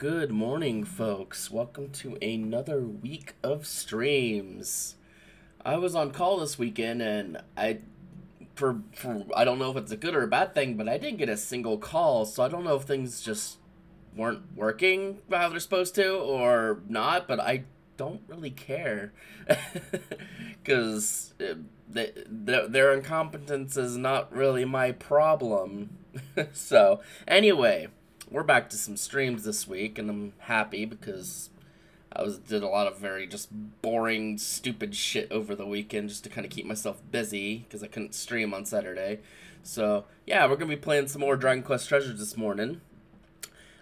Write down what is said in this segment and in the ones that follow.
Good morning, folks. Welcome to another week of streams. I was on call this weekend, and I, for, for I don't know if it's a good or a bad thing, but I didn't get a single call, so I don't know if things just weren't working how they're supposed to or not. But I don't really care, because uh, their incompetence is not really my problem. so anyway we're back to some streams this week, and I'm happy because I was did a lot of very just boring, stupid shit over the weekend just to kind of keep myself busy because I couldn't stream on Saturday. So yeah, we're gonna be playing some more Dragon Quest Treasures this morning.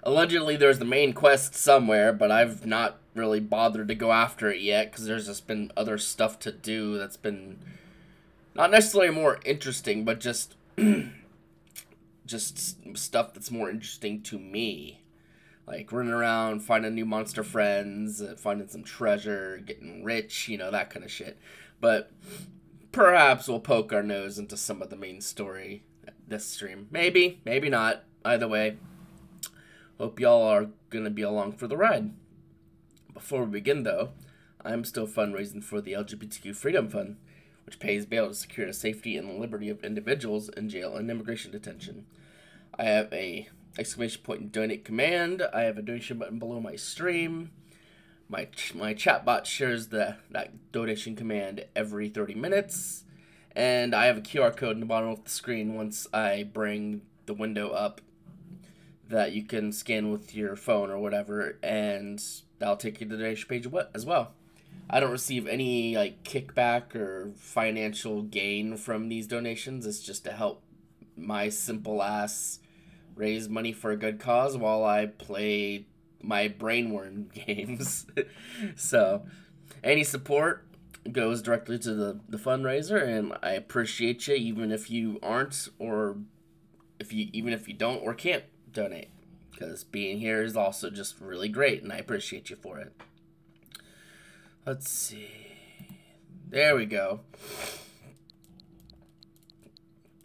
Allegedly, there's the main quest somewhere, but I've not really bothered to go after it yet because there's just been other stuff to do that's been not necessarily more interesting, but just just stuff that's more interesting to me. Like running around, finding new monster friends, uh, finding some treasure, getting rich, you know, that kind of shit. But perhaps we'll poke our nose into some of the main story this stream. Maybe, maybe not. Either way, hope y'all are going to be along for the ride. Before we begin, though, I'm still fundraising for the LGBTQ Freedom Fund, which pays bail to secure the safety and liberty of individuals in jail and immigration detention. I have a exclamation point donate command. I have a donation button below my stream. My my chatbot shares the that donation command every 30 minutes, and I have a QR code in the bottom of the screen once I bring the window up that you can scan with your phone or whatever, and that'll take you to the donation page as well. I don't receive any like kickback or financial gain from these donations. It's just to help my simple ass raise money for a good cause while I play my brainworm games. so, any support goes directly to the, the fundraiser, and I appreciate you even if you aren't or if you even if you don't or can't donate because being here is also just really great and I appreciate you for it. Let's see. There we go.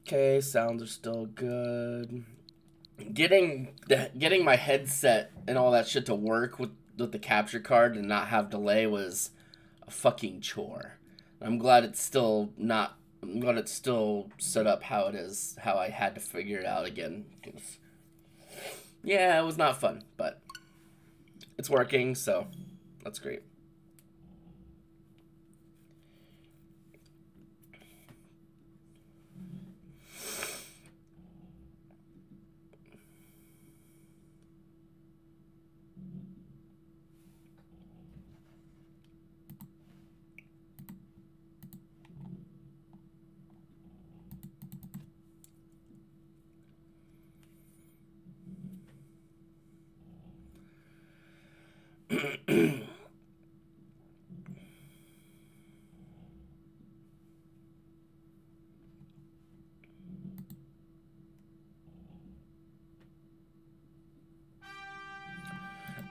Okay, sounds are still good. Getting the, getting my headset and all that shit to work with with the capture card and not have delay was a fucking chore. I'm glad it's still not. I'm glad it's still set up how it is, how I had to figure it out again. Yeah, it was not fun, but it's working, so that's great.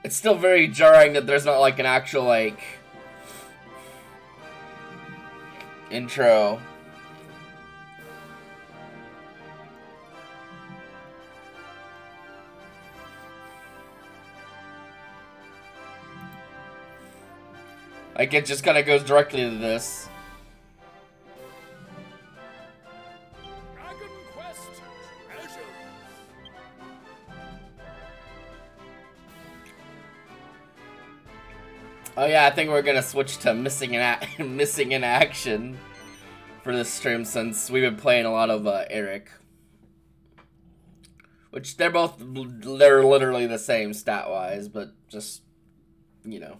it's still very jarring that there's not like an actual like intro. Like it just kind of goes directly to this. Oh yeah, I think we're gonna switch to missing in missing in action for this stream since we've been playing a lot of uh, Erik, which they're both they're literally the same stat wise, but just you know.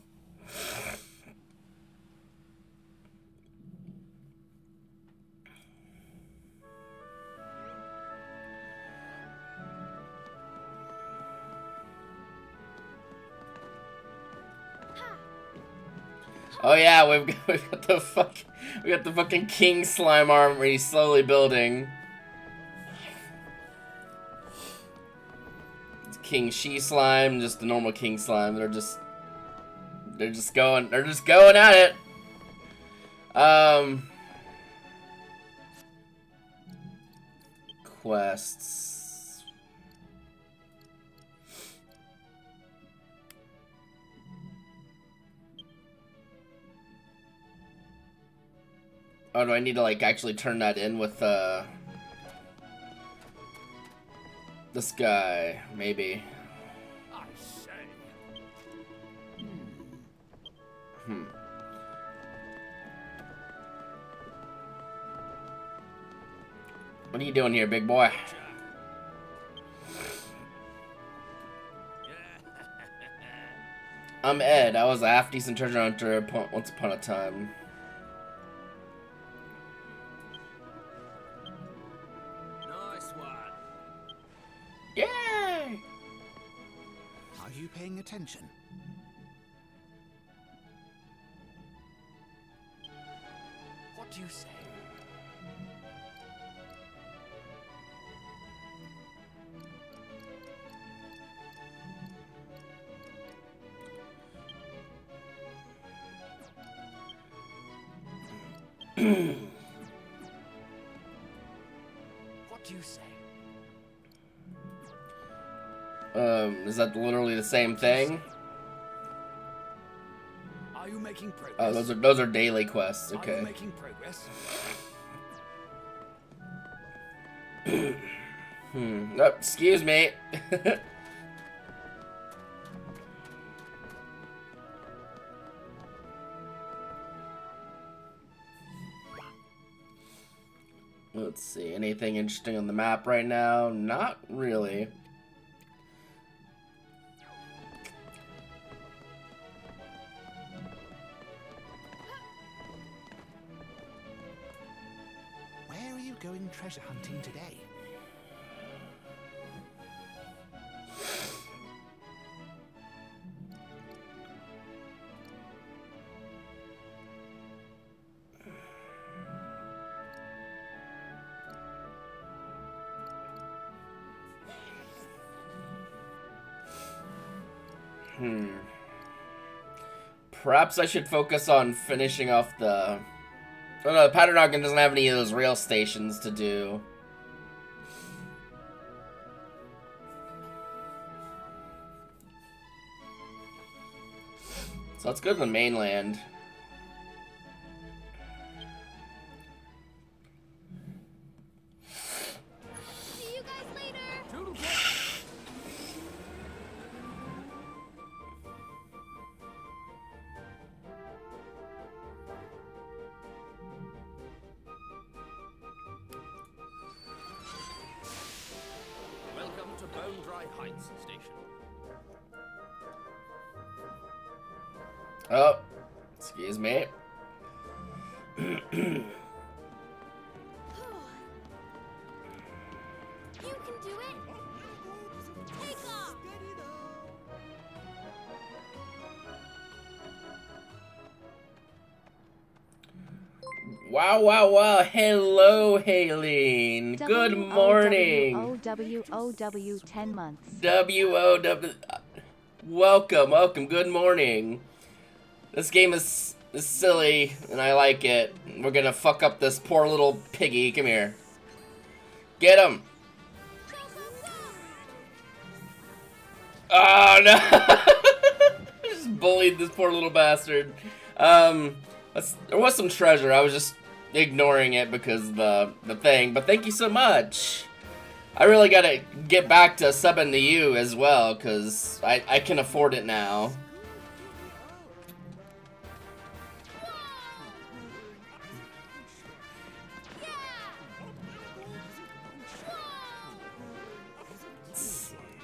Oh yeah, we've got, we've got the fuck, we got the fucking king slime armory slowly building. It's king she slime, just the normal king slime. They're just, they're just going, they're just going at it. Um, quests. Oh, do I need to, like, actually turn that in with, uh... This guy, maybe. I say. Hmm. What are you doing here, big boy? I'm Ed. I was a half decent treasure hunter once upon a time. Paying attention? What do you say? what Um, is that literally the same thing? Are you making progress? Oh, those are those are daily quests. Are you Okay. making progress? Hmm. Oh, excuse me. Let's see. Anything interesting on the map right now? Not really. Perhaps I should focus on finishing off the. Oh no, Paternoggin doesn't have any of those rail stations to do. So let's go to the mainland. Wow, wow, wow. Hello, Haleen. Good morning. O W O W 10 months. W O W. Welcome, welcome. Good morning. This game is, is silly, and I like it. We're gonna fuck up this poor little piggy. Come here. Get him. Oh no! just bullied this poor little bastard. Um, there was some treasure. I was just ignoring it because the the thing. But thank you so much. I really gotta get back to subbing to you as well because I I can afford it now.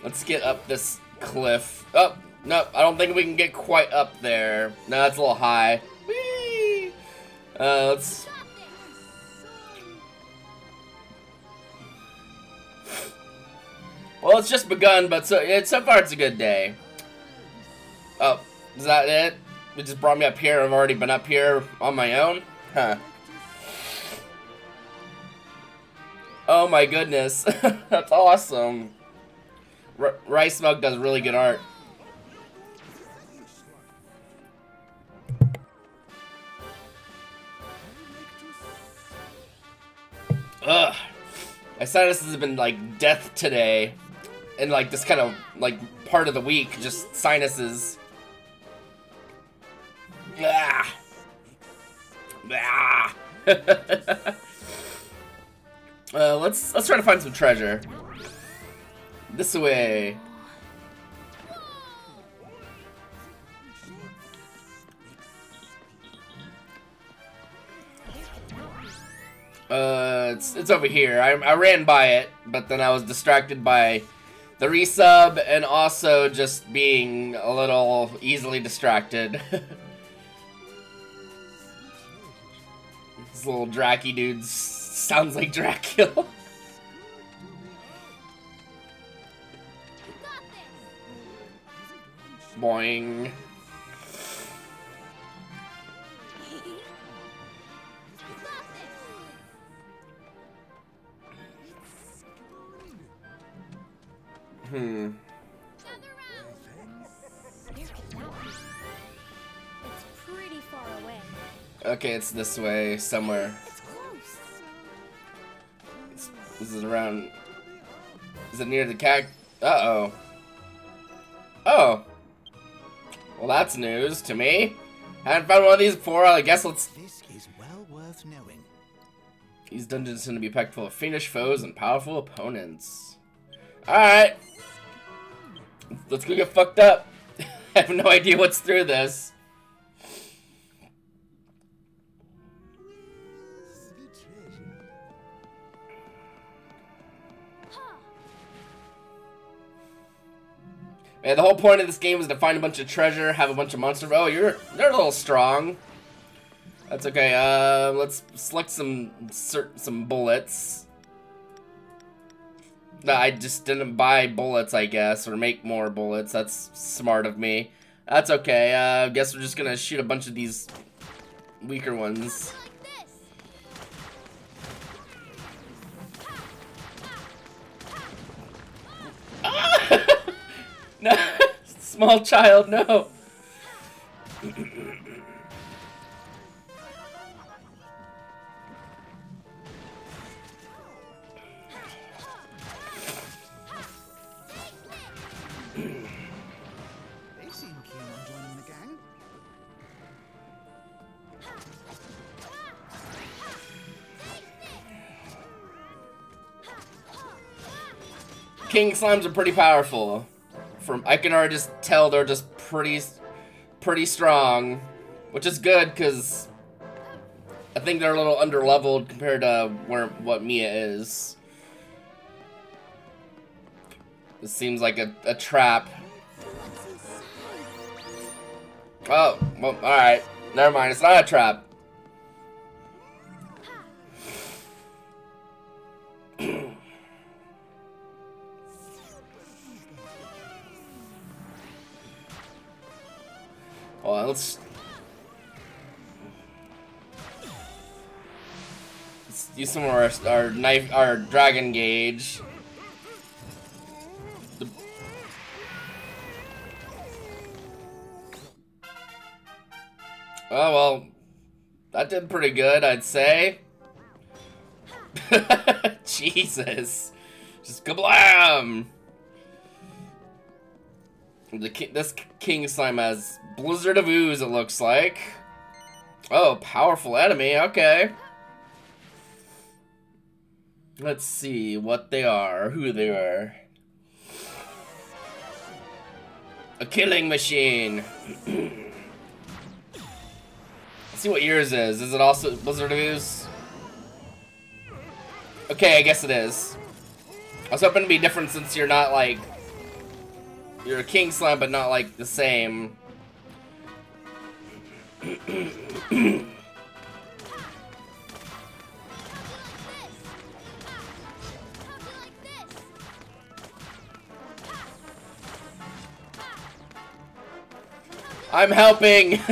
Let's get up this cliff. Oh, no, I don't think we can get quite up there. No, that's a little high. Whee! Uh, let's... Well, it's just begun, but so, it, so far it's a good day. Oh, is that it? It just brought me up here. I've already been up here on my own? Huh. Oh my goodness. That's awesome. R Rice Mug does really good art. Ugh. My sinus has been like death today. And like this kind of like part of the week, just sinuses. Ah. Ah. uh, let's let's try to find some treasure. This way. Uh, it's it's over here. I I ran by it, but then I was distracted by the resub and also just being a little easily distracted. this little Dracky dude sounds like Dracula. Boing. Hmm. Gather round. It's pretty far away. Okay, it's this way somewhere. It's this is around. Is it near the cat? Uh oh. Oh. Well, that's news to me. Haven't found one of these before. I guess let's. This is well worth knowing. These dungeons tend to be packed full of fiendish foes and powerful opponents. Alright. Let's go get fucked up. I have no idea what's through this. Man, the whole point of this game is to find a bunch of treasure, have a bunch of monsters. Oh, you're they're a little strong. That's okay. Uh, let's select some some bullets. I just didn't buy bullets, I guess, or make more bullets. That's smart of me. That's okay. Uh, I guess we're just gonna shoot a bunch of these weaker ones. This. no, small child, no. King slimes are pretty powerful. From I can already just tell they're just pretty, pretty strong, which is good because I think they're a little underleveled compared to where what Mia is. This seems like a, a trap. Oh, well, alright. Never mind, it's not a trap. Hold let's... Let's use some of our, our knife, our dragon gauge. Oh, well, that did pretty good, I'd say. Jesus. Just kablam! The ki this King Slime has Blizzard of Ooze, it looks like. Oh, powerful enemy, okay. Let's see what they are, who they are. A killing machine. Let's see what yours is. Is it also Blizzard of Ooze? Okay, I guess it is. I was hoping to be different since you're not like you're a king slime, but not like the same. I'm helping.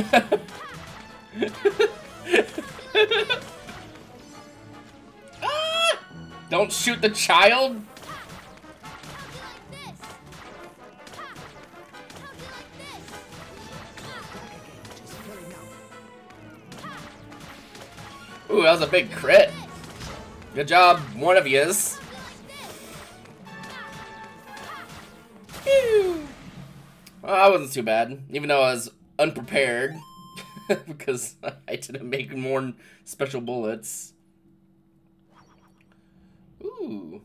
Ah! Don't shoot the child. Ooh, that was a big crit. Good job, one of yous. Well, that wasn't too bad, even though I was unprepared. because I didn't make more special bullets. Ooh.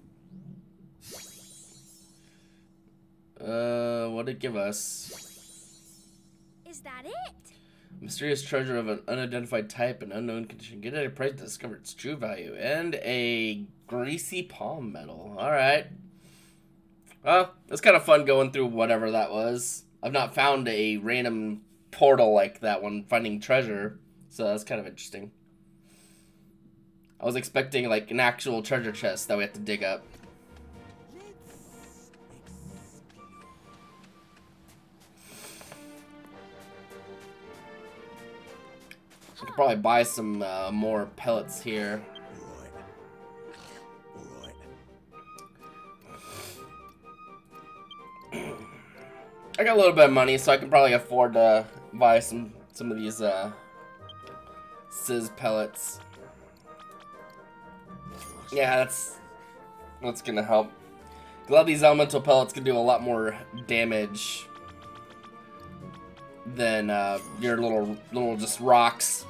Uh, what did it give us? Is that it? Mysterious treasure of an unidentified type and unknown condition. Get at a price to discover its true value. And a greasy palm metal. Alright. Well, it's kind of fun going through whatever that was. I've not found a random portal like that one, finding treasure. So that's kind of interesting. I was expecting like an actual treasure chest that we have to dig up. Could probably buy some uh, more pellets here. I got a little bit of money, so I can probably afford to buy some some of these uh, sizz pellets. Yeah, that's that's gonna help. Of these elemental pellets can do a lot more damage than uh, your little little just rocks.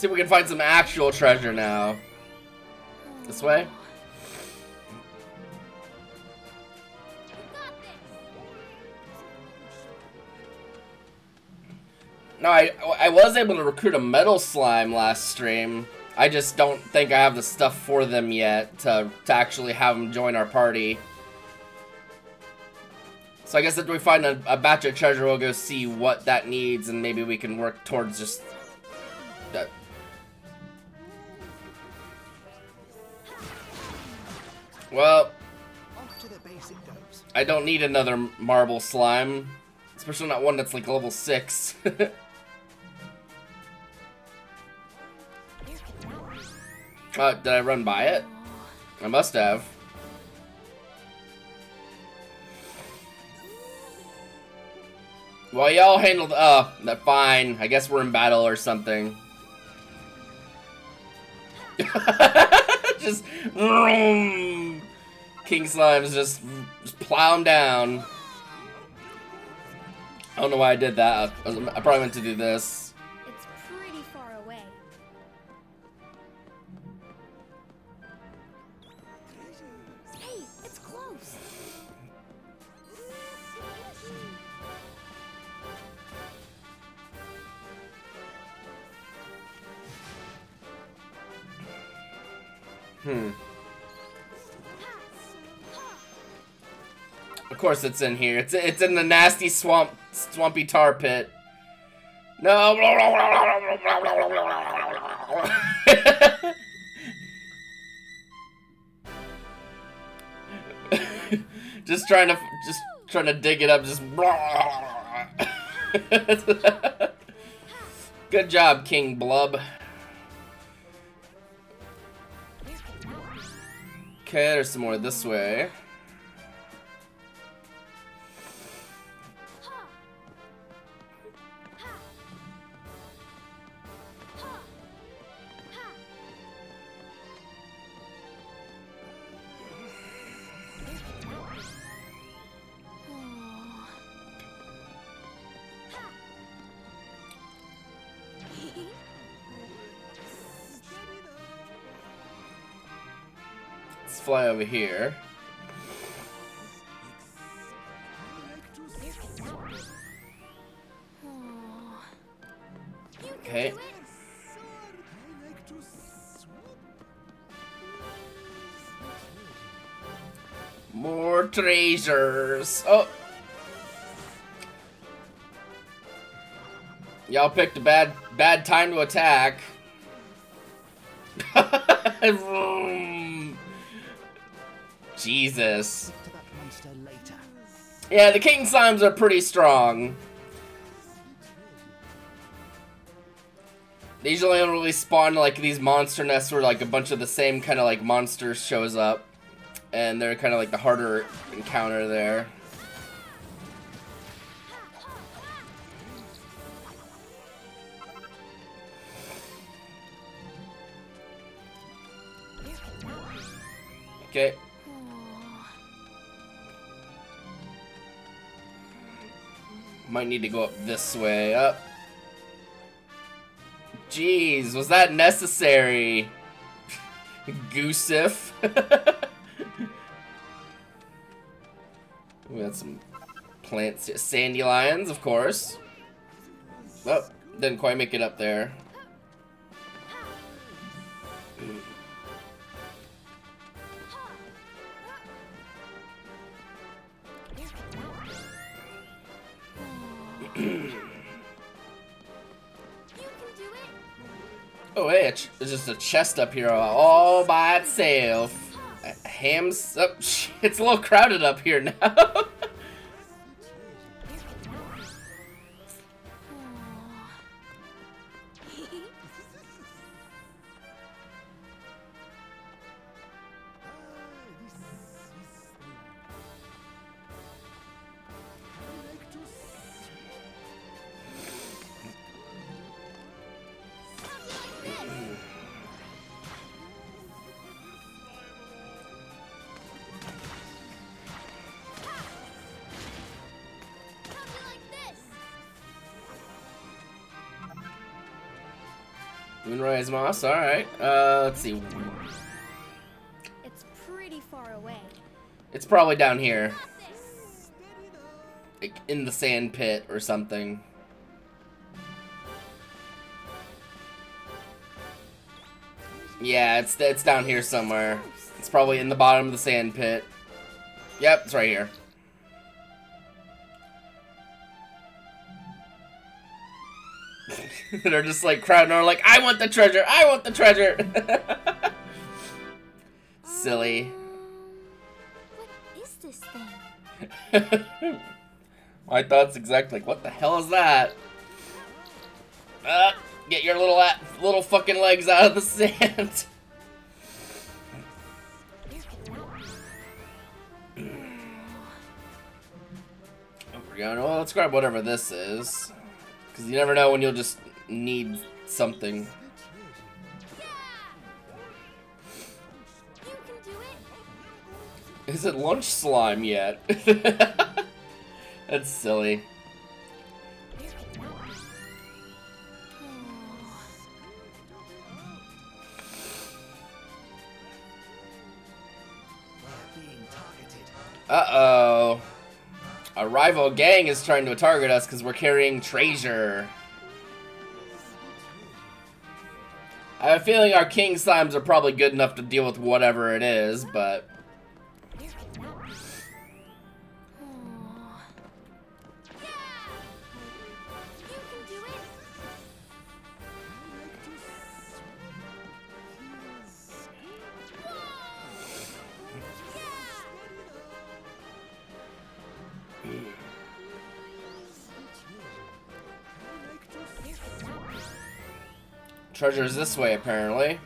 See if we can find some actual treasure now. This way? No, I I was able to recruit a metal slime last stream. I just don't think I have the stuff for them yet to, to actually have them join our party. So I guess if we find a, a batch of treasure, we'll go see what that needs, and maybe we can work towards just that. Well, Off to the basic goes. I don't need another marble slime, especially not one that's like level six. Uh, did I run by it? I must have. Well, y'all handled. Uh, that fine. I guess we're in battle or something. just. vroom. King Slime's just, plow him down. I don't know why I did that. I, I probably meant to do this. Course it's in here. It's it's in the nasty swamp swampy tar pit. No. just trying to just trying to dig it up just Good job, King Blub. Okay, there's some more this way. Fly over here. Okay. More treasures. Oh. Y'all picked a bad bad time to attack. Jesus. Stick to that monster later. Yeah, the king slimes are pretty strong. They usually don't really spawn like these monster nests where like a bunch of the same kind of like monsters shows up. And they're kind of like the harder encounter there. Okay. Might need to go up this way. Up. Jeez, was that necessary? Goosef. we got some plants. here. Sandy lions, of course. Oh, didn't quite make it up there. Oh, hey, there's just a chest up here all by itself. Hams. Oh, it's a little crowded up here now. Moss, alright. Uh, let's see. It's pretty far away. It's probably down here. Like, in the sand pit or something. Yeah, it's it's down here somewhere. It's probably in the bottom of the sand pit. Yep, it's right here. They're just like crowding around like, I want the treasure! I want the treasure! Silly. Um, what is this thing? My thoughts exactly like, what the hell is that? Uh, get your little a- little fucking legs out of the sand. Oh, we're going. Well, let's grab whatever this is, because you never know when you'll just need something. Yeah. You can do it. Is it lunch slime yet? That's silly. We're being targeted. Uh-oh. A rival gang is trying to target us because we're carrying treasure. I have a feeling our king slimes are probably good enough to deal with whatever it is, but... Treasure's this way, apparently.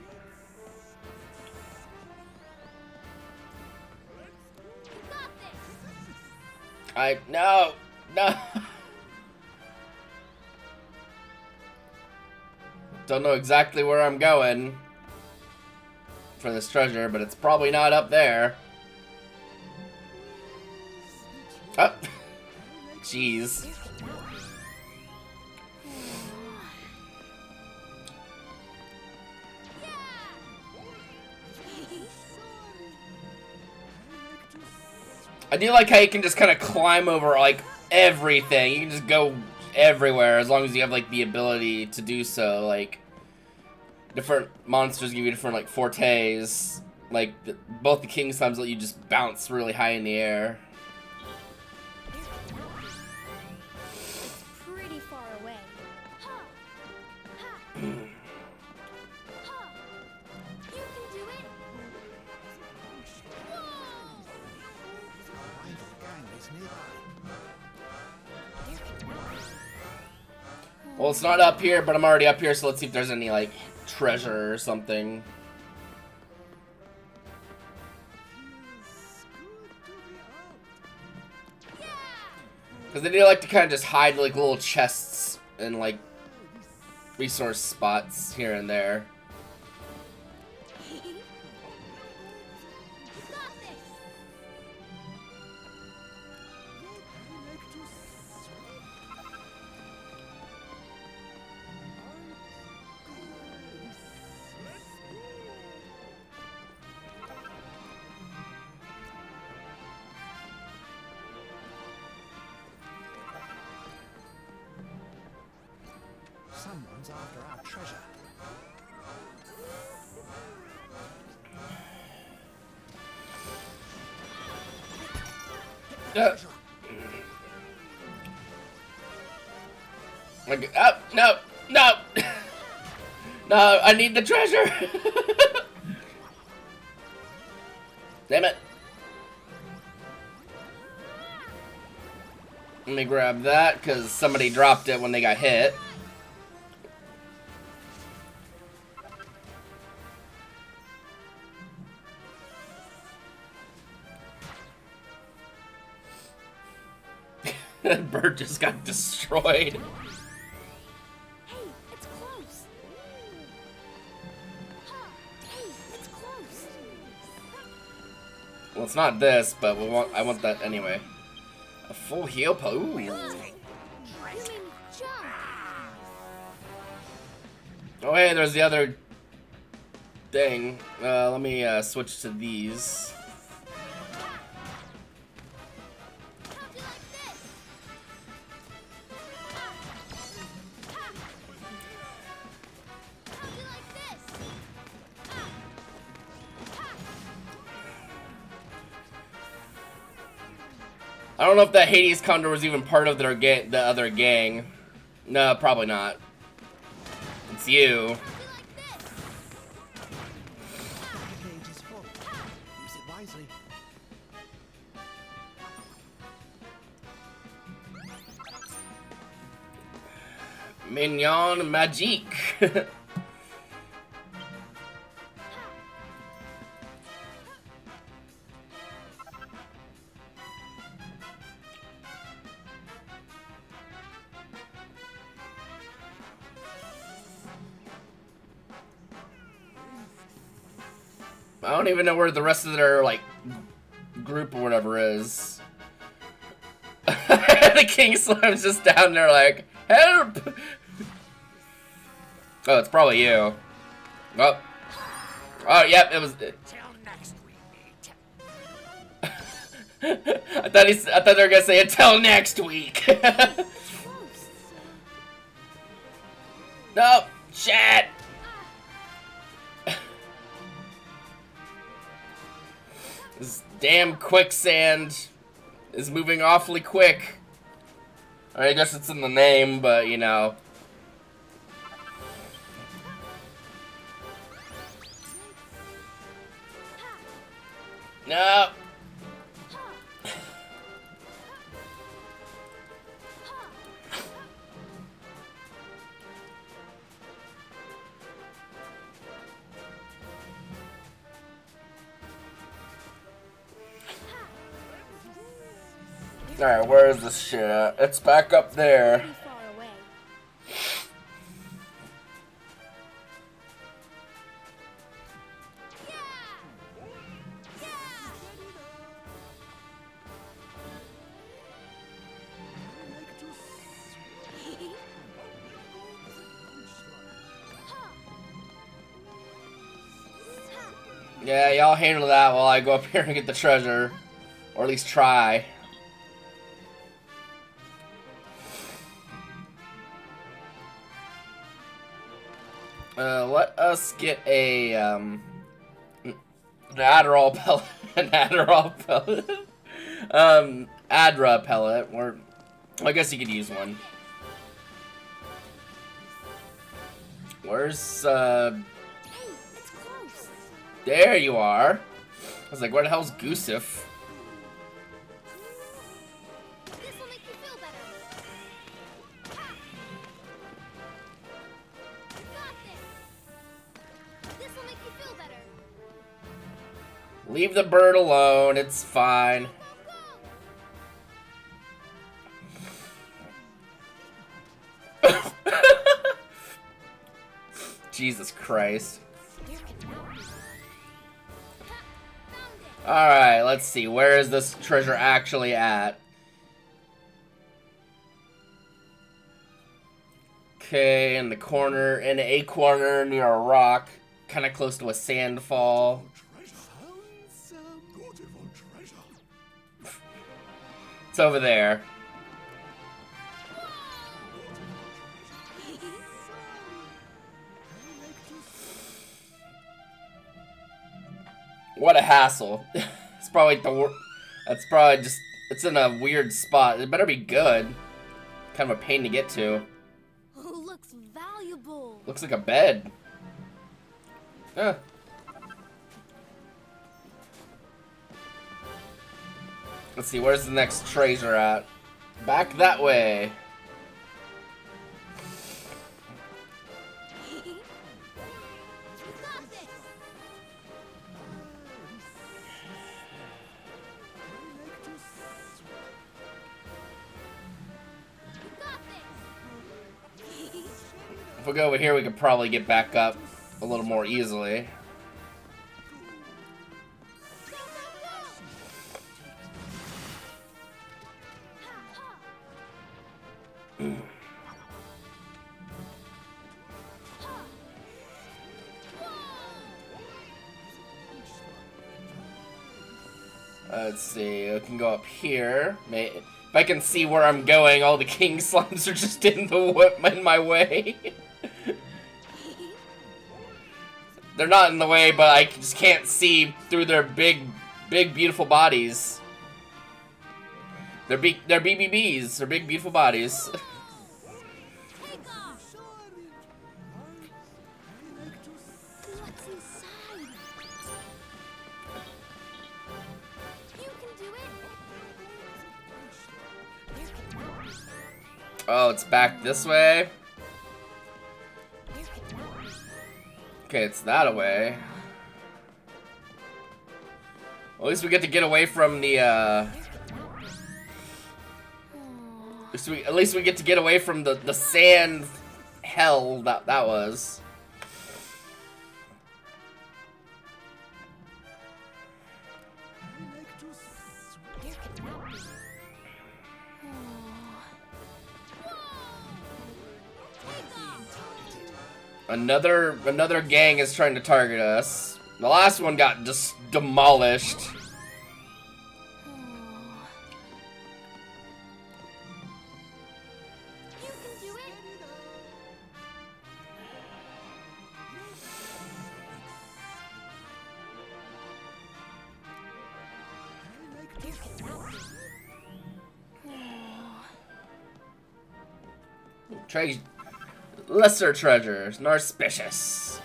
I... No! No! Don't know exactly where I'm going for this treasure, but it's probably not up there. Oh, up. Jeez. I do like how you can just kind of climb over like everything. You can just go everywhere as long as you have like the ability to do so. Like different monsters give you different like fortes. Like both the King's slimes let you just bounce really high in the air. Well, it's not up here, but I'm already up here, so let's see if there's any like treasure or something. Because they do like to kind of just hide like little chests and like resource spots here and there. I need the treasure. Damn it. Let me grab that, because somebody dropped it when they got hit. That bird just got destroyed. It's not this, but we want. I want that anyway. A full heal po. Ooh. Oh, hey, there's the other thing. Uh, let me uh, switch to these. Don't know if that Hades Condor was even part of their ga- the other gang. No, probably not. It's you. How'd you don't even know where the rest of their like group or whatever is. the King Slime's just down there like, help! Oh, it's probably you. Oh. Oh, yep, it was. I thought he's. I thought they were gonna say until next week. No, shit. This damn quicksand is moving awfully quick. I guess it's in the name, but you know. No. Alright, where is this shit at? It's back up there. Pretty far away. Yeah, y'all handle that while I go up here and get the treasure. Or at least try. Uh, let us get a, um, an Adderall pellet. an Adderall pellet. um, Adra pellet. Or, I guess you could use one. Where's, uh, Hey, it's close. there you are. I was like, where the hell's Goosef? Leave the bird alone, it's fine. Jesus Christ. Alright, let's see. Where is this treasure actually at? Okay, in the corner, in a corner near a rock, kind of close to a sand It's over there. What a hassle. it's probably the That's probably just... It's in a weird spot. It better be good. Kind of a pain to get to. Looks valuable. Looks like a bed. Yeah. Let's see, where's the next treasure at? Back that way. If we go over here, we could probably get back up a little more easily. Let's see, I can go up here. May if I can see where I'm going, all the king slimes are just in the in my way. They're not in the way, but I just can't see through their big, big, beautiful bodies. They're big, they're BBBs. They're big, beautiful bodies. Oh, it's back this way. Okay, it's that away. At least we get to get away from the, uh... At least we, at least we get to get away from the, the sand hell that that was. Another another gang is trying to target us. The last one got just demolished. You lesser treasures, Narspicious.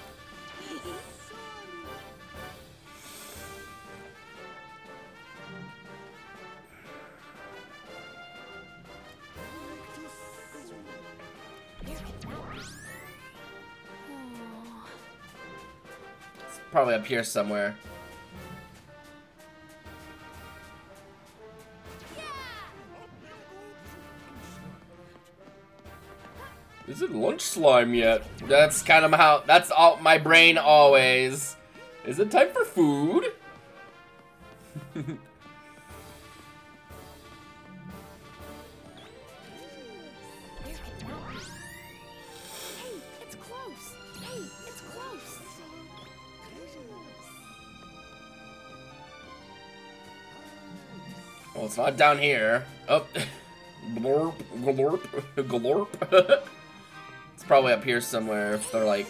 It's probably up here somewhere. Is it lunch slime yet? That's kind of how. That's all my brain always. Is it time for food? Well, it's not down here. Oh, glorp, glorp, glorp. probably up here somewhere. If they're like,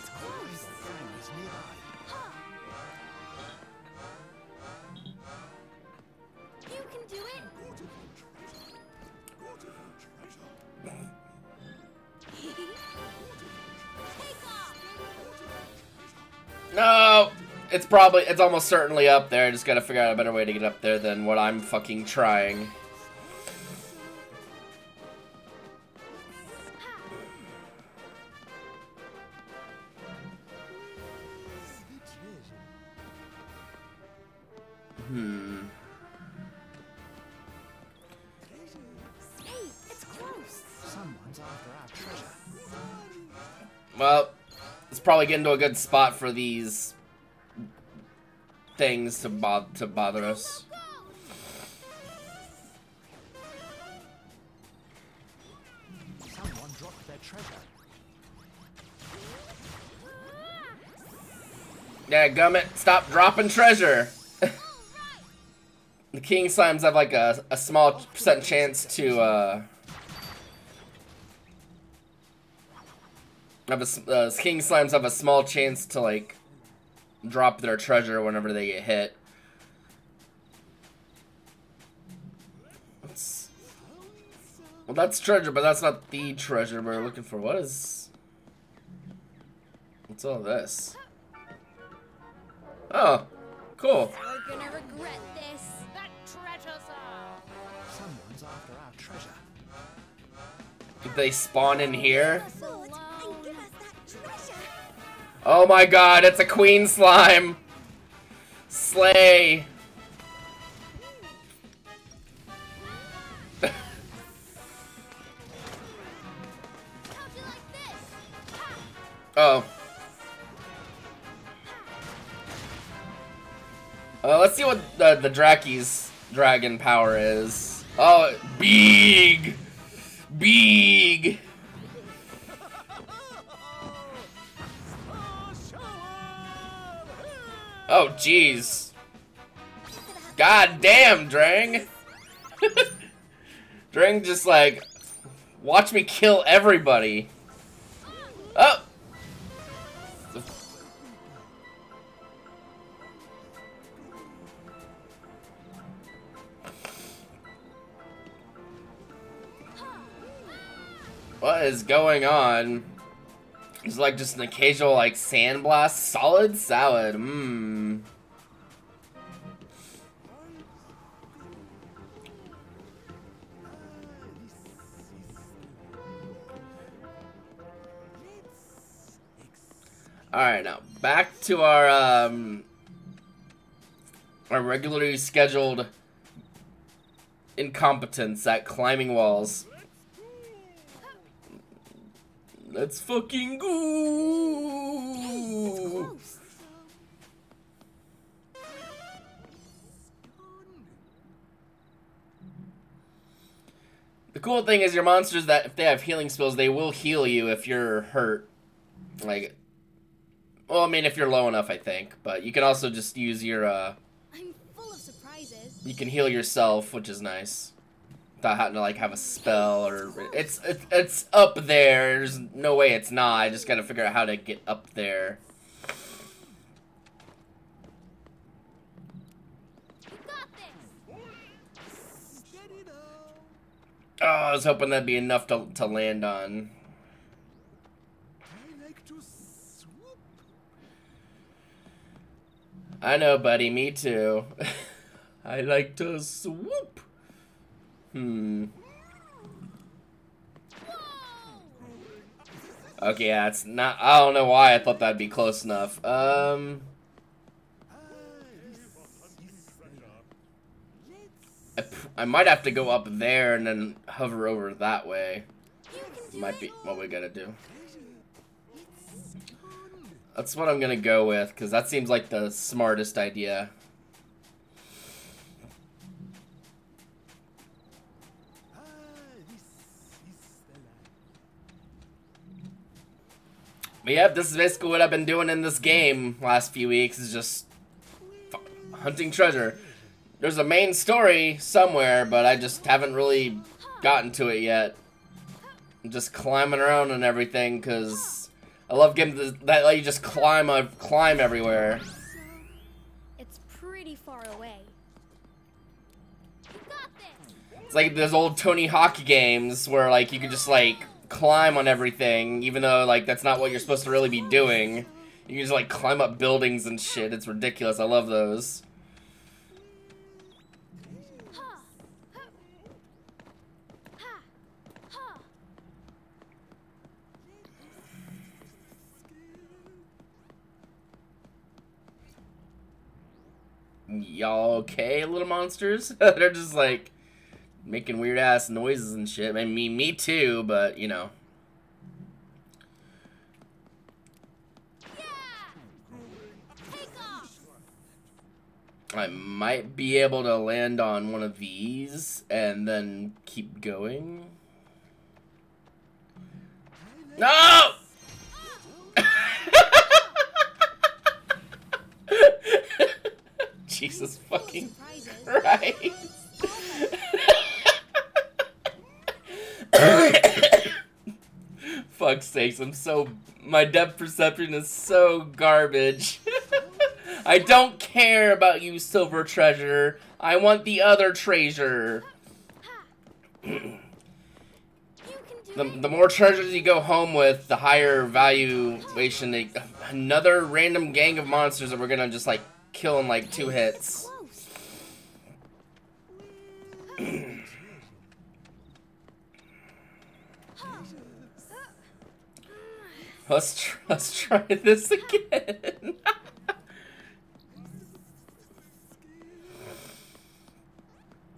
no, it's probably, it's almost certainly up there. I just gotta figure out a better way to get up there than what I'm fucking trying. Well, it's probably getting to a good spot for these things to bo to bother us. Someone dropped their. Yeah, gummit, stop dropping treasure. the king slimes have like a, a small percent chance to uh have a uh, king slimes have a small chance to like drop their treasure whenever they get hit. Let's... Well, that's treasure, but that's not the treasure we're looking for. What is? What's all this? Oh, cool. Did they spawn in here. Oh my god, it's a queen slime! Slay! Oh. Uh, let's see what the, the Dracky's dragon power is. Oh, big! Big! Oh, jeez. God damn, Drang! Drang just like, watch me kill everybody. Oh! What is going on? It's like just an occasional like sandblast, solid salad. Mmm. All right, now back to our um our regularly scheduled incompetence at climbing walls. Let's fucking go! The cool thing is your monsters that if they have healing spells, they will heal you if you're hurt. Like, well, I mean, if you're low enough, I think. But you can also just use your, uh, I'm full of surprises. you can heal yourself, which is nice. Without having to like have a spell or it's it's it's up there. There's no way it's not. I just gotta figure out how to get up there. Oh, I was hoping that'd be enough to to land on. I like to swoop. I know, buddy. Me too. I like to swoop. Hmm. Okay, yeah, it's not. I don't know why I thought that'd be close enough. Um. I, I might have to go up there and then hover over that way. Might be what we gotta do. That's what I'm gonna go with, because that seems like the smartest idea. But yep, this is basically what I've been doing in this game last few weeks, is just f- hunting treasure. There's a main story somewhere, but I just haven't really gotten to it yet. I'm just climbing around and everything, because I love games that let you just climb, uh, climb everywhere. It's pretty far away. You got this. It's like those old Tony Hawk games where like you could just like climb on everything, even though like that's not what you're supposed to really be doing. You can just like climb up buildings and shit. It's ridiculous. I love those. Y'all okay, little monsters? They're just like making weird ass noises and shit. I mean, me too, but you know. Yeah. I might be able to land on one of these and then keep going. No! Jesus fucking Surprises. right. Fuck's sakes, I'm so. My depth perception is so garbage. I don't care about you, silver treasure. I want the other treasure. the, the more treasures you go home with, the higher valuation. They, another random gang of monsters that we're gonna just like kill in like two hits. Close. Let's tr- let's try this again.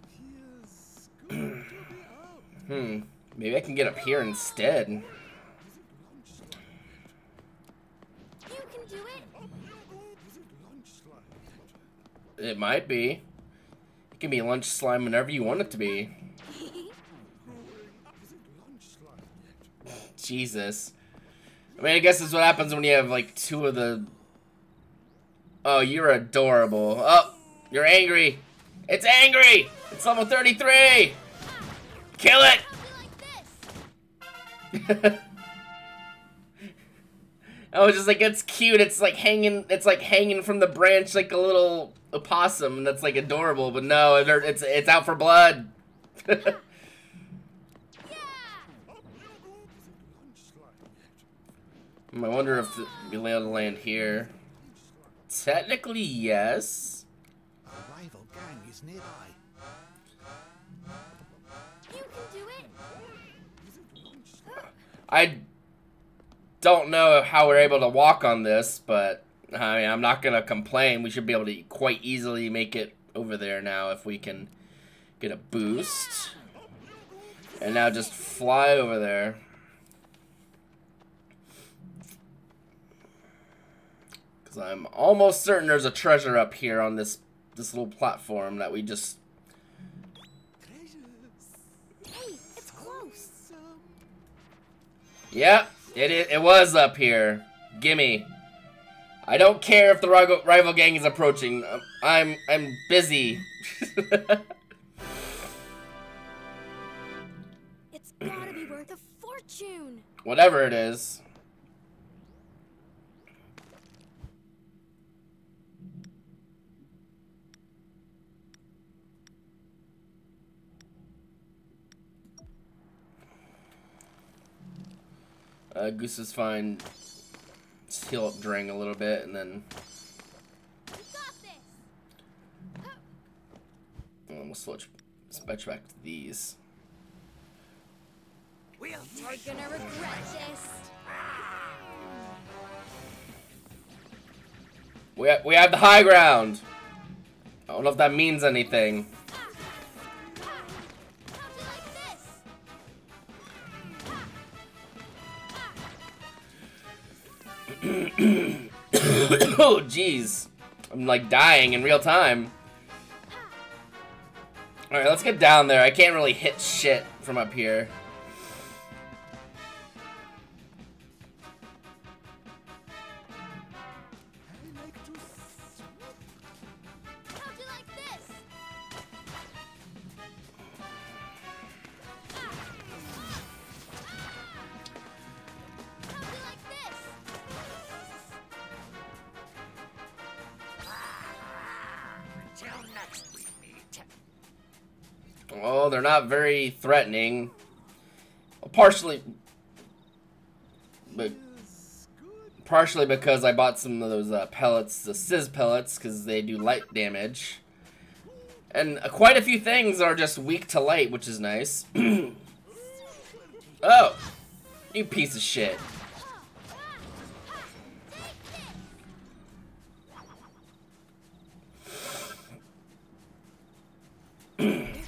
Here's good to be out. hmm. Maybe I can get up here instead. You can do it? It might be. It can be lunch slime whenever you want it to be. Is it lunch slime? Jesus. I mean, I guess that's what happens when you have like two of the. Oh, you're adorable. Oh, you're angry. It's angry. It's level 33. Kill it. Like this. Oh, just like it's cute. It's like hanging. It's like hanging from the branch like a little opossum, and that's like adorable. But no, it's it's out for blood. I wonder if we'll be able to land here. Technically, yes. A rival gang is nearby. You can do it? I don't know how we're able to walk on this, but I mean, I'm not gonna complain. We should be able to quite easily make it over there now if we can get a boost. And now just fly over there. Cause I'm almost certain there's a treasure up here on this this little platform that we just. Hey, it's close. Yep, it it, it was up here. Gimme. I don't care if the rival, rival gang is approaching. Um, I'm I'm busy. It's gotta be worth a fortune. Whatever it is. Uh, Goose is fine. Just heal up Drang a little bit and then and we'll switch switch back to these. We'll You're gonna regret this. We ha we have the high ground. I don't know if that means anything. oh, jeez. I'm like dying in real time. Alright, let's get down there. I can't really hit shit from up here. They're not very threatening. Partially, but partially because I bought some of those uh, pellets, the Sizz pellets, because they do light damage. And uh, quite a few things are just weak to light, which is nice. oh, you piece of shit.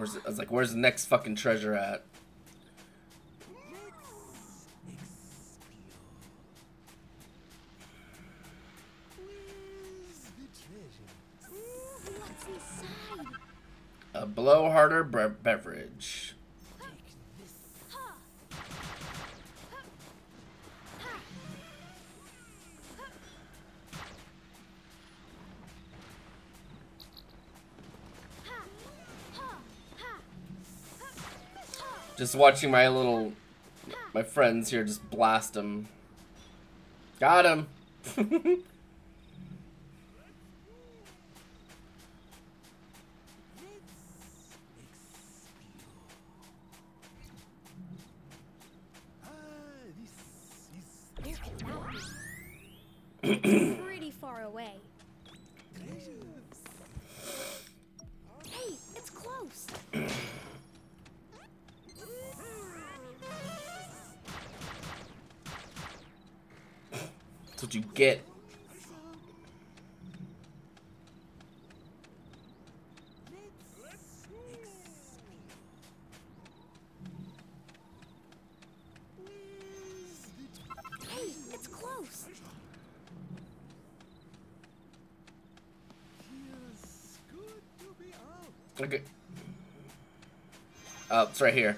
Where's I was like, where's the next fucking treasure at? A blowharder bre- beverage. Just watching my little, my friends here just blast him. Got him. pretty far away. What you get. Hey, it's close. Feels good to be out. Okay. Oh, it's right here.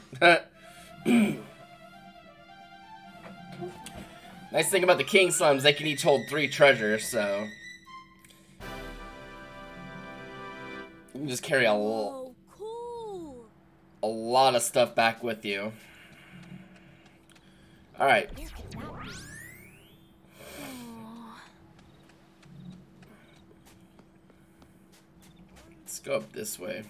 nice thing about the king slimes, they can each hold three treasures, so you can just carry a, Oh, cool. a lot of stuff back with you. All right, Where can that be? Oh, let's go up this way.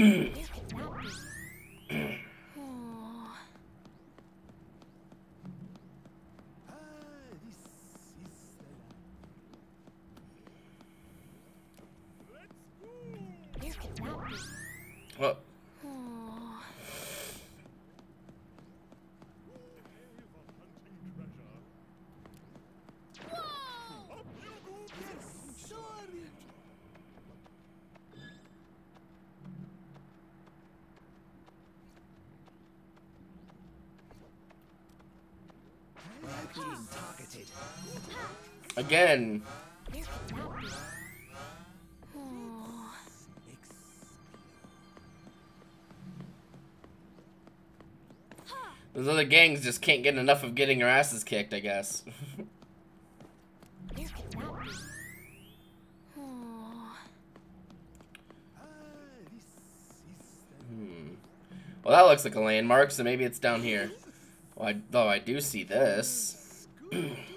Well, Oh, whoa! Sorry. Being targeted. Again? Oh, those other gangs just can't get enough of getting their asses kicked, I guess. Oh, Hmm. Well, that looks like a landmark, so maybe it's down here. Well, I, though I do see this.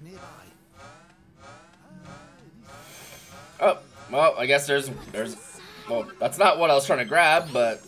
nearby. Oh, well, I guess there's there's. Well, that's not what I was trying to grab, but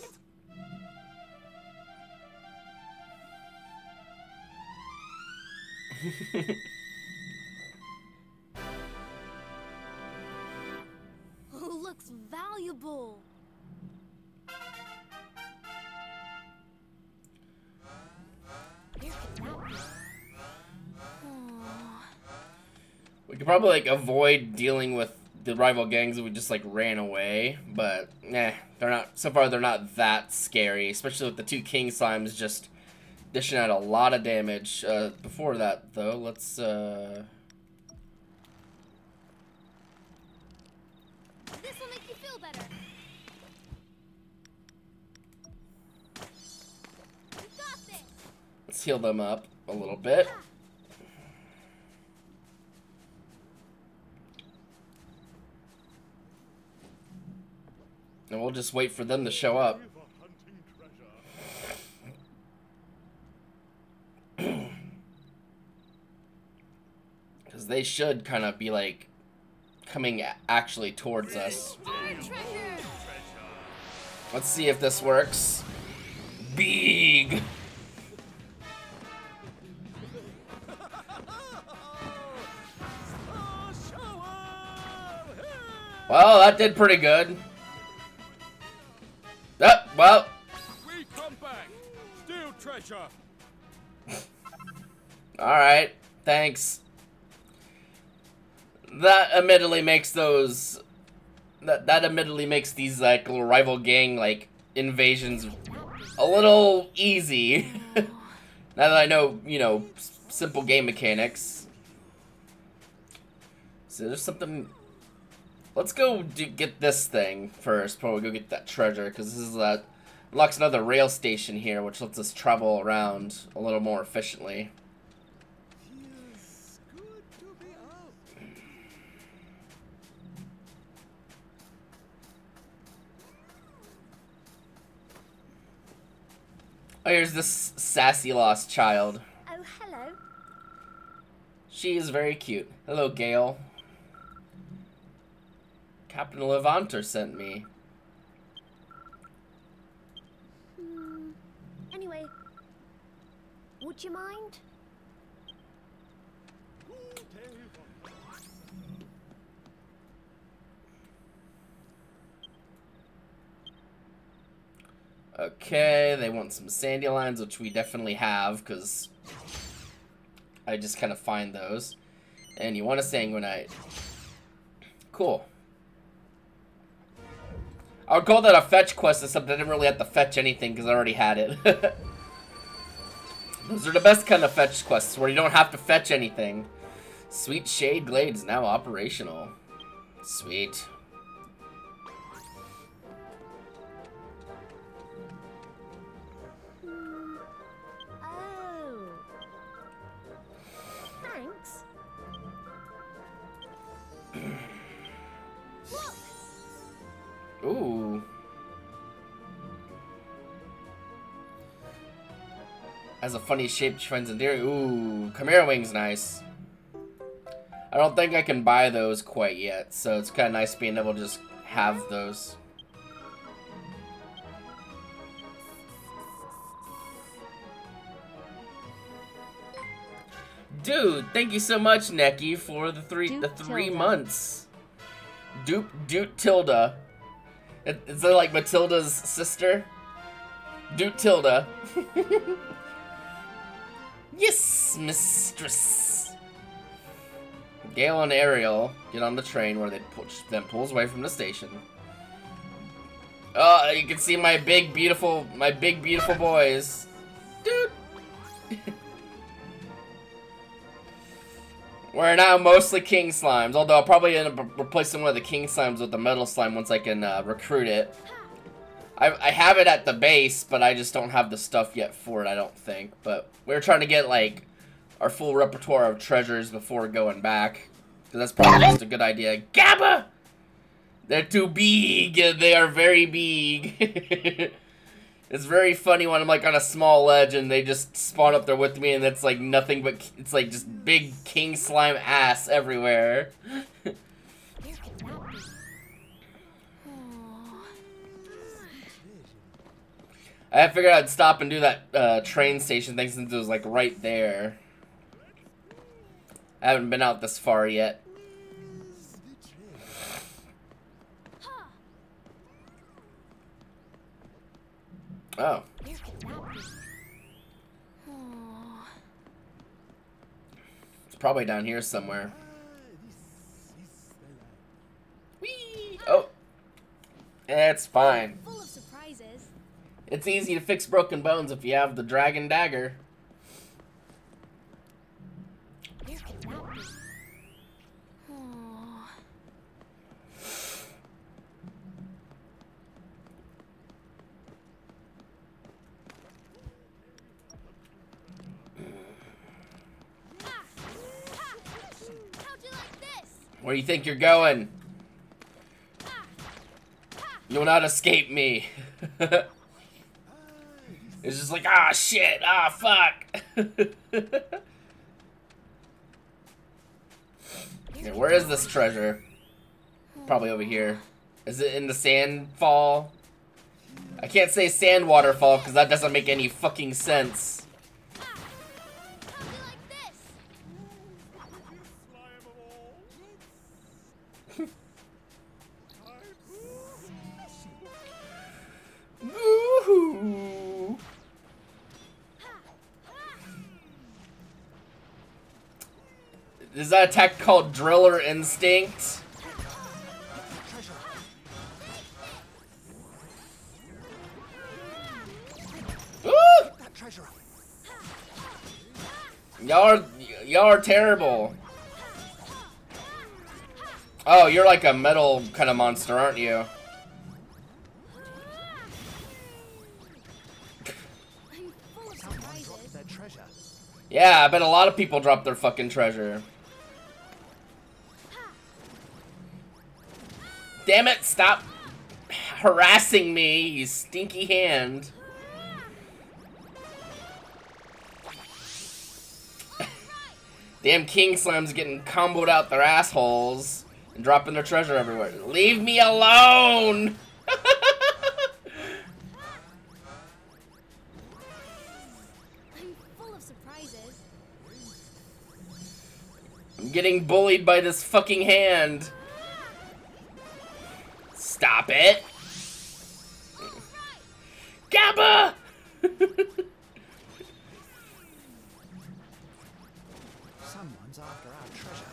probably like avoid dealing with the rival gangs if we just like ran away. But nah, they're not. So far, they're not that scary, especially with the two king slimes just dishing out a lot of damage. Uh, before that, though, let's. uh... this will make you feel better. You got this. Let's heal them up a little bit. And we'll just wait for them to show up. Because they should kind of be like coming actually towards us. Let's see if this works. Big! Well, that did pretty good. Yep, well, We come back. Steal treasure. alright. Thanks. that admittedly makes those that that admittedly makes these like little rival gang like invasions a little easy. now that I know, you know, simple game mechanics. So there's something. Let's go do, get this thing first before we go get that treasure, because this is that unlocks another rail station here, which lets us travel around a little more efficiently. Feels good to be out. Oh, here's this sassy lost child. Oh, hello. She is very cute. Hello, Gale. Captain Levanter sent me. Hmm. Anyway, would you mind? Okay, they want some sandy lines, which we definitely have, because I just kind of find those. And you want a sanguinite. Cool. I would call that a fetch quest, except I didn't really have to fetch anything because I already had it. Those are the best kind of fetch quests, where you don't have to fetch anything. Sweet Shade Glade is now operational. Sweet. Ooh. Has a funny shape finds endearing. Ooh, Chimera Wing's nice. I don't think I can buy those quite yet, so it's kind of nice being able to just have those. Dude, thank you so much, Neki, for the three the three Tilda. months. Duke Duke Tilda. It- Is that like Matilda's sister? Duke Tilda. yes, mistress. Gale and Ariel get on the train where they push, then pulls away from the station. Oh, you can see my big beautiful, my big beautiful boys. We're now mostly king slimes, although I'll probably end up replacing one of the king slimes with the metal slime once I can uh, recruit it. I, I have it at the base, but I just don't have the stuff yet for it, I don't think. But we're trying to get, like, our full repertoire of treasures before going back. Because that's probably just a good idea. Gabba! They're too big. They are very big. it's very funny when I'm, like, on a small ledge and they just spawn up there with me and it's, like, nothing but... It's, like, just big king slime ass everywhere. Where could that be? I figured I'd stop and do that uh, train station thing since it was like right there. I haven't been out this far yet. Oh, Where could that be? Oh. it's probably down here somewhere. This is the life. Whee! Oh, it's fine. Full of surprises. It's easy to fix broken bones if you have the dragon dagger. Where could that be? Oh. Ah! Ha! How'd you like this? Where do you think you're going? You'll not escape me. it's just like, ah, shit, ah, fuck. Where is this treasure? Probably over here. Is it in the sand fall? I can't say sand waterfall because that doesn't make any fucking sense. Is that attack called Driller Instinct? Y'all are y'all are terrible. Oh, you're like a metal kind of monster, aren't you? I'm full of Someone dropped surprises. their treasure. Yeah, I bet a lot of people drop their fucking treasure. Damn it, stop harassing me, you stinky hand. Damn King Slime's getting comboed out their assholes and dropping their treasure everywhere. Leave me alone! I'm getting bullied by this fucking hand. Stop it. Gabba! Someone's after our treasure.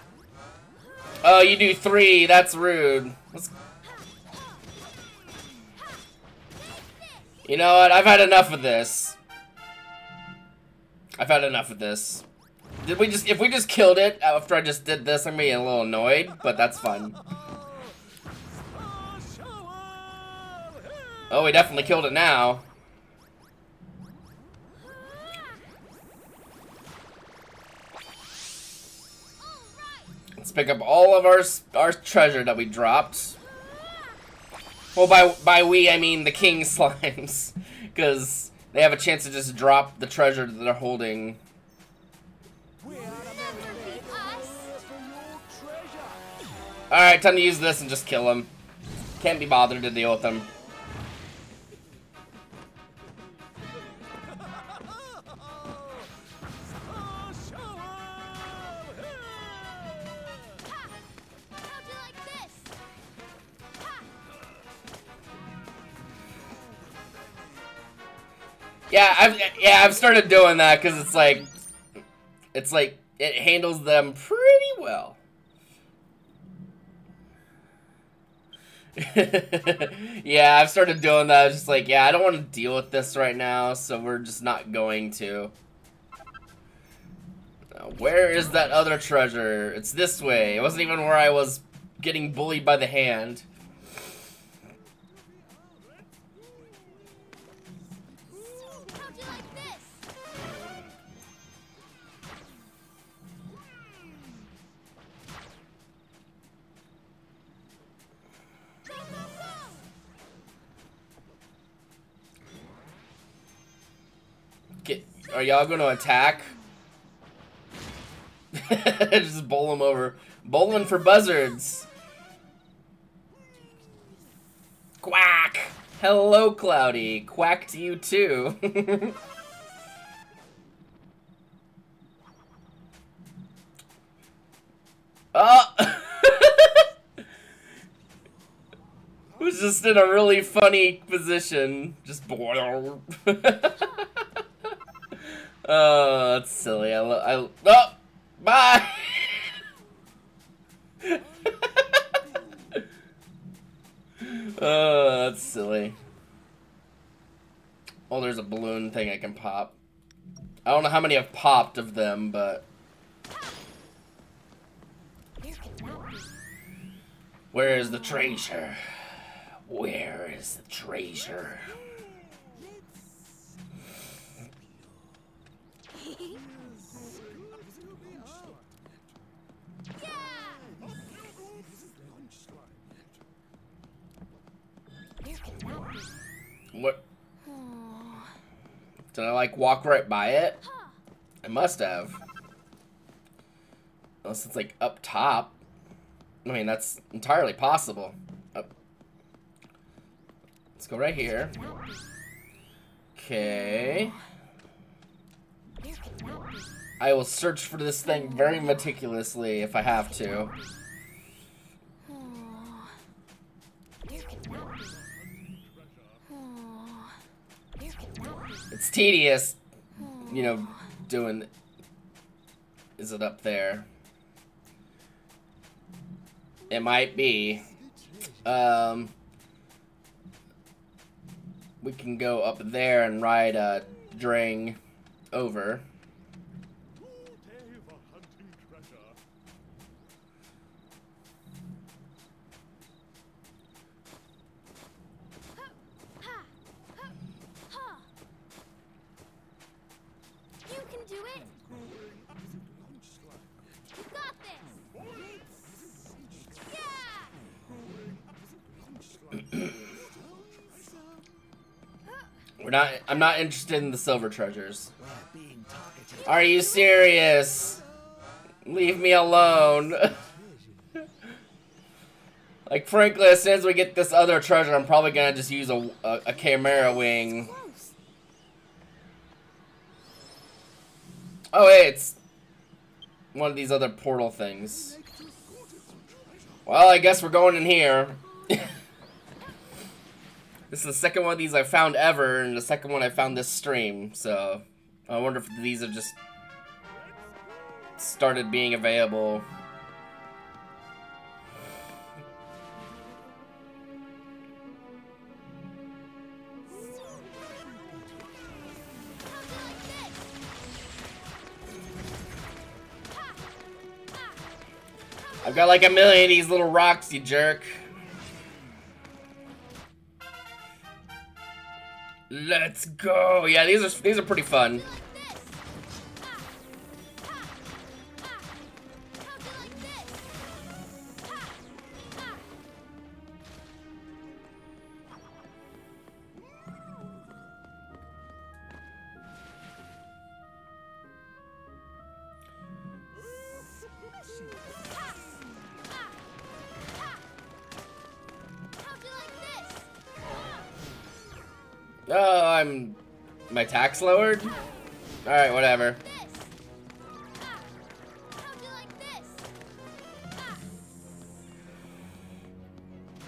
oh, you do three. That's rude. Let's... You know what? I've had enough of this. I've had enough of this. Did we just if we just killed it after I just did this, I'm gonna be a little annoyed, but that's fun. Oh, we definitely killed it now. Let's pick up all of our our treasure that we dropped. Well, by by we I mean the king slimes, because they have a chance to just drop the treasure that they're holding. Treasure. All right, time to use this and just kill him. Can't be bothered to deal with him. Yeah, I've yeah I've started doing that because it's like, it's like it handles them pretty well. yeah, I've started doing that. I was just like, yeah, I don't want to deal with this right now, so we're just not going to. Now, where is that other treasure? It's this way. It wasn't even where I was getting bullied by the hand. Are y'all gonna attack? Just bowl them over. Bowling for buzzards. Quack! Hello, Cloudy. Quack to you too. oh! was just in a really funny position. Just. Oh, that's silly. I love. I oh, bye. oh, that's silly. Oh, there's a balloon thing I can pop. I don't know how many I've popped of them, but Where is the treasure? Where is the treasure? Did I like walk right by it? I must have. Unless it's like up top. I mean, that's entirely possible. Let's go right here. Okay. I will search for this thing very meticulously if I have to. It's tedious, you know, doing... Is it up there? It might be. Um, we can go up there and ride a uh, Dring over. Not. I'm not interested in the silver treasures. Are you serious? Leave me alone. like, frankly, as soon as we get this other treasure, I'm probably gonna just use a, a, a Chimera wing. Oh, hey, it's one of these other portal things. Well, I guess we're going in here. this is the second one of these I found ever, and the second one I found this stream, so I wonder if these have just started being available. I've got like a million of these little rocks, you jerk. Let's go. Yeah, these are these are pretty fun. I'm my tax lowered. All right, whatever.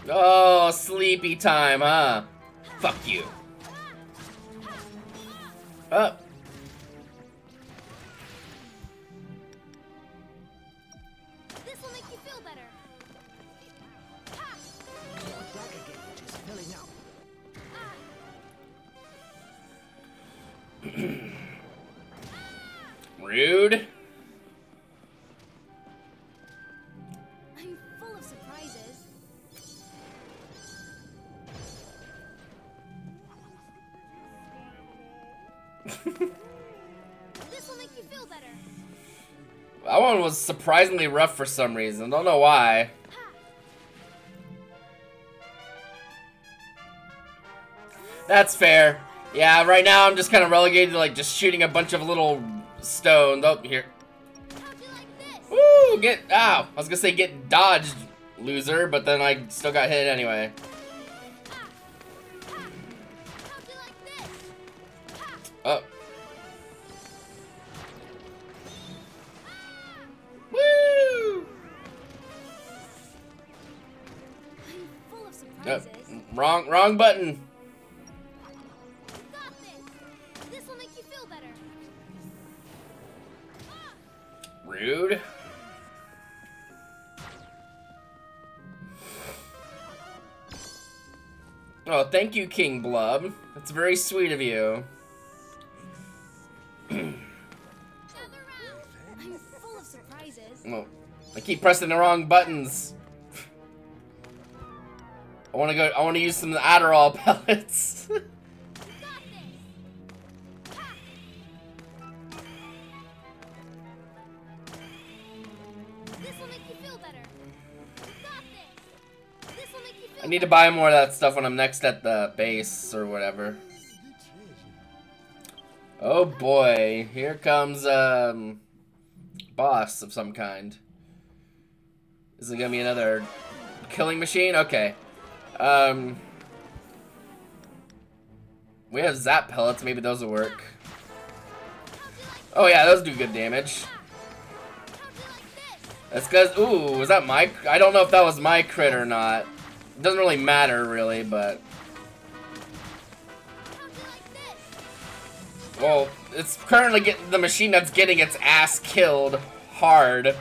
Oh, sleepy time, huh? Fuck you. Up. This Rude. I'm full of surprises. this will make you feel better. That one was surprisingly rough for some reason. Don't know why. That's fair. Yeah, right now I'm just kind of relegated to like just shooting a bunch of little stones. Oh, here. How'd you like this? Woo! Get ow! I was gonna say get dodged, loser, but then I still got hit anyway. How'd you like this? Oh. Woo! I'm full of Oh, wrong, wrong button. Rude. Oh, thank you, King Blub. That's very sweet of you. I keep pressing the wrong buttons. I want to go. I want to use some Adderall pellets. I need to buy more of that stuff when I'm next at the base or whatever. Oh boy, here comes um boss of some kind. Is it gonna be another killing machine? Okay. Um We have zap pellets, maybe those will work. Oh yeah, those do good damage. That's cause ooh, was that my I don't know if that was my crit or not. It doesn't really matter really, but well, it's currently getting the machine that's getting its ass killed hard.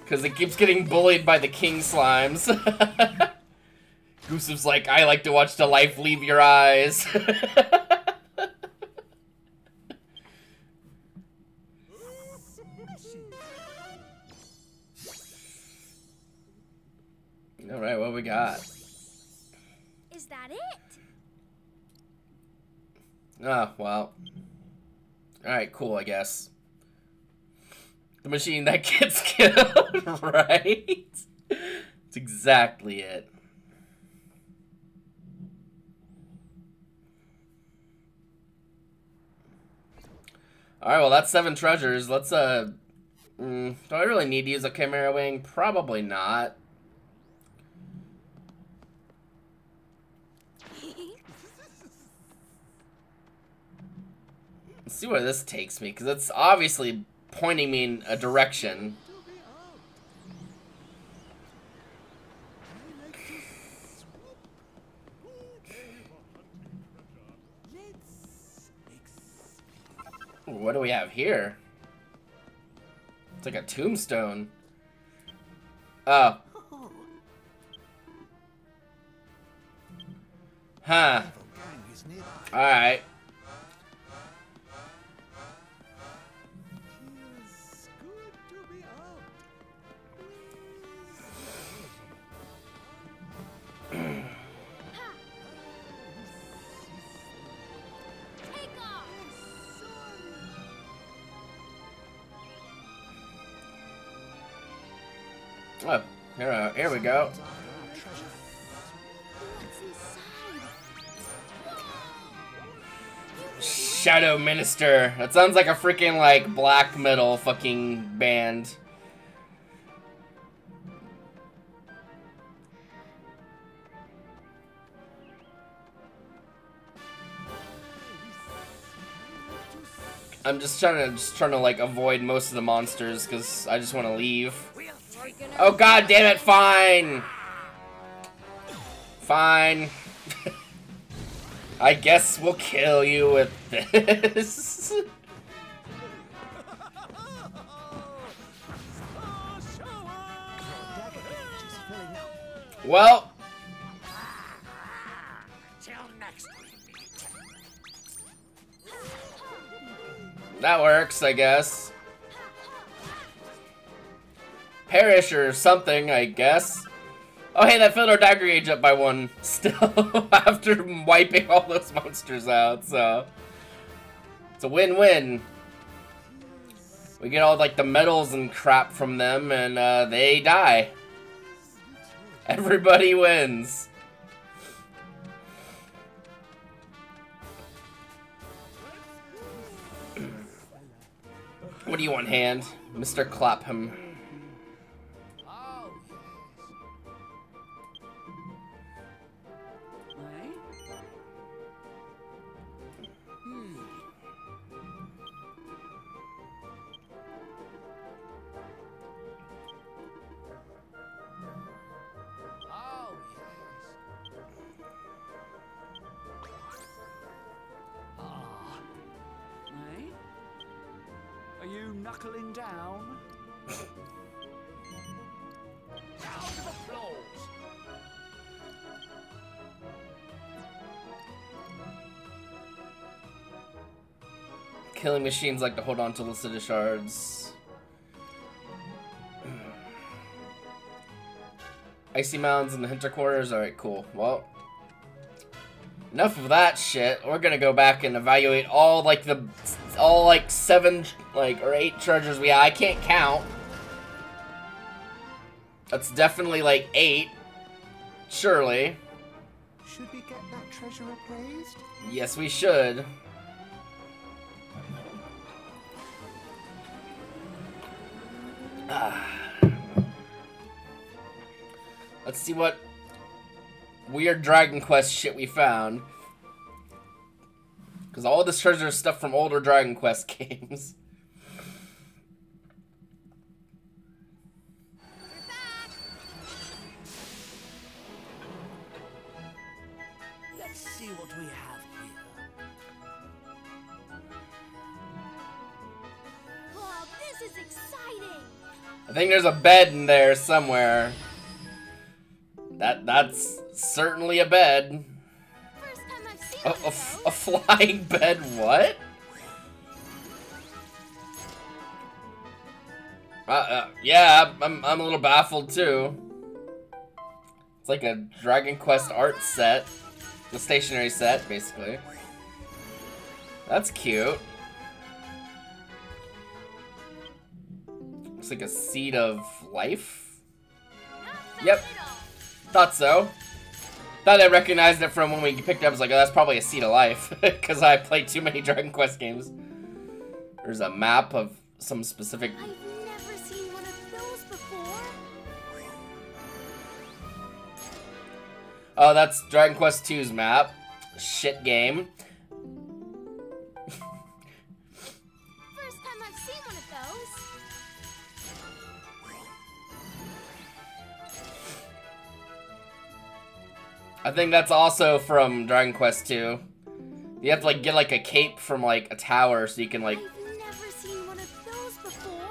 Because it keeps getting bullied by the king slimes. Goosef's like, I like to watch the life leave your eyes. Alright, what we got? That it? Oh, well. Alright, cool, I guess. The machine that gets killed, right? It's exactly it. Alright, well, that's seven treasures. Let's, uh... Mm, do I really need to use a Chimera Wing? Probably not. Let's see where this takes me, because it's obviously pointing me in a direction. What do we have here? It's like a tombstone. Oh. Huh. Alright. Oh, here, uh, here we go. Shadow Minister. That sounds like a freaking like black metal fucking band. I'm just trying to just trying to like avoid most of the monsters because I just want to leave. Oh god damn it! Fine. Fine. I guess we'll kill you with this. Well, that works, I guess. Perish or something, I guess. Oh, hey, that filled our dagger age up by one still after wiping all those monsters out, so. It's a win win. We get all like the medals and crap from them, and uh, they die. Everybody wins. What do you want, hand? Mr. Clapham. Knuckling down? Killing machines like to hold on to Lucida shards. Icy mounds in the Hinter Quarters. Alright, cool. Well, enough of that shit. We're gonna go back and evaluate all like the all like seven like or eight treasures we have. I can't count. That's definitely like eight. Surely. Should we get that treasure appraised? Yes, we should. Ah. Let's see what weird Dragon Quest shit we found. Because all this treasure is stuff from older Dragon Quest games. Let's see what we have here. Oh, this is exciting! I think there's a bed in there somewhere. That that's certainly a bed. A, flying bed? What? Uh, uh, yeah, I'm, I'm a little baffled too. It's like a Dragon Quest art set. The stationary set, basically. That's cute. Looks like a seed of life. Yep. Thought so. Thought I recognized it from when we picked it up. I was like, oh, that's probably a seed of life. Because I played too many Dragon Quest games. There's a map of some specific... I've never seen one of those before. Oh, that's Dragon Quest 2's map. Shit game. I think that's also from Dragon Quest 2. You have to like get like a cape from like a tower so you can like... I've never seen one of those before.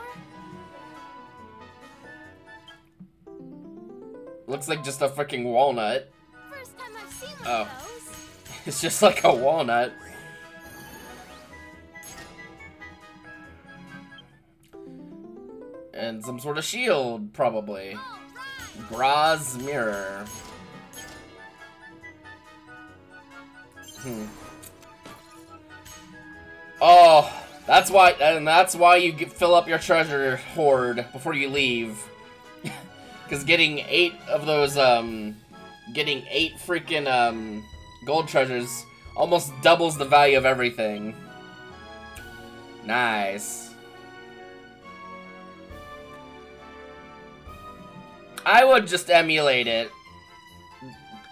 Looks like just a freaking walnut. First time I've seen one Oh. of those. It's just like a walnut. And some sort of shield, probably. Alright. Graz mirror. Hmm. Oh, that's why, and that's why you get, fill up your treasure hoard before you leave. Because getting eight of those, um, getting eight freaking, um, gold treasures almost doubles the value of everything. Nice. I would just emulate it.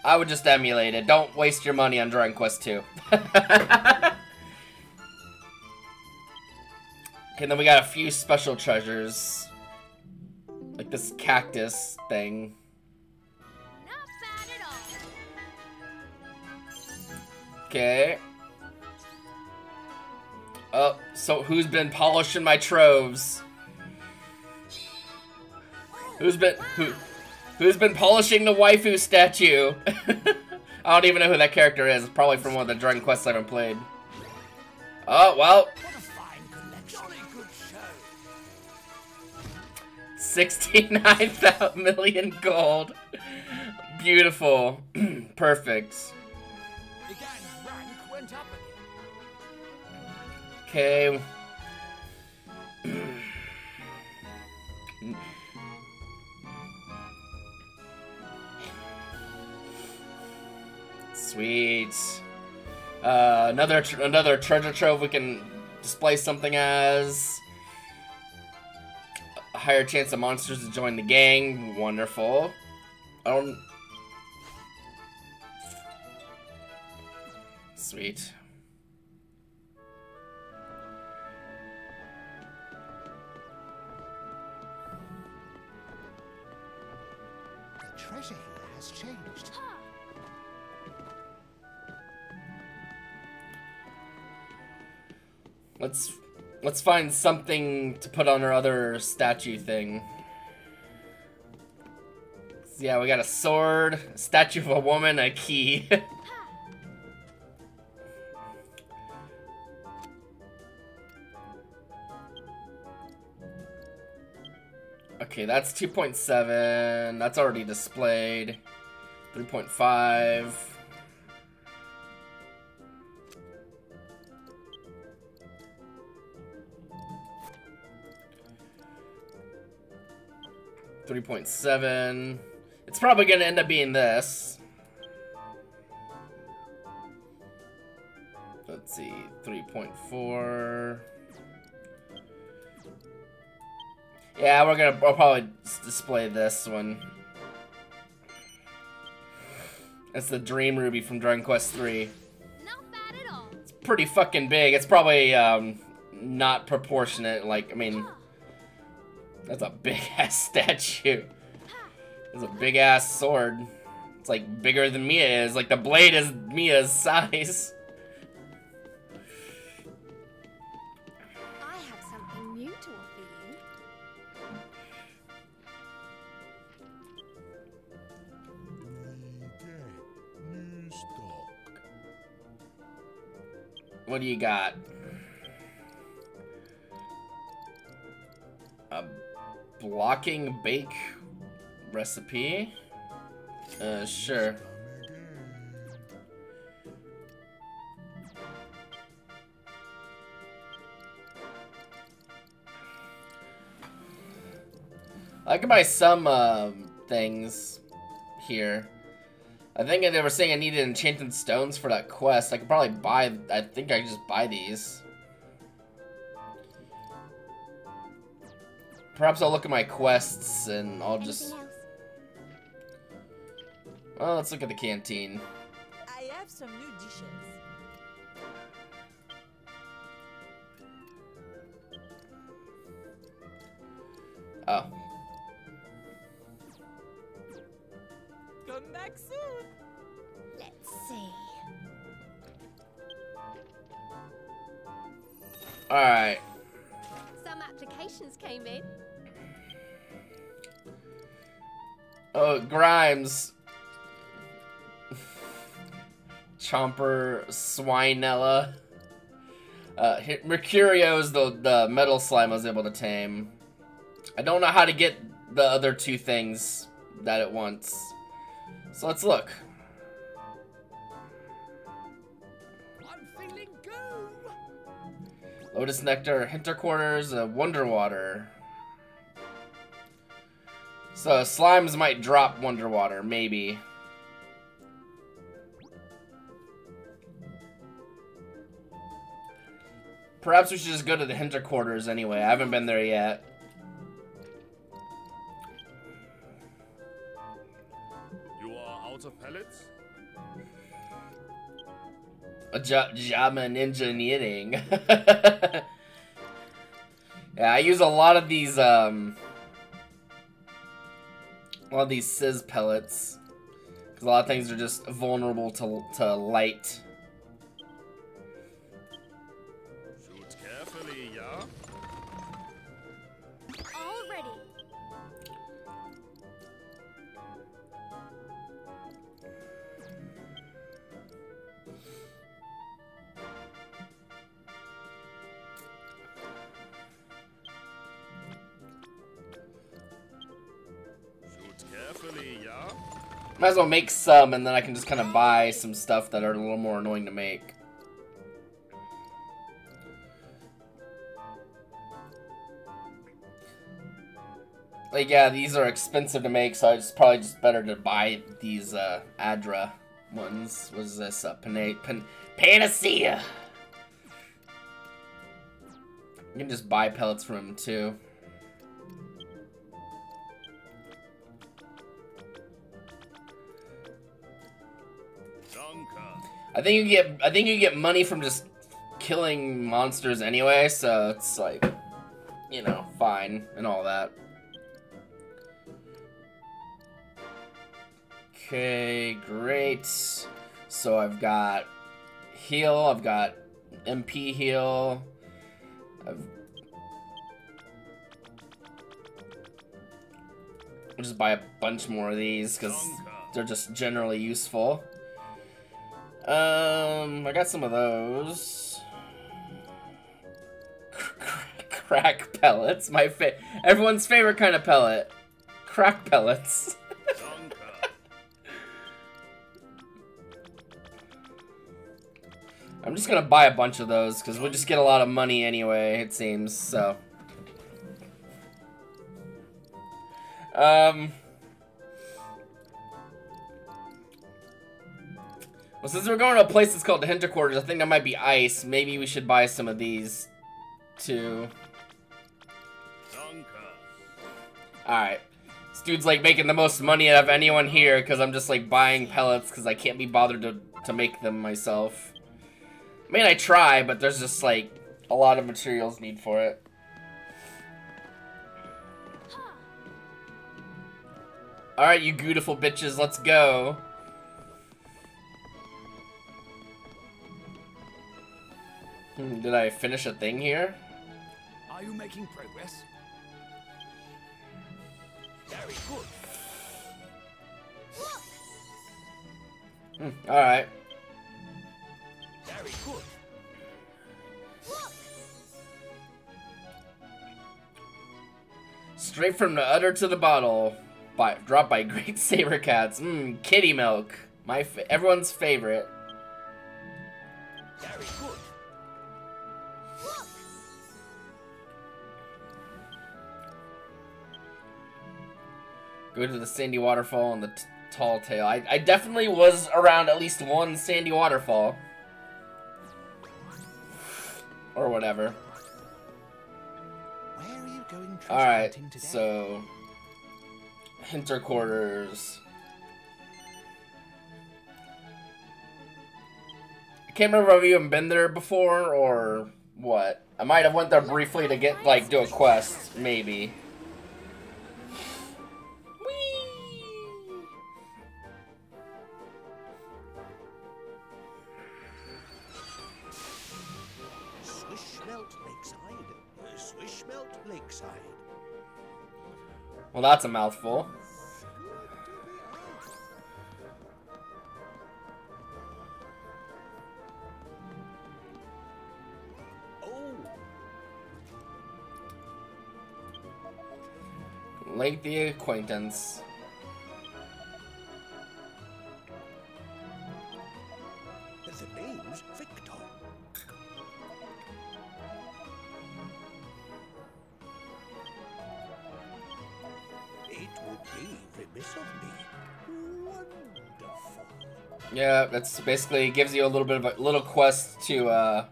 I would just emulate it. Don't waste your money on Dragon Quest 2. okay, then we got a few special treasures. Like this cactus thing. Not bad at all. Okay. Oh, so who's been polishing my troves? Who's been who? Who's been polishing the waifu statue? I don't even know who that character is. It's probably from one of the Dragon Quests I haven't played. Oh well, What a fine collection. Jolly good show. sixty-nine thousand million gold. Beautiful, perfect. Okay. Sweet. Uh, another another treasure trove we can display something as. A higher chance of monsters to join the gang. Wonderful. I don't. Sweet. The treasure here has changed. Let's let's find something to put on our other statue thing. Yeah, we got a sword, a statue of a woman, a key. okay, that's 2.7. That's already displayed. 3.5. Three point seven. It's probably gonna end up being this. Let's see, three point four. Yeah, we're gonna we'll probably display this one. It's the Dream Ruby from Dragon Quest Three. Not bad at all. It's Pretty fucking big. It's probably um not proportionate. Like I mean, that's a big-ass statue. That's a big-ass sword. It's like bigger than Mia is. Like the blade is Mia's size. I have something new to offer you. What do you got? A blocking bake recipe? Uh, sure. I can buy some um, things here. I think they were saying I needed enchanted stones for that quest. I could probably buy. I think I could just buy these. Perhaps I'll look at my quests and I'll just. Else? Well, let's look at the canteen. I have some new dishes. Oh, Come back soon. Let's see. all right. Some applications came in. Oh, Grimes. Chomper, Swinella. Uh, Mercurio is the, the metal slime I was able to tame. I don't know how to get the other two things that it wants. So let's look. I'm feeling good. Lotus Nectar, Hinter Quarters, uh, Wonder Water. So slimes might drop Wonder Water, maybe. Perhaps we should just go to the Hinter Quarters anyway. I haven't been there yet. You are out of pellets? A jo- job in engineering. yeah, I use a lot of these, um... A lot of these sizz pellets. Because a lot of things are just vulnerable to, to light. Might as well make some, and then I can just kind of buy some stuff that are a little more annoying to make. Like, yeah, these are expensive to make, so it's probably just better to buy these, uh, Adra ones. What is this? Uh, Pan Panacea! You can just buy pellets from him, too. I think you get I think you get money from just killing monsters anyway, so it's like you know, fine and all that. Okay, great. So I've got heal, I've got MP heal. I've I'll just buy a bunch more of these because they're just generally useful. Um, I got some of those. Crack pellets, my fa- everyone's favorite kind of pellet. Crack pellets. I'm just gonna buy a bunch of those because we'll just get a lot of money anyway. It seems so. Um. Well, since we're going to a place that's called the Hinter Quarters, I think that might be ice. Maybe we should buy some of these, too. Alright. This dude's like making the most money out of anyone here because I'm just like buying pellets because I can't be bothered to, to make them myself. I mean, I try, but there's just like a lot of materials need for it. Alright, you beautiful bitches, let's go. Hmm, did I finish a thing here? Are you making progress? Very good. Hmm, all right. Very good. Straight from the udder to the bottle. By, dropped by great saber cats. Mmm, kitty milk. My everyone's favorite. Very good. Go to the sandy waterfall and the tall tale. I, I definitely was around at least one sandy waterfall. Or whatever. Where are you going Alright, so. Hinter quarters. I can't remember if you even been there before or what. I might have went there briefly to get, like, do a quest, maybe. Well, that's a mouthful. Oh, Lengthy acquaintance. Be remiss of me. Wonderful. Yeah, that's basically gives you a little bit of a little quest to uh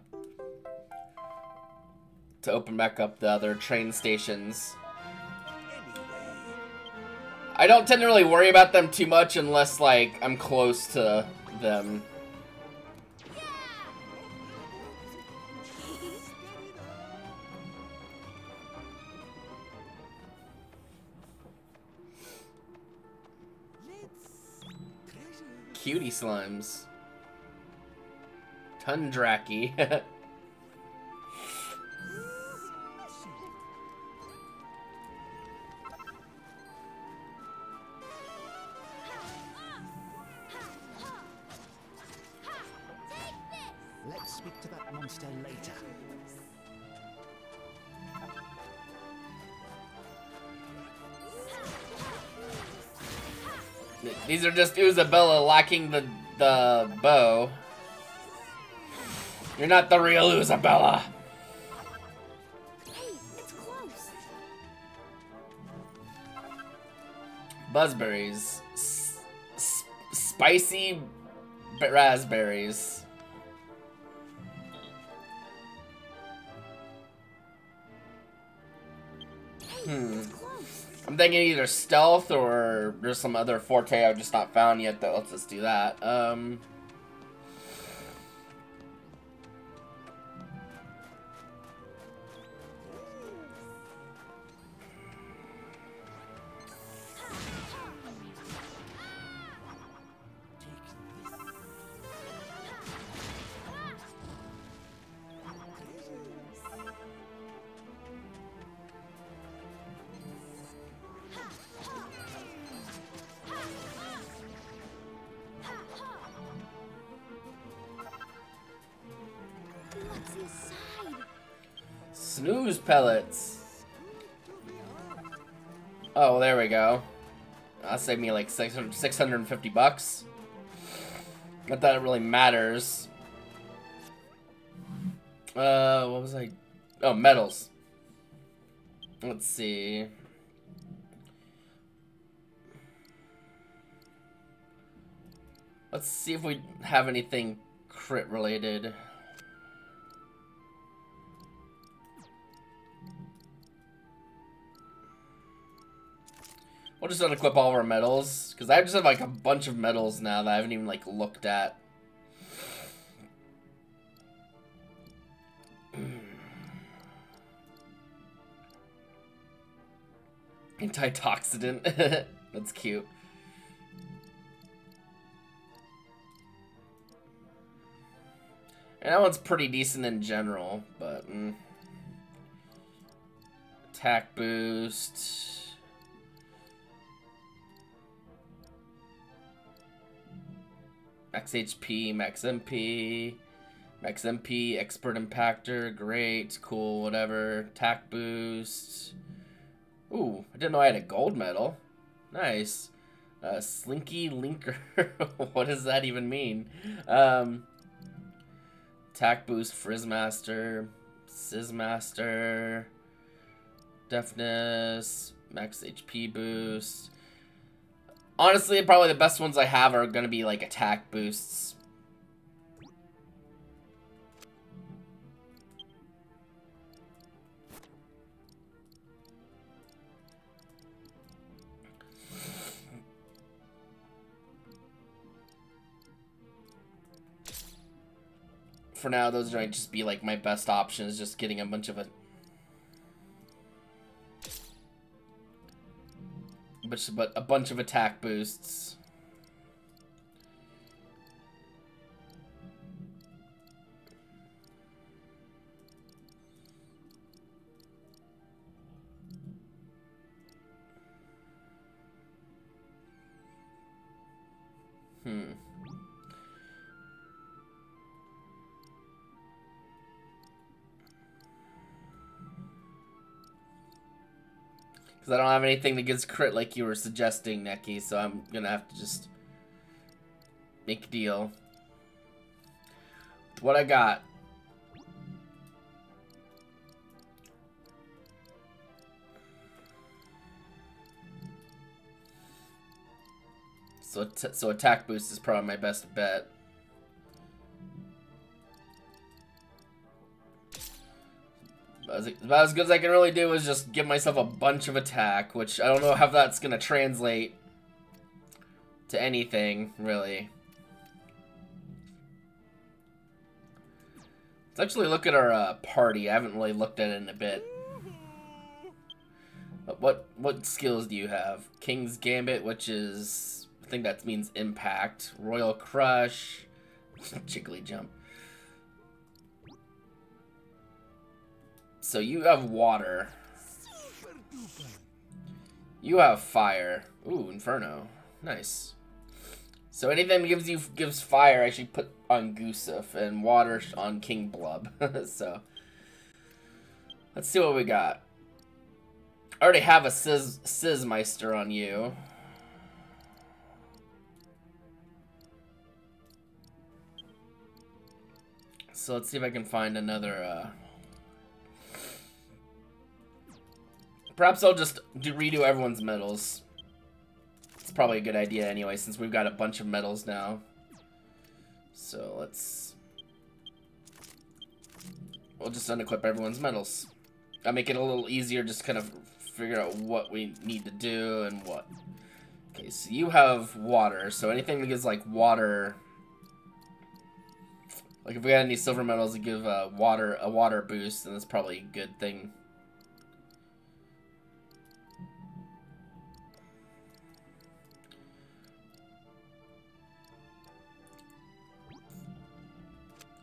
to open back up the other train stations. I don't tend to really worry about them too much unless like I'm close to them. Cutie slimes. Tundraki. are just Isabella lacking the the bow. You're not the real Isabella. Hey, it's close. Buzzberries. S- s- spicy raspberries. I'm thinking either stealth or there's some other forte I've just not found yet that lets us just do that. Um. That'll save me like 600, 650 bucks. Not that it really matters. Uh, what was I? Oh, medals. Let's see. Let's see if we have anything crit related. We'll just unequip all of our medals, because I just have like a bunch of medals now that I haven't even like looked at. Antitoxidant. That's cute. And that one's pretty decent in general, but... Mm. Attack boost. Max HP, max MP, max MP, expert impactor, great, cool, whatever. Attack boost. Ooh, I didn't know I had a gold medal. Nice. Uh, Slinky Linker. what does that even mean? Um, attack boost, Frizzmaster, Sizzmaster, Deafness, Max HP boost. Honestly, probably the best ones I have are to be like attack boosts. For now, those might just be like my best options, just getting a bunch of it. But, but a bunch of attack boosts. Because I don't have anything that gives crit like you were suggesting, Neki, so I'm gonna have to just make a deal. What I got. So, so attack boost is probably my best bet. About as good as I can really do is just give myself a bunch of attack, which I don't know how that's going to translate to anything, really. Let's actually look at our uh, party. I haven't really looked at it in a bit. But what what skills do you have? King's Gambit, which is I think that means impact. Royal Crush, Jiggly Jump. So you have water. You have fire. Ooh, Inferno. Nice. So anything that gives you gives fire, I should put on Gusif and water on King Blub. so let's see what we got. I already have a Sizz Sizzmeister on you. So let's see if I can find another uh, Perhaps I'll just do, redo everyone's medals. It's probably a good idea anyway, since we've got a bunch of medals now. So let's... We'll just unequip everyone's medals. I'll make it a little easier just kind of figure out what we need to do and what. Okay, so you have water, so anything that gives like water... Like if we got any silver medals to give uh, water a water boost, then that's probably a good thing.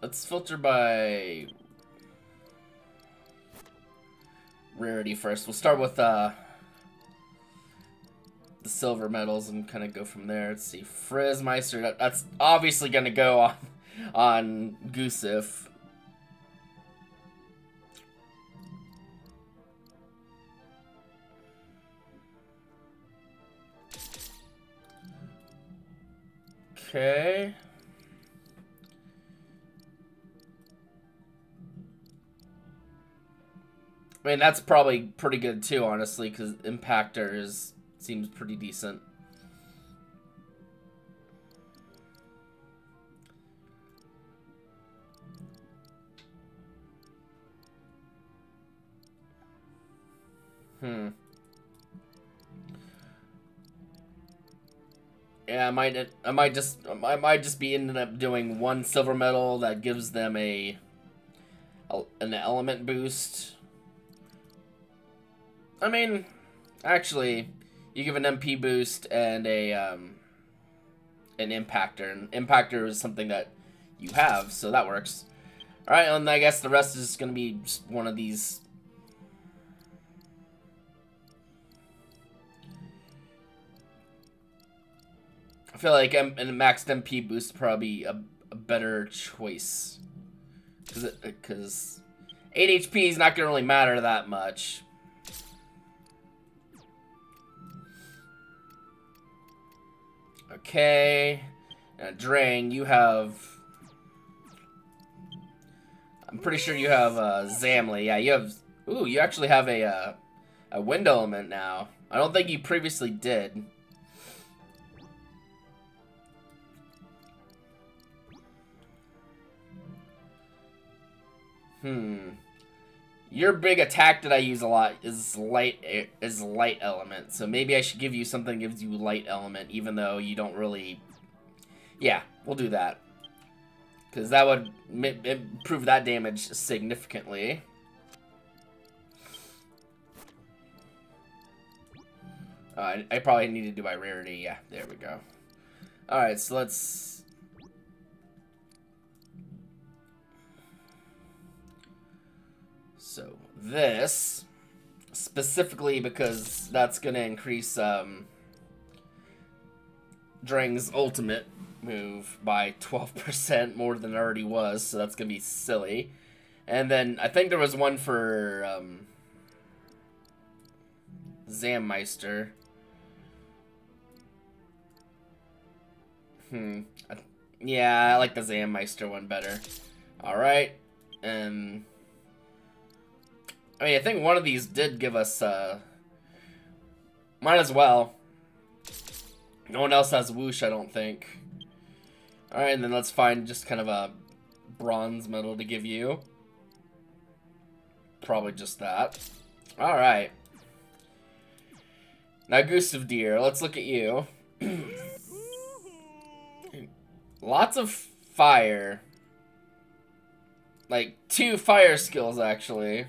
Let's filter by rarity first. We'll start with uh, the silver medals and kind of go from there. Let's see, Frizzmeister. That, that's obviously going to go on on Gusif. Okay. I mean, that's probably pretty good too, honestly, because Impactor is seems pretty decent. Hmm. Yeah, I might. I might just. I might just be ending up doing one silver medal that gives them a, a an element boost I mean, actually, you give an MP boost and a um, an impactor, and impactor is something that you have, so that works. All right, and I guess the rest is going to be just one of these. I feel like M and maxed MP boost probably a, a better choice, because because 8 HP is not going to really matter that much. Okay. Now, Drang, you have... I'm pretty sure you have uh, Zamly. Yeah, you have... Ooh, you actually have a, uh, a wind element now. I don't think you previously did. Hmm. Your big attack that I use a lot is light is light element. So maybe I should give you something that gives you light element, even though you don't really. Yeah, we'll do that. Because that would improve that damage significantly. Uh, I, I probably need to do my rarity. Yeah, there we go. Alright, so let's... this, specifically because that's going to increase um, Drang's ultimate move by 12% more than it already was, so that's going to be silly. And then I think there was one for um, Zammeister. Hmm. I, yeah, I like the Zammeister one better. Alright. And... I mean, I think one of these did give us, uh... Might as well. No one else has whoosh, I don't think. Alright, then let's find just kind of a bronze medal to give you. Probably just that. Alright. Now, Goose of Deer, let's look at you. Lots of fire. Like, two fire skills, actually.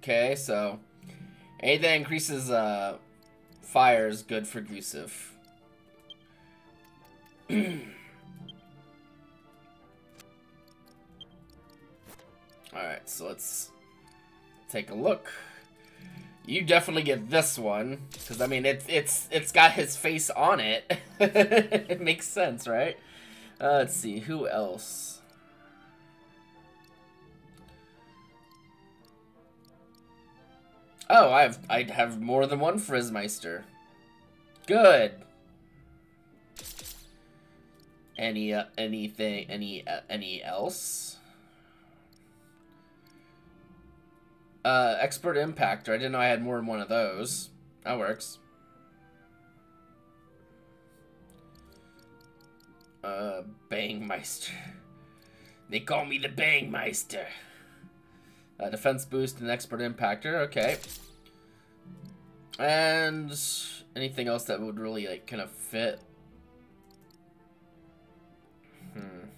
Okay, so... Anything that increases uh, fire is good for Gusev. Alright, so let's take a look. You definitely get this one, because I mean it's it's it's got his face on it. it makes sense, right? Uh, let's see who else. Oh, I have I have more than one Frizzmeister. Good. Any uh, anything any uh, any else? Uh, Expert Impactor. I didn't know I had more than one of those. That works. Uh, Bangmeister. They call me the Bangmeister. Uh, defense boost and Expert Impactor. Okay. And anything else that would really, like, kind of fit? Hmm.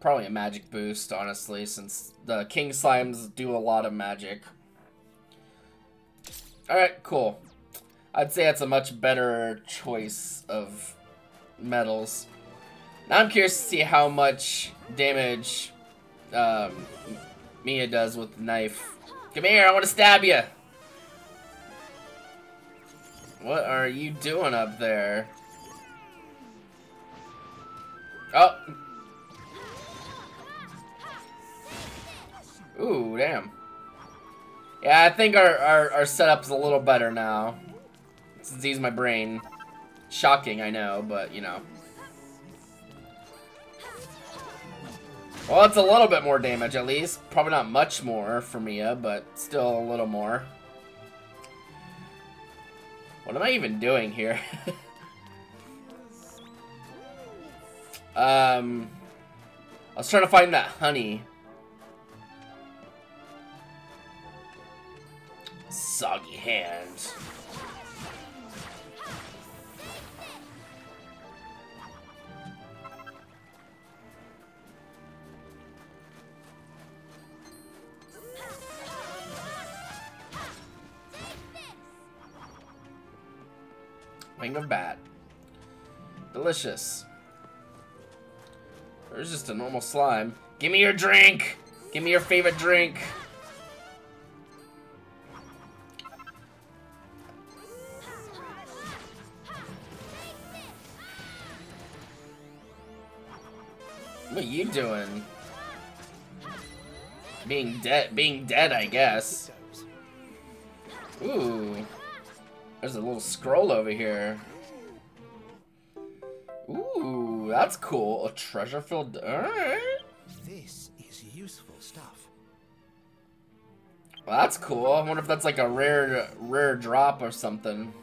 Probably a magic boost, honestly, since the King Slimes do a lot of magic. Alright, cool. I'd say that's a much better choice of medals. Now I'm curious to see how much damage um, Mia does with the knife. Come here, I want to stab you! What are you doing up there? Oh, Ooh, damn. Yeah, I think our, our, our setup's a little better now. Since he's my brain. Shocking, I know, but, you know. Well, it's a little bit more damage, at least. Probably not much more for Mia, but still a little more. What am I even doing here? um... I was trying to find that honey. Soggy hands. Wing of bat. Delicious. There's just a normal slime. Give me your drink! Give me your favorite drink! What are you doing? Being dead, being dead, I guess. Ooh. There's a little scroll over here. Ooh, that's cool. A treasure filled. Alright. This is useful stuff. Well, that's cool. I wonder if that's like a rare, rare drop or something.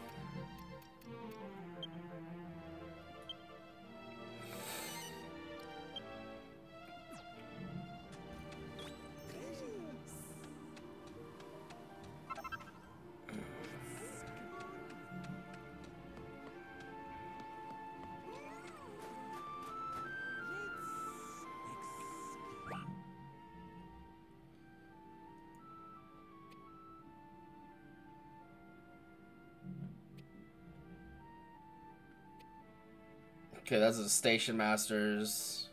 Okay, that's the station masters.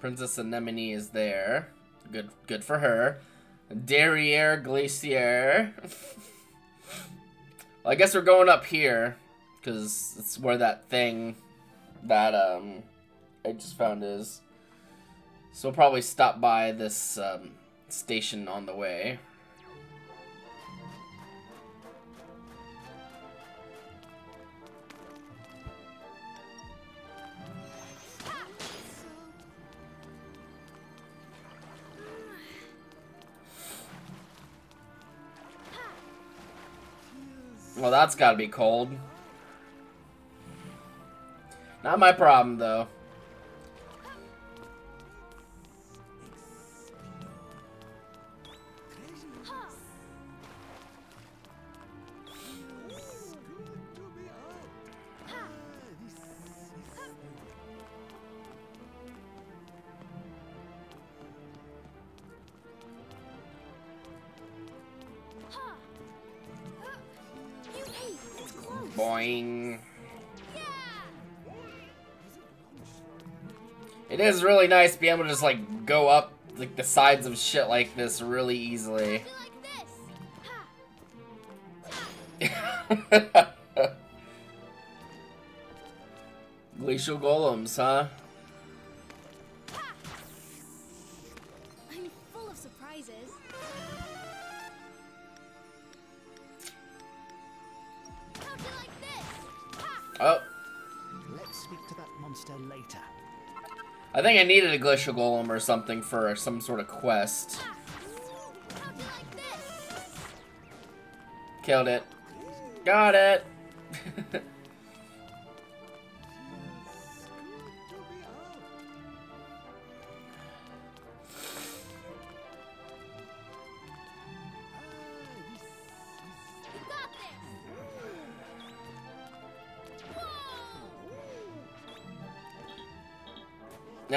Princess Anemone is there. Good, good for her. Derriere Glacier. well, I guess we're going up here because it's where that thing that um I just found is. So we'll probably stop by this um, station on the way. Well, that's gotta be cold. Not my problem, though. Really nice to be able to just like go up like the sides of shit like this really easily. Be like this. Glacial golems, huh? I think I needed a glacial golem or something for some sort of quest. Killed it. Got it.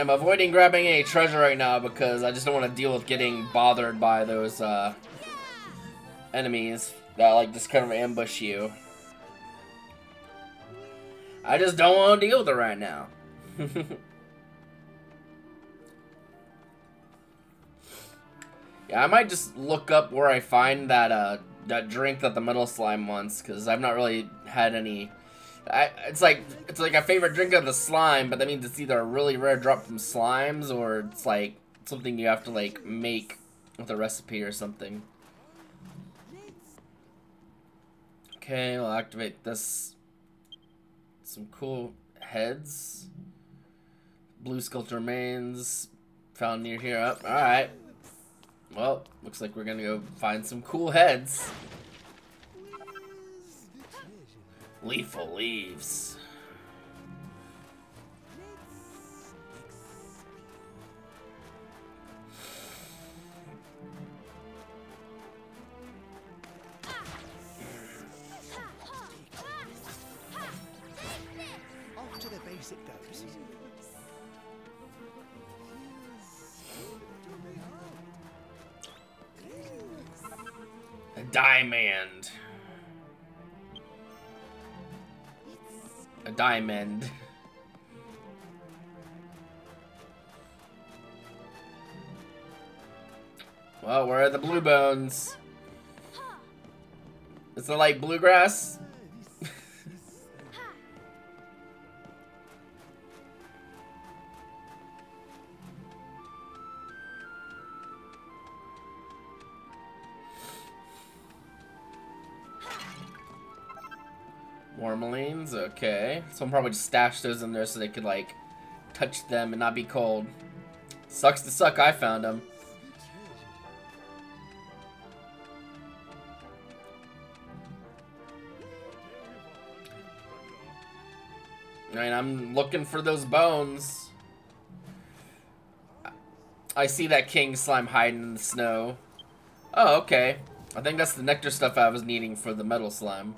I'm avoiding grabbing any treasure right now because I just don't want to deal with getting bothered by those uh, enemies that like just kind of ambush you. I just don't want to deal with it right now. yeah, I might just look up where I find that uh that drink that the metal slime wants because I've not really had any. I, it's like it's like a favorite drink of the slime, but that means it's either a really rare drop from slimes or it's like something you have to like make with a recipe or something. Okay, we'll activate this. Some cool heads. Blue sculpture remains found near here. Up. All right. Well, looks like we're gonna go find some cool heads. Lethal leaves. Off to the basic goes. A diamond. Diamond. Well, where are the blue bones? Is it like bluegrass? Someone probably just stashed those in there so they could, like, touch them and not be cold. Sucks to suck, I found them. And I'm looking for those bones. I see that king slime hiding in the snow. Oh, okay. I think that's the nectar stuff I was needing for the metal slime.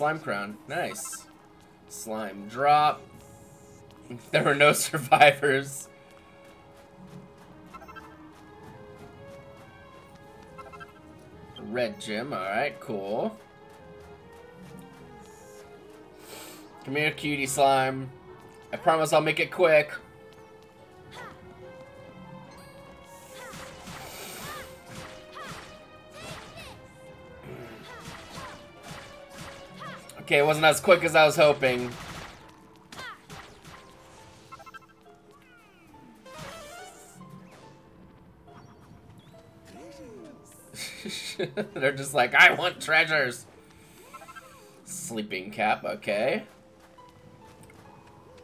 Slime crown. Nice. Slime drop. There were no survivors. Red gem. Alright, cool. Come here, cutie slime. I promise I'll make it quick. Okay, it wasn't as quick as I was hoping. They're just like, I want treasures. Sleeping cap, okay.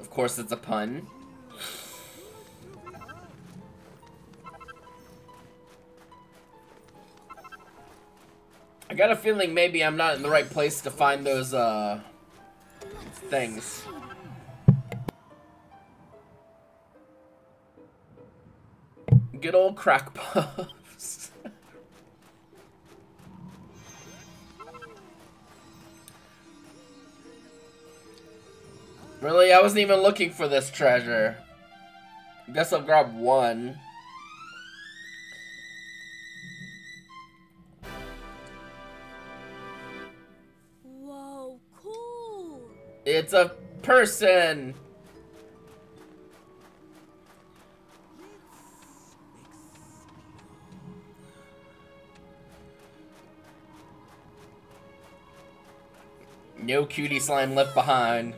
Of course, it's a pun. Got a feeling maybe I'm not in the right place to find those, uh, things. Good old crack puffs. really? I wasn't even looking for this treasure. Guess I'll grab one. It's a person! No cutie slime left behind.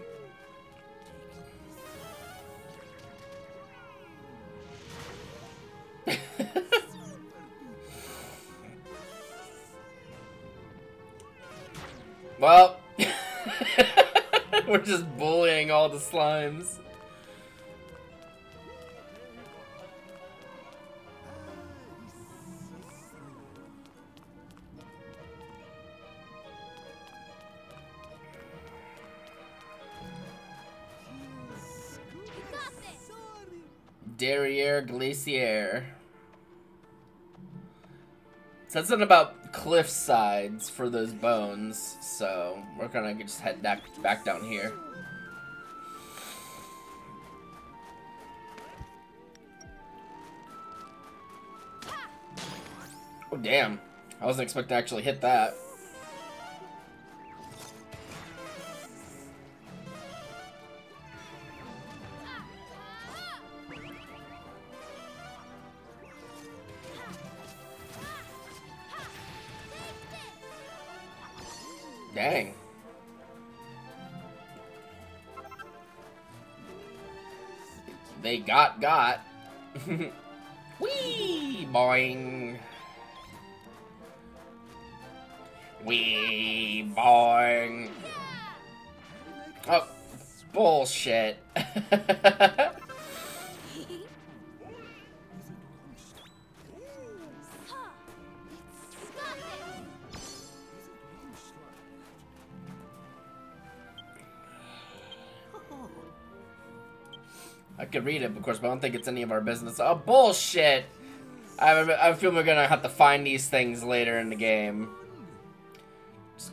All the slimes. Derriere Glacier. Said something about cliff sides for those bones, so we're gonna just head back back down here. Damn! I wasn't expecting to actually hit that. Dang. They got got. Wee boing. Wee boing. Oh, bullshit. I could read it, of course, but I don't think it's any of our business. Oh, bullshit! I, I feel we're gonna have to find these things later in the game.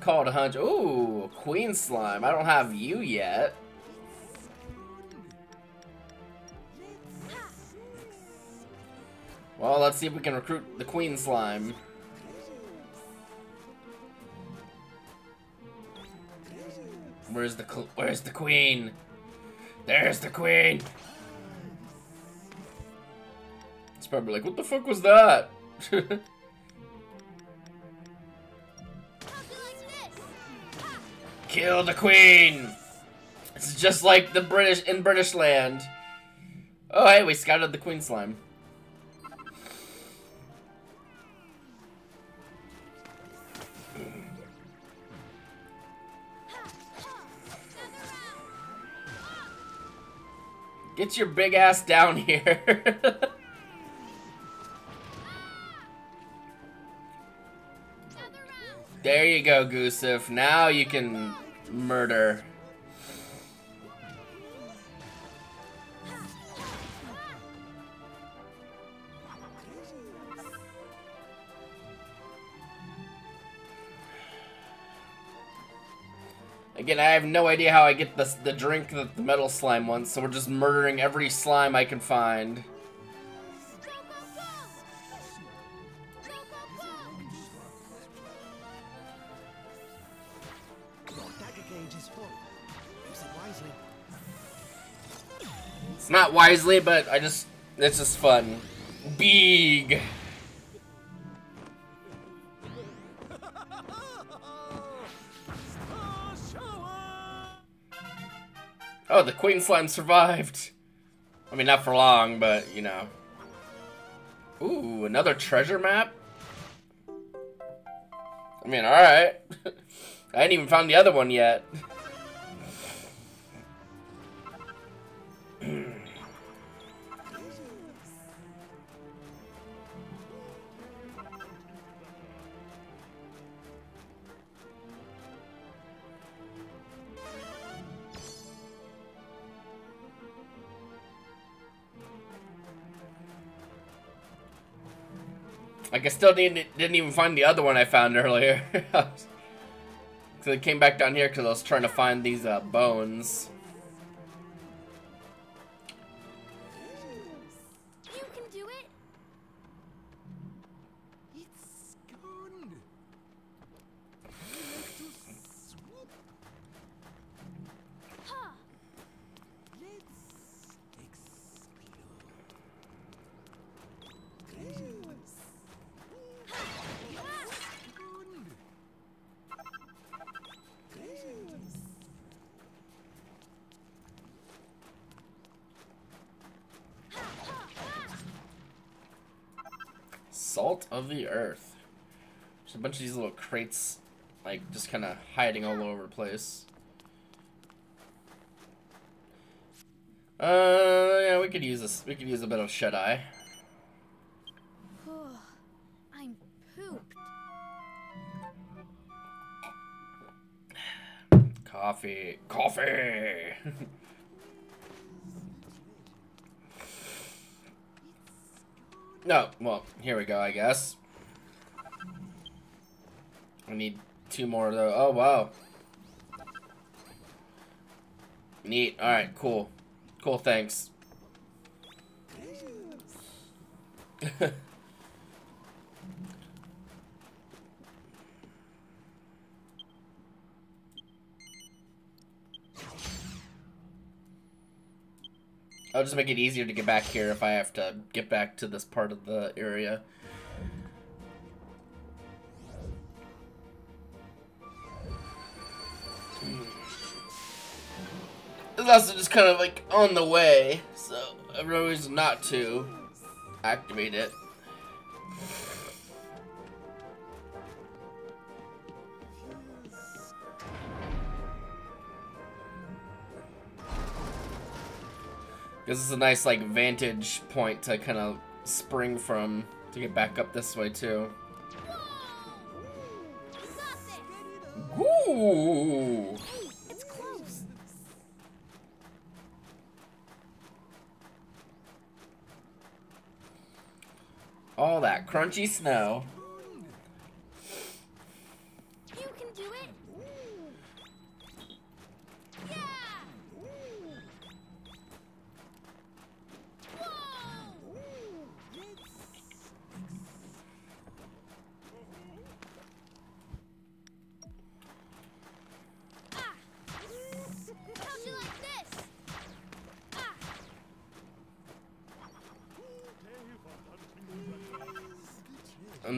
Just call it a hunch. Ooh, queen slime. I don't have you yet. Well, let's see if we can recruit the queen slime. Where's the where's the queen? There's the queen. It's probably like, what the fuck was that? Kill the queen. It's just like the British in British land. Oh, hey, we scouted the queen slime. Get your big ass down here. There you go, Goosef. Now you can murder. Again, I have no idea how I get the, the drink that the metal slime wants, so we're just murdering every slime I can find. Not wisely, but I just, it's just fun. Big. Oh, the queen slime survived. I mean, not for long, but, you know. Ooh, another treasure map? I mean, alright. I ain't even found the other one yet. Like, I still didn't, didn't even find the other one I found earlier. so I came back down here because I was trying to find these uh, bones. The earth. There's a bunch of these little crates, like, just kind of hiding all over the place. Uh, yeah, we could use this. We could use a bit of shut eye. I'm pooped. Coffee. Coffee! no, well, here we go, I guess. I need two more though. Oh, wow. Neat. Alright, cool. Cool, thanks. I'll just make it easier to get back here if I have to get back to this part of the area. It's also just kind of like on the way, so I no not to activate it. This is a nice like vantage point to kind of spring from to get back up this way too. This. Ooh! Hey, it's close. All that crunchy snow.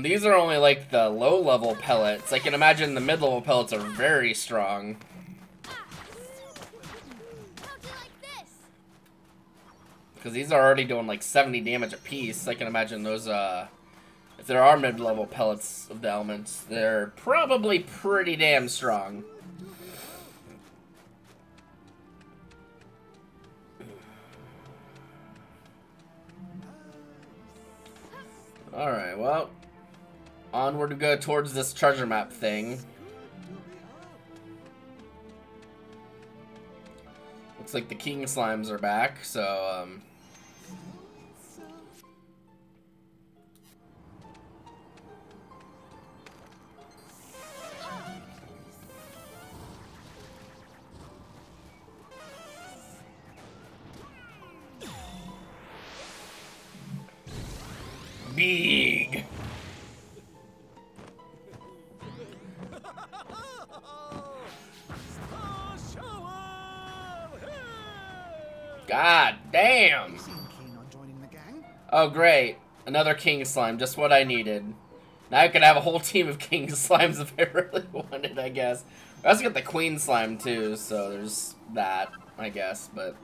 These are only like the low level pellets. I can imagine the mid level pellets are very strong. Because these are already doing like 70 damage a piece. I can imagine those, uh, if there are mid level pellets of the elements, they're probably pretty damn strong. Alright, well, onward we go towards this treasure map thing. Looks like the king slimes are back, so, um... Big! Oh, great. Another king slime, just what I needed. Now I could have a whole team of king slimes if I really wanted, I guess. I also got the queen slime too, so there's that, I guess, but...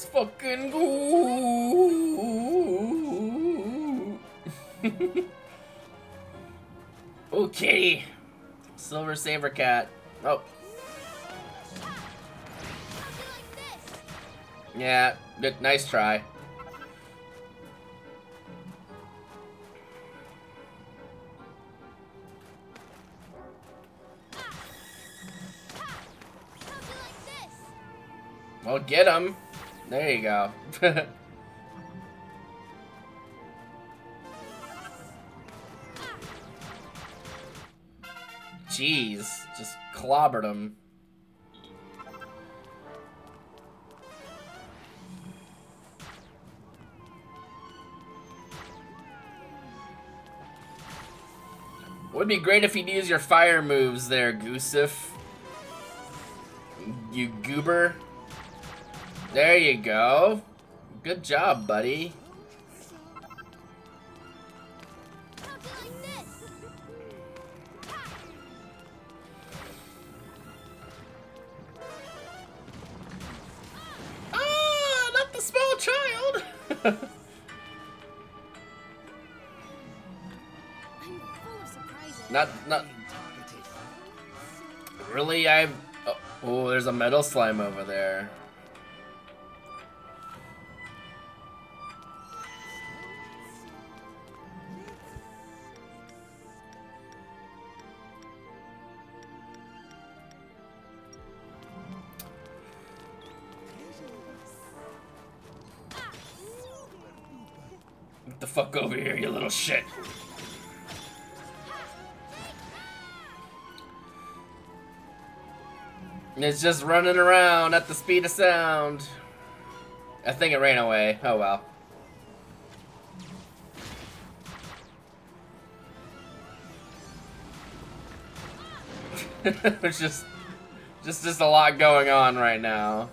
Let's fucking go! oh, kitty! Silver Saber Cat. Oh, yeah, good, nice try. Well, get him. There you go. Jeez, just clobbered him. Would be great if you'd use your fire moves there, Goosef. You goober. There you go. Good job, buddy. Ah, not the small child. Not, not really. I. Oh, oh, there's a metal slime over there. Fuck over here, you little shit. It's just running around at the speed of sound. I think it ran away. Oh well. There's just, just, just a lot going on right now.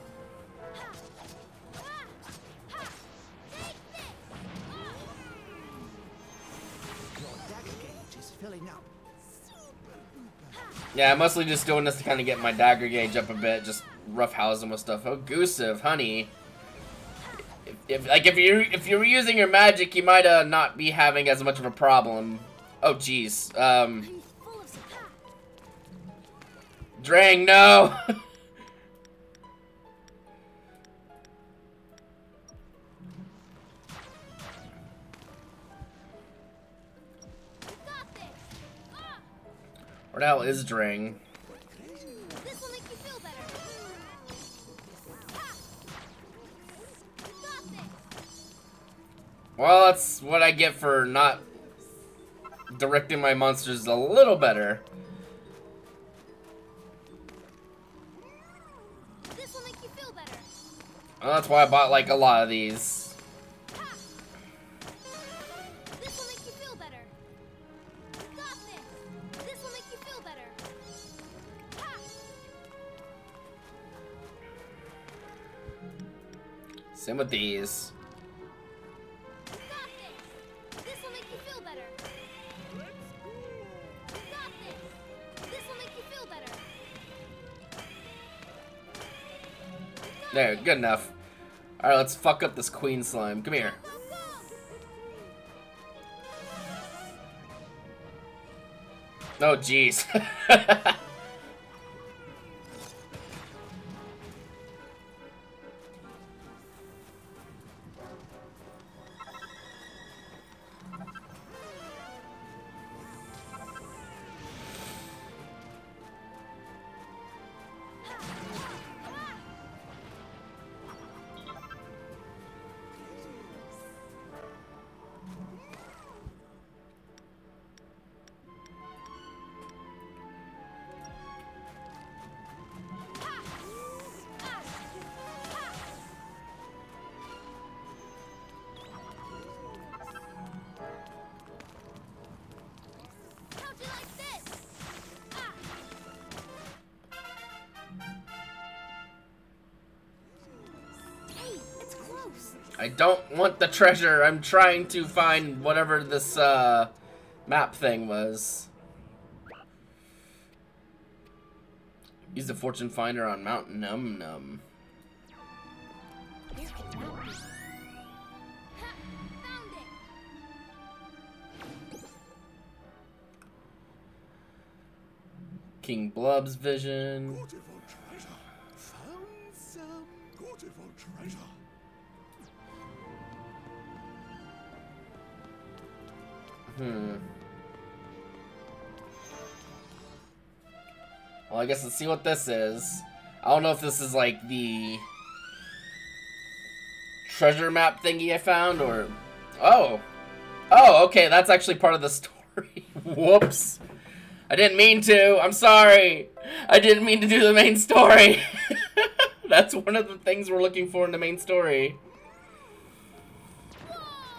Yeah, I'm mostly just doing this to kind of get my dagger gauge up a bit, just roughhousing with stuff. Oh, Gusev, honey. If, if like if you if you were using your magic, you might uh, not be having as much of a problem. Oh, jeez. Um, I'm full of surprises. Drang, no. Where the hell is Drang? this will make you feel better. Ha! Got this. Well, that's what I get for not directing my monsters a little better. This will make you feel better. Well, that's why I bought like a lot of these. You feel better. There, good enough. Alright, let's fuck up this queen slime. Come here. Oh, jeez. I don't want the treasure. I'm trying to find whatever this uh, map thing was. Use the fortune finder on Mount Num Num. Where could that be? Ha! Found it. King Blub's vision. Beautiful treasure. Found some beautiful treasure. Hmm. Well, I guess let's see what this is. I don't know if this is like the treasure map thingy I found or. Oh! Oh, okay, that's actually part of the story. Whoops. I didn't mean to. I'm sorry. I didn't mean to do the main story. that's one of the things we're looking for in the main story.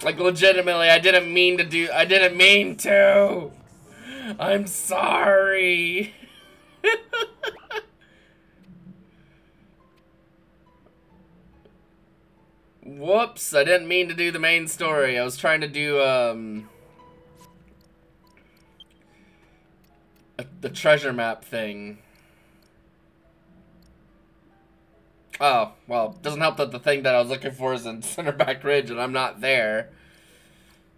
Like legitimately, I didn't mean to do. I didn't mean to. I'm sorry. Whoops! I didn't mean to do the main story. I was trying to do um a, the treasure map thing. Oh, well, doesn't help that the thing that I was looking for is in Centerback Ridge and I'm not there.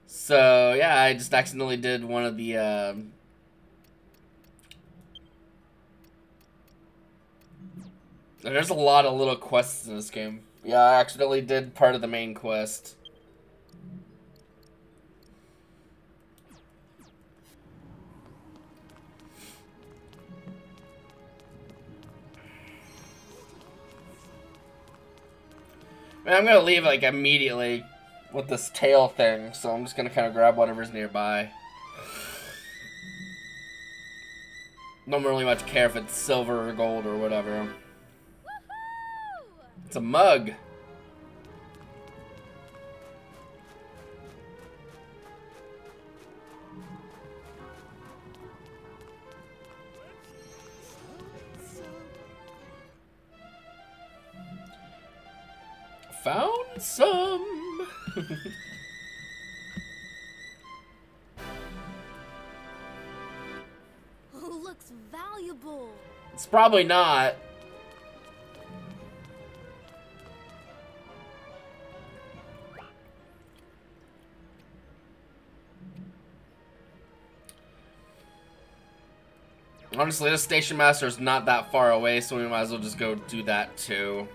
So, yeah, I just accidentally did one of the, um... There's a lot of little quests in this game. Yeah, I accidentally did part of the main quest. Man, I'm gonna leave like immediately with this tail thing, so I'm just gonna kind of grab whatever's nearby. Don't really much care if it's silver or gold or whatever. It's a mug. Found some. Oh, looks valuable. it's probably not. Honestly, this station master is not that far away, so we might as well just go do that too.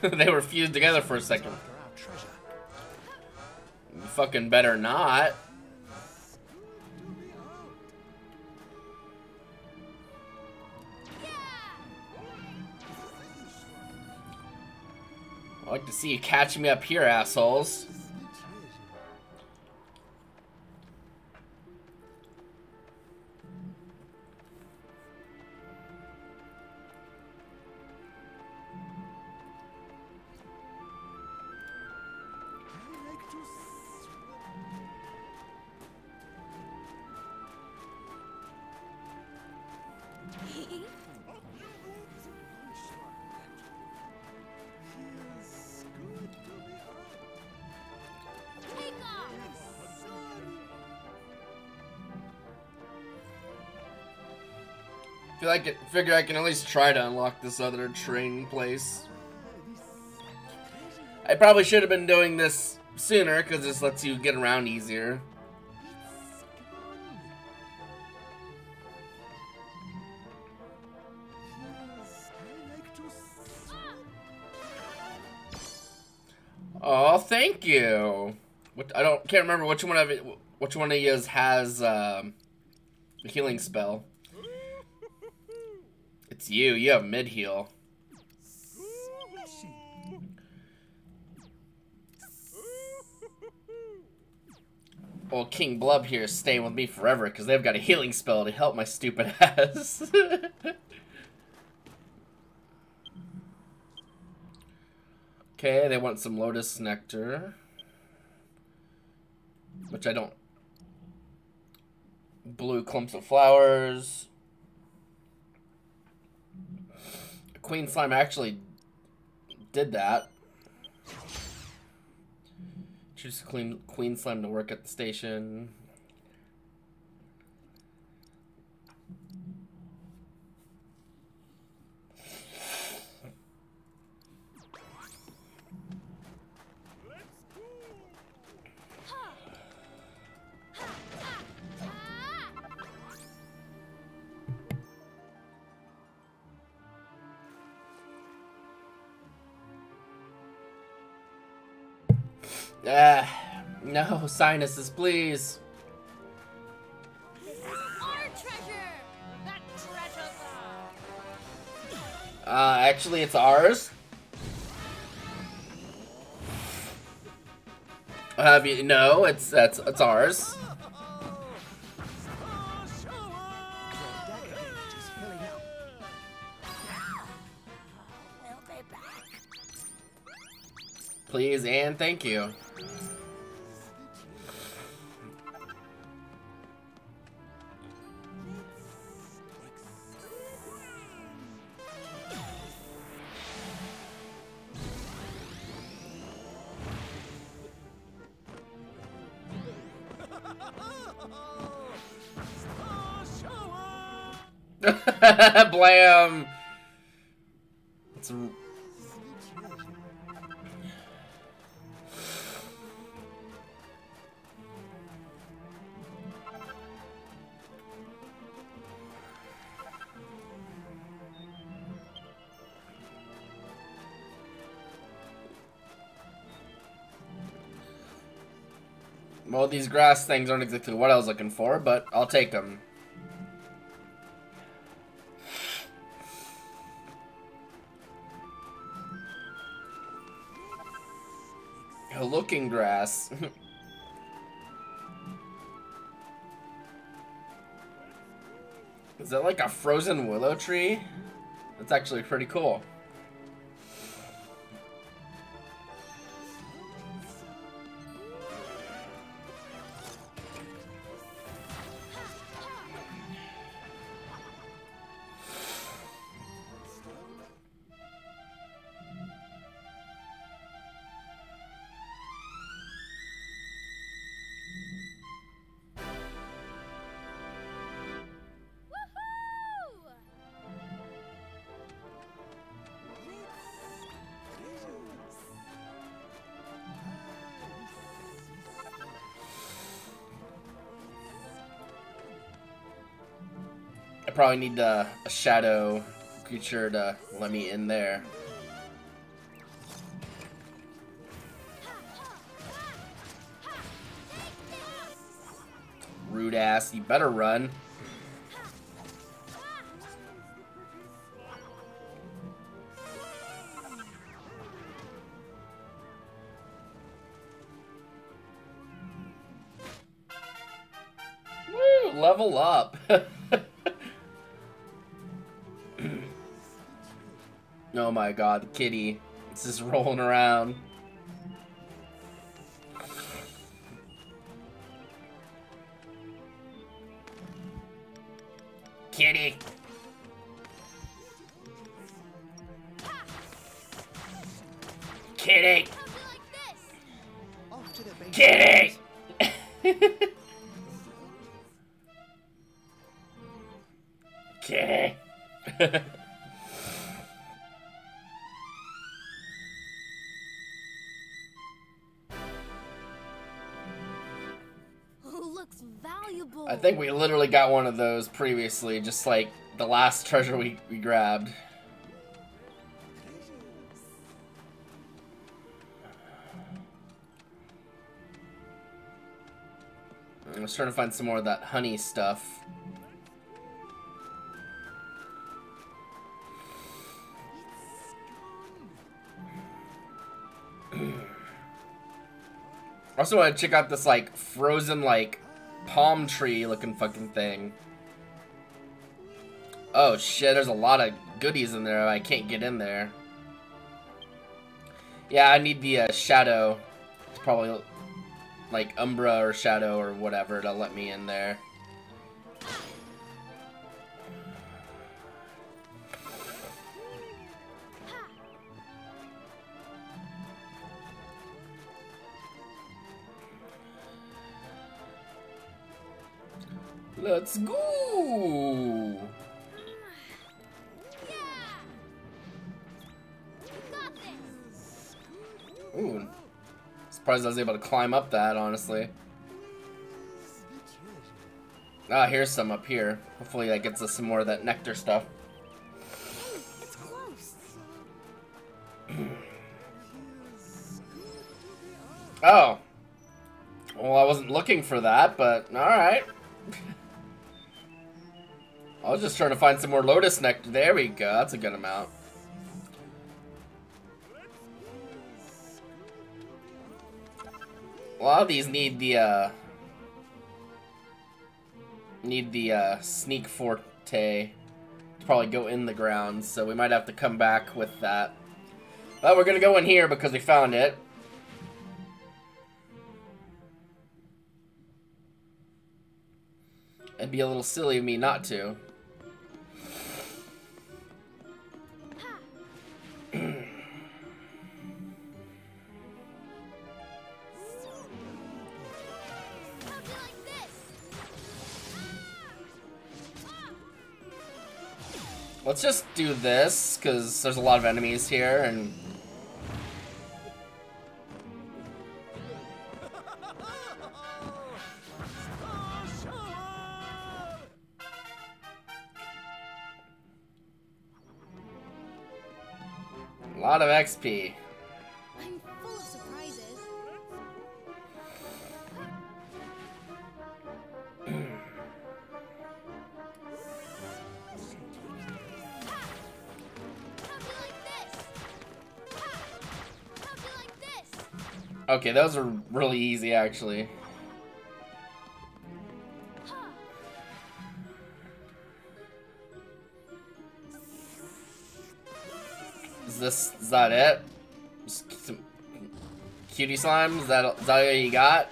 they were fused together for a second. Fucking better not. I'd like to see you catch me up here, assholes. Like it, figure I can at least try to unlock this other train place. I probably should have been doing this sooner because this lets you get around easier. I. Oh, thank you. What I don't can't remember which one of it, which one of you has um, a healing spell. It's you. You have mid heal. Well, King Blub here is staying with me forever because they've got a healing spell to help my stupid ass. okay, they want some lotus nectar. Which I don't. Blue clumps of flowers. Queen Slime actually did that. Choose Queen, Queen Slime to work at the station. Ah, no, sinuses, please. Uh, actually, it's ours. Have you? No, it's that's it's ours. Please and thank you. Blam. It's a- Well, these grass things aren't exactly what I was looking for, but I'll take them. Grass. Is that like a frozen willow tree? That's actually pretty cool. probably need a shadow creature to let me in there. Rude ass, you better run. Woo, level up. oh my god, kitty. It's just rolling around. Got one of those previously, just like the last treasure we, we grabbed. I was trying to find some more of that honey stuff. I also want to check out this like frozen like palm tree looking fucking thing. Oh shit, there's a lot of goodies in there. I can't get in there. Yeah, I need the uh, shadow. It's probably like Umbra or Shadow or whatever to let me in there. Let's go! Ooh. Surprised I was able to climb up that, honestly. Ah, here's some up here. Hopefully that gets us some more of that nectar stuff. Oh. Well, I wasn't looking for that, but alright. I was just trying to find some more lotus nectar. There we go. That's a good amount. A lot of these need the, uh... Need the, uh, sneak forte to probably go in the ground, so we might have to come back with that. But we're gonna go in here because we found it. It'd be a little silly of me not to. Let's just do this, because there's a lot of enemies here, and... A lot of XP. Okay, those are really easy, actually. Is this, is that it? Just some cutie slime? Is that, is that all you got?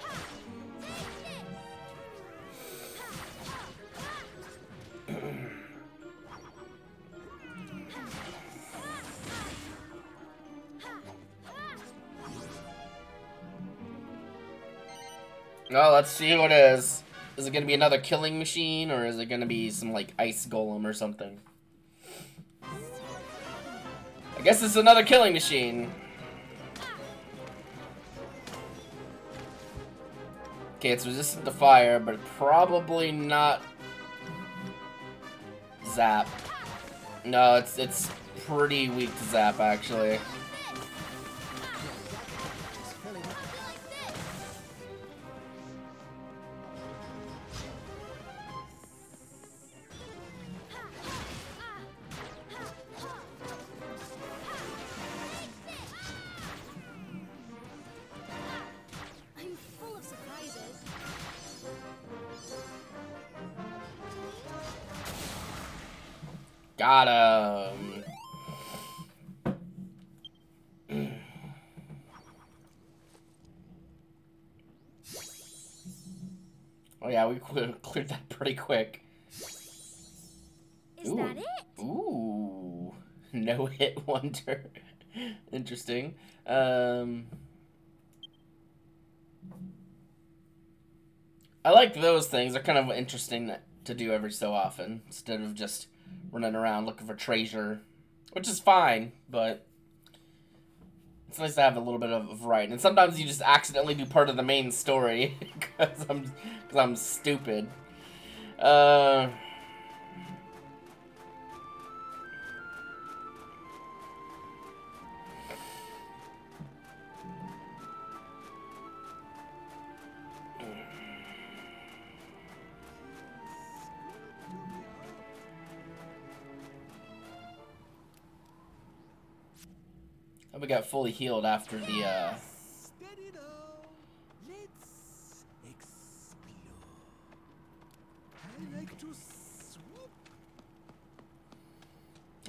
Let's see what it is. Is it gonna be another killing machine, or is it gonna be some, like, ice golem or something? I guess it's another killing machine. Okay, it's resistant to fire, but probably not zap. No, it's it's pretty weak to zap actually. Quick. Is Ooh. that it? Ooh, no hit wonder. Interesting. Um, I like those things. They're kind of interesting to do every so often instead of just running around looking for treasure, which is fine, but it's nice to have a little bit of variety. And sometimes you just accidentally do part of the main story because I'm because I'm stupid. Uh. We got fully healed after the uh Steady now. Let's explore. I like to swoop.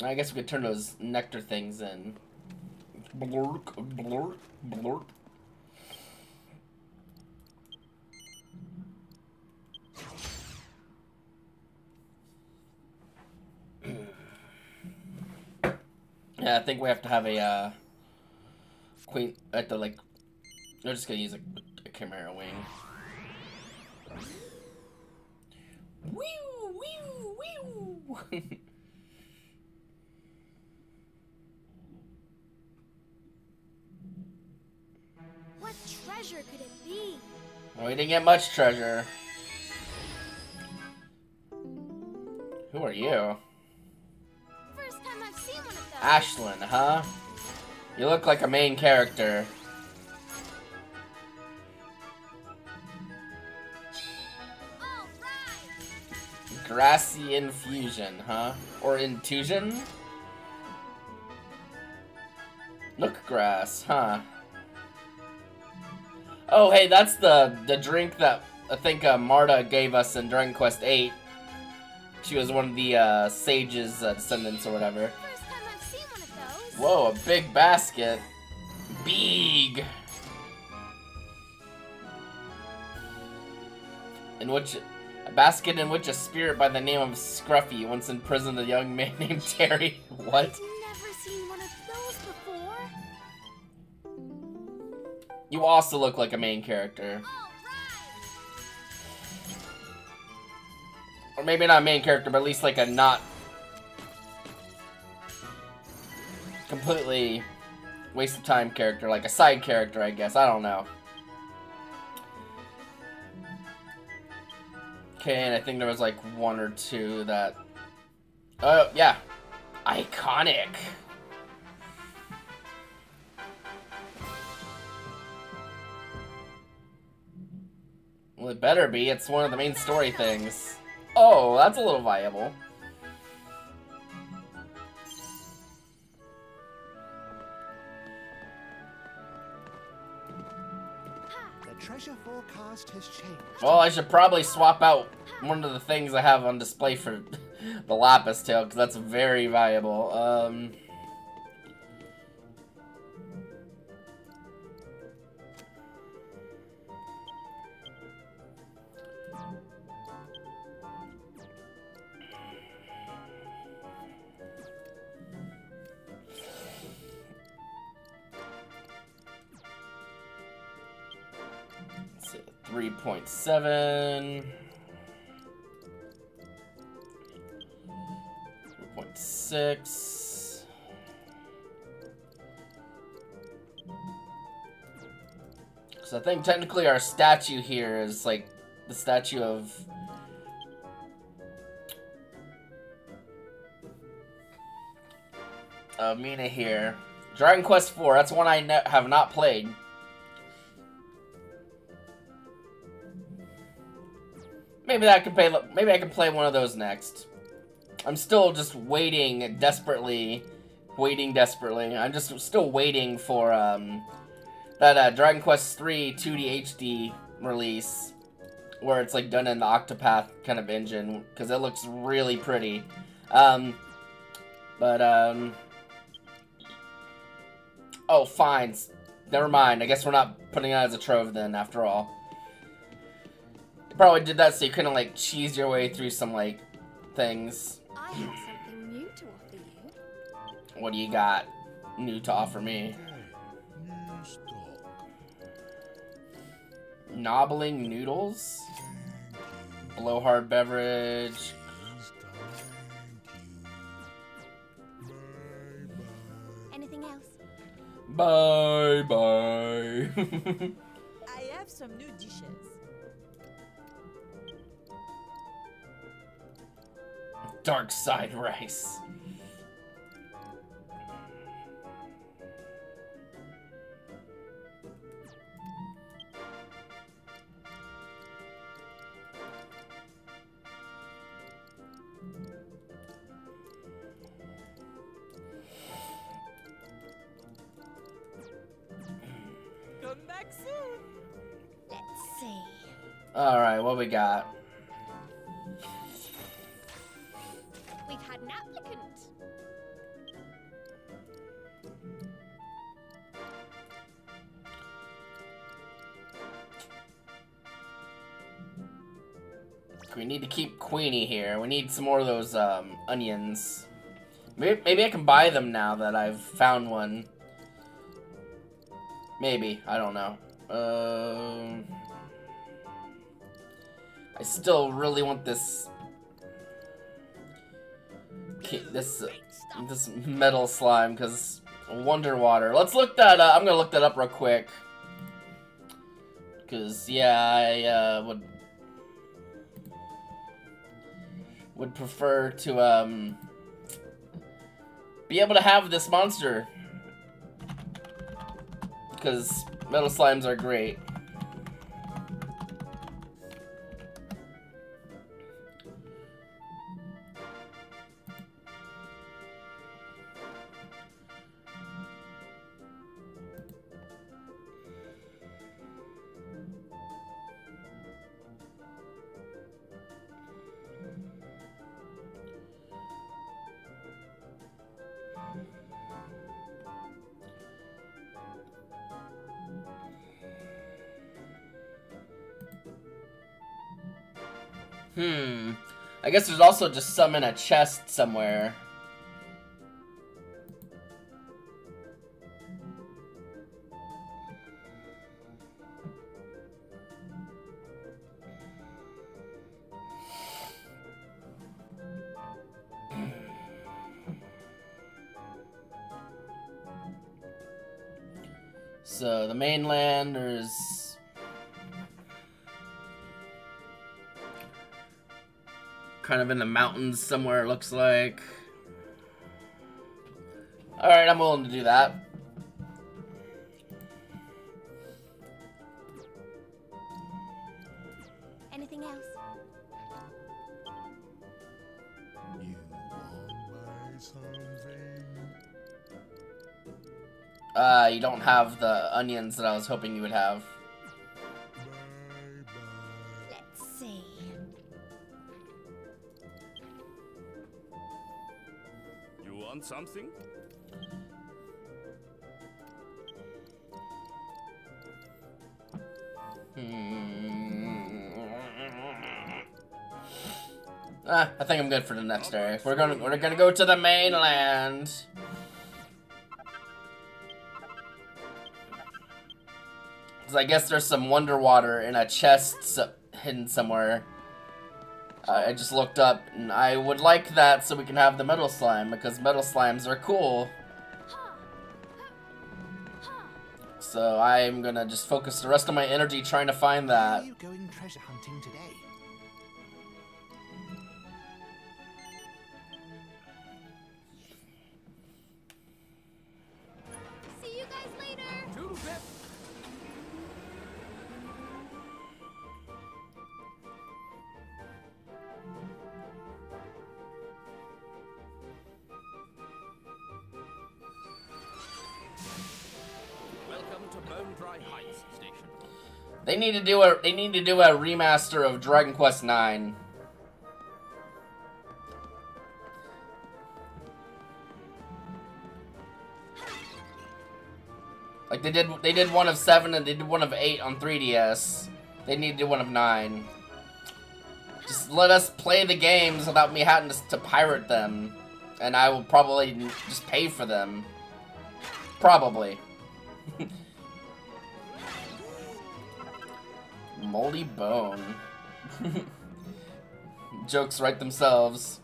I guess we could turn those nectar things in. Blurk, blurk, blurk. Yeah, I think we have to have a uh, queen at the like. I'm just gonna use a, a chimera wing. Wee wee wee. we didn't get much treasure. Who are you? First time I've seen one of those. Ashlyn, huh? You look like a main character. Right. Grassy infusion, huh? Or intusion? Look grass, huh? Oh, hey, that's the the drink that I think uh, Marta gave us in Dragon Quest VIII. She was one of the uh, sages' uh, descendants or whatever. First time I've seen one of those. Whoa, a big basket. Big. In which a basket in which a spirit by the name of Scruffy once imprisoned a young man named Terry. What? You also look like a main character. Or maybe not a main character, but at least like a not completely waste of time character, like a side character, I guess. I don't know. Okay, and I think there was like one or two that. Oh, yeah. Iconic. Well, it better be. It's one of the main story things. Oh, that's a little viable. The treasure forecast has changed. Well, I should probably swap out one of the things I have on display for the lapis tail because that's very valuable. Um, 3.7. 3.6. So I think technically our statue here is like the statue of of Mina here. Dragon Quest IV. That's one I have not played. Maybe I could play. Maybe I can play one of those next. I'm still just waiting desperately, waiting desperately. I'm just still waiting for um that uh, Dragon Quest III 2D HD release, where it's like done in the Octopath kind of engine, because it looks really pretty. Um, But, um... Oh, fine. S- Never mind. I guess we're not putting it as a trove then, after all. You probably did that so you couldn't, like, cheese your way through some, like, things. I have something new to offer you. What do you got new to offer me? New stock. Nobbling noodles? Blowhard beverage? Please thank you. Bye Anything else? Bye bye. I have some new Dark side rice. Come back soon. Let's see. Alright, what we got? We need to keep Queenie here. We need some more of those um, onions. Maybe, maybe I can buy them now that I've found one. Maybe. I don't know. Um, I still really want this... This, uh, this metal slime, because Wonder Water. Let's look that up. I'm gonna look that up real quick. Because, yeah, I uh, would would prefer to um be able to have this monster because metal slimes are great. Hmm. I guess there's also just some in a chest somewhere. So the mainland there's kind of in the mountains somewhere it looks like. Alright, I'm willing to do that. Anything else? You want buy something? Uh, you don't have the onions that I was hoping you would have. Want something? Ah, I think I'm good for the next area. We're gonna we're gonna go to the mainland. Cause I guess there's some wonder water in a chest so hidden somewhere. Uh, I just looked up, and I would like that so we can have the metal slime because metal slimes are cool. So I'm gonna just focus the rest of my energy trying to find that. are you going treasure hunting today? They need to do a they need to do a remaster of Dragon Quest Nine. Like they did they did one of seven and they did one of eight on 3DS. They need to do one of nine. Just let us play the games without me having to, to pirate them. And I will probably just pay for them. Probably. Moldy bone. Jokes write themselves.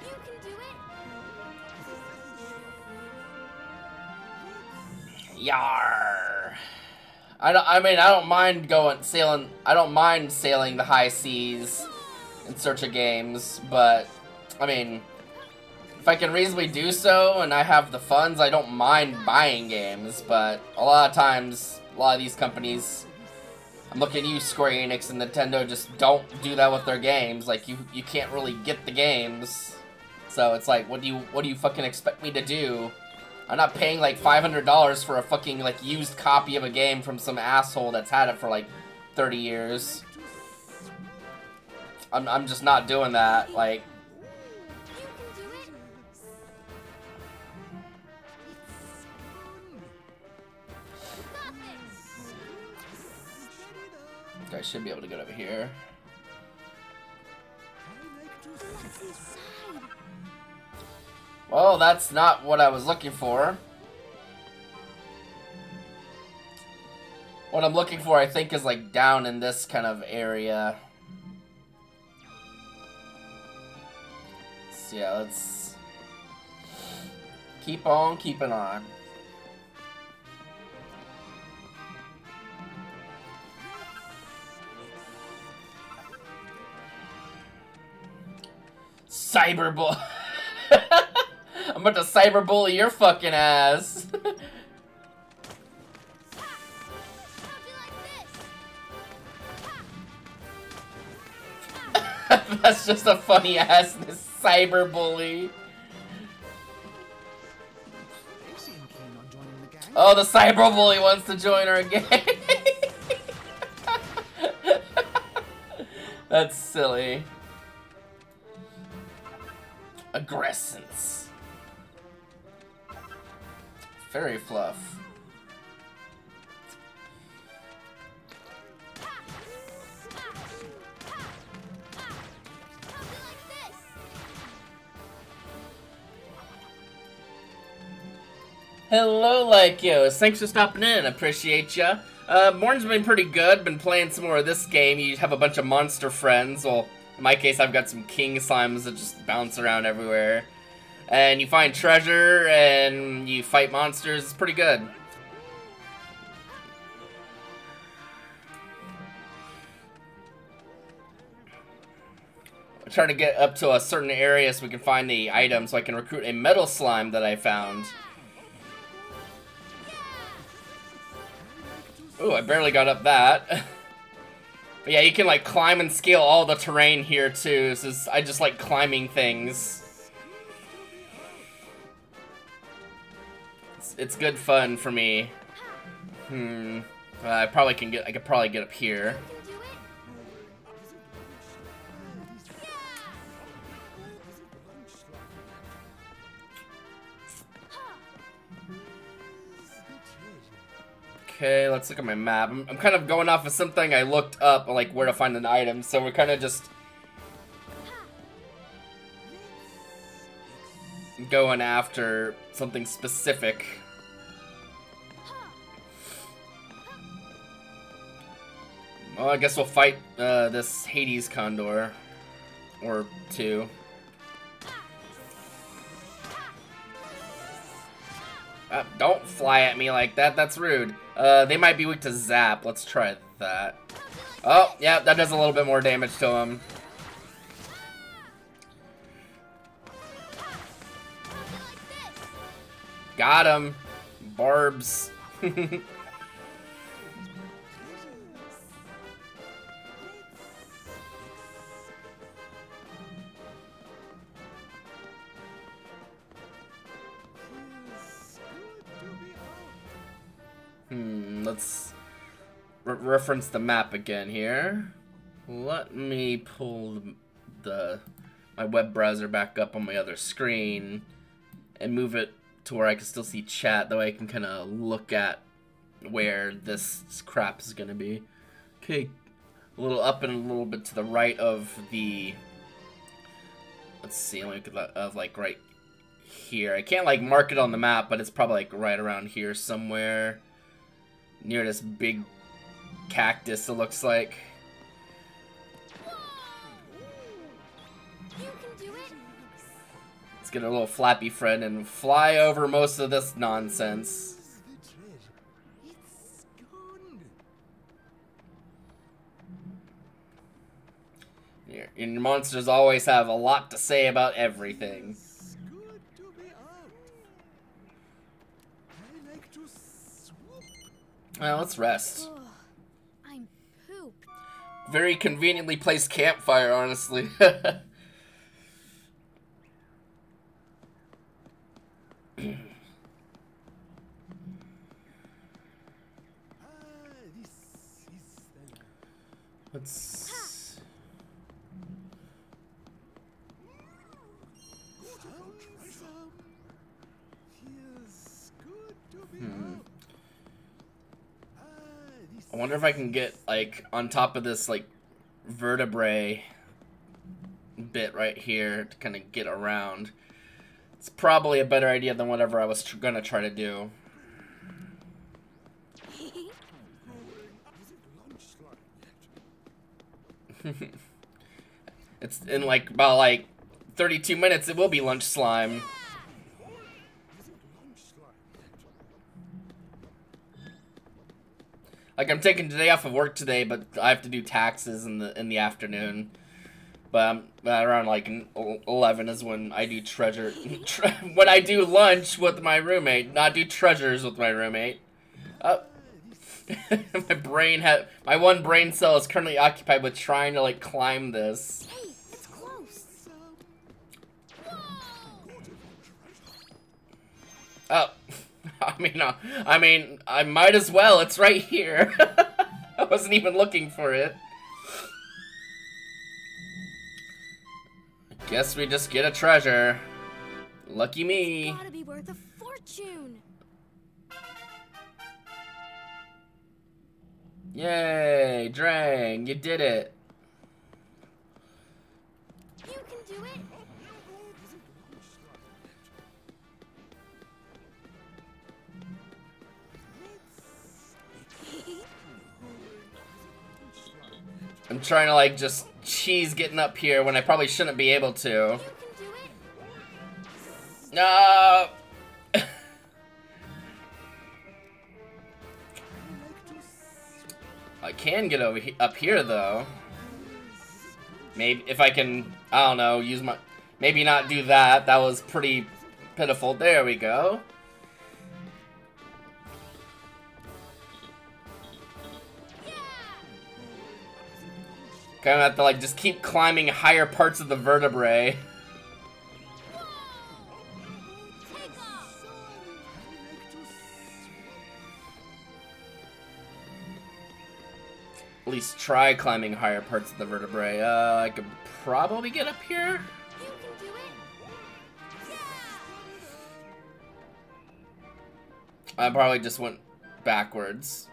You can do it. Yar. I don't. I mean, I don't mind going sailing. I don't mind sailing the high seas in search of games, but I mean, if I can reasonably do so and I have the funds, I don't mind buying games. But a lot of times, a lot of these companies, I'm looking at you, Square Enix and Nintendo, just don't do that with their games. Like you, you can't really get the games. So it's like, what do you, what do you fucking expect me to do? I'm not paying like $500 for a fucking like used copy of a game from some asshole that's had it for like 30 years. I'm, I'm just not doing that. Like, I should be able to get over here. Well, that's not what I was looking for. What I'm looking for, I think, is like down in this kind of area. So yeah, let's keep on keeping on. Cyberbull. I'm about to cyberbully your fucking ass. That's just a funny ass this cyberbully. Oh, the cyberbully wants to join our gang. That's silly. Aggressance. Fairy fluff. Like? Hello, Lycos. Thanks for stopping in. Appreciate ya. Uh, Morn's been pretty good. Been playing some more of this game. You have a bunch of monster friends. Well, in my case, I've got some king slimes that just bounce around everywhere. And you find treasure and you fight monsters. It's pretty good. I'm trying to get up to a certain area so we can find the item so I can recruit a metal slime that I found. Ooh, I barely got up that. but yeah, you can like climb and scale all the terrain here too. So I just like climbing things. It's, it's good fun for me. Hmm. Uh, I probably can get. I could probably get up here. Okay, let's look at my map. I'm, I'm kind of going off of something I looked up, like where to find an item. So we're kind of just going after something specific. Well, I guess we'll fight uh, this Hades Condor. Or two. Uh, don't fly at me like that, that's rude. Uh, they might be weak to zap. Let's try that. Oh, yeah, that does a little bit more damage to him. Got him. Barbs. Hmm, let's re reference the map again here. Let me pull the my web browser back up on my other screen and move it to where I can still see chat. That way I can kind of look at where this crap is gonna be. Okay, a little up and a little bit to the right of the. Let's see, like of like right here. I can't like mark it on the map, but it's probably like right around here somewhere, near this big cactus. It looks like. You can do it. Let's get a little flappy friend and fly over most of this nonsense. It's gone. Your, your monsters always have a lot to say about everything. It's good to be out. I like to swoop. Well, let's rest. I'm pooped. Very conveniently placed campfire, honestly. This is the let's. I wonder if I can get like on top of this like vertebrae bit right here to kind of get around. It's probably a better idea than whatever I was tr- gonna try to do. It's in like about like 32 minutes. It will be lunch slime. Like I'm taking today off of work today, but I have to do taxes in the in the afternoon. But um, around like eleven is when I do treasure. Tre- when I do lunch with my roommate, not do treasures with my roommate. Oh, my brain had my one brain cell is currently occupied with trying to like climb this. Hey, it's close. Oh, I mean, uh, I mean, I might as well. It's right here. I wasn't even looking for it. Guess we just get a treasure. Lucky me. Gotta be worth a fortune. Yay, Drang, you did it. I'm trying to like just cheese getting up here when I probably shouldn't be able to. You can do it. No. I can get over he up here though. Maybe if I can, I don't know, use my, maybe not do that. That was pretty pitiful. There we go. Gonna have to like just keep climbing higher parts of the vertebrae. At least try climbing higher parts of the vertebrae. Uh, I could probably get up here. I probably just went backwards.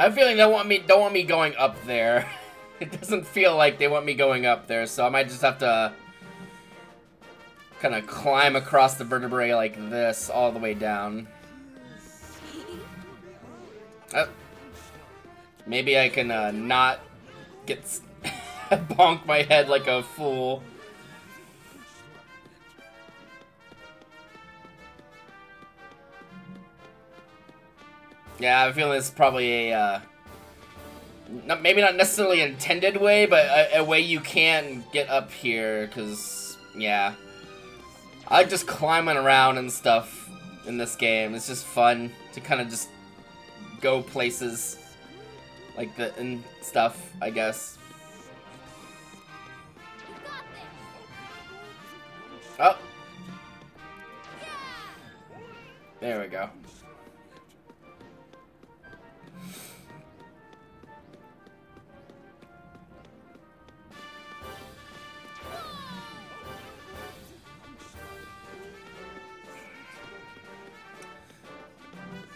I have a feeling they want me don't want me going up there. It doesn't feel like they want me going up there, so I might just have to kind of climb across the vertebrae like this all the way down. Uh, maybe I can uh, not get bonk my head like a fool. Yeah, I feel it's probably a, uh, not, maybe not necessarily intended way, but a, a way you can get up here, because, yeah. I like just climbing around and stuff in this game. It's just fun to kind of just go places like the and stuff, I guess. Oh, there we go.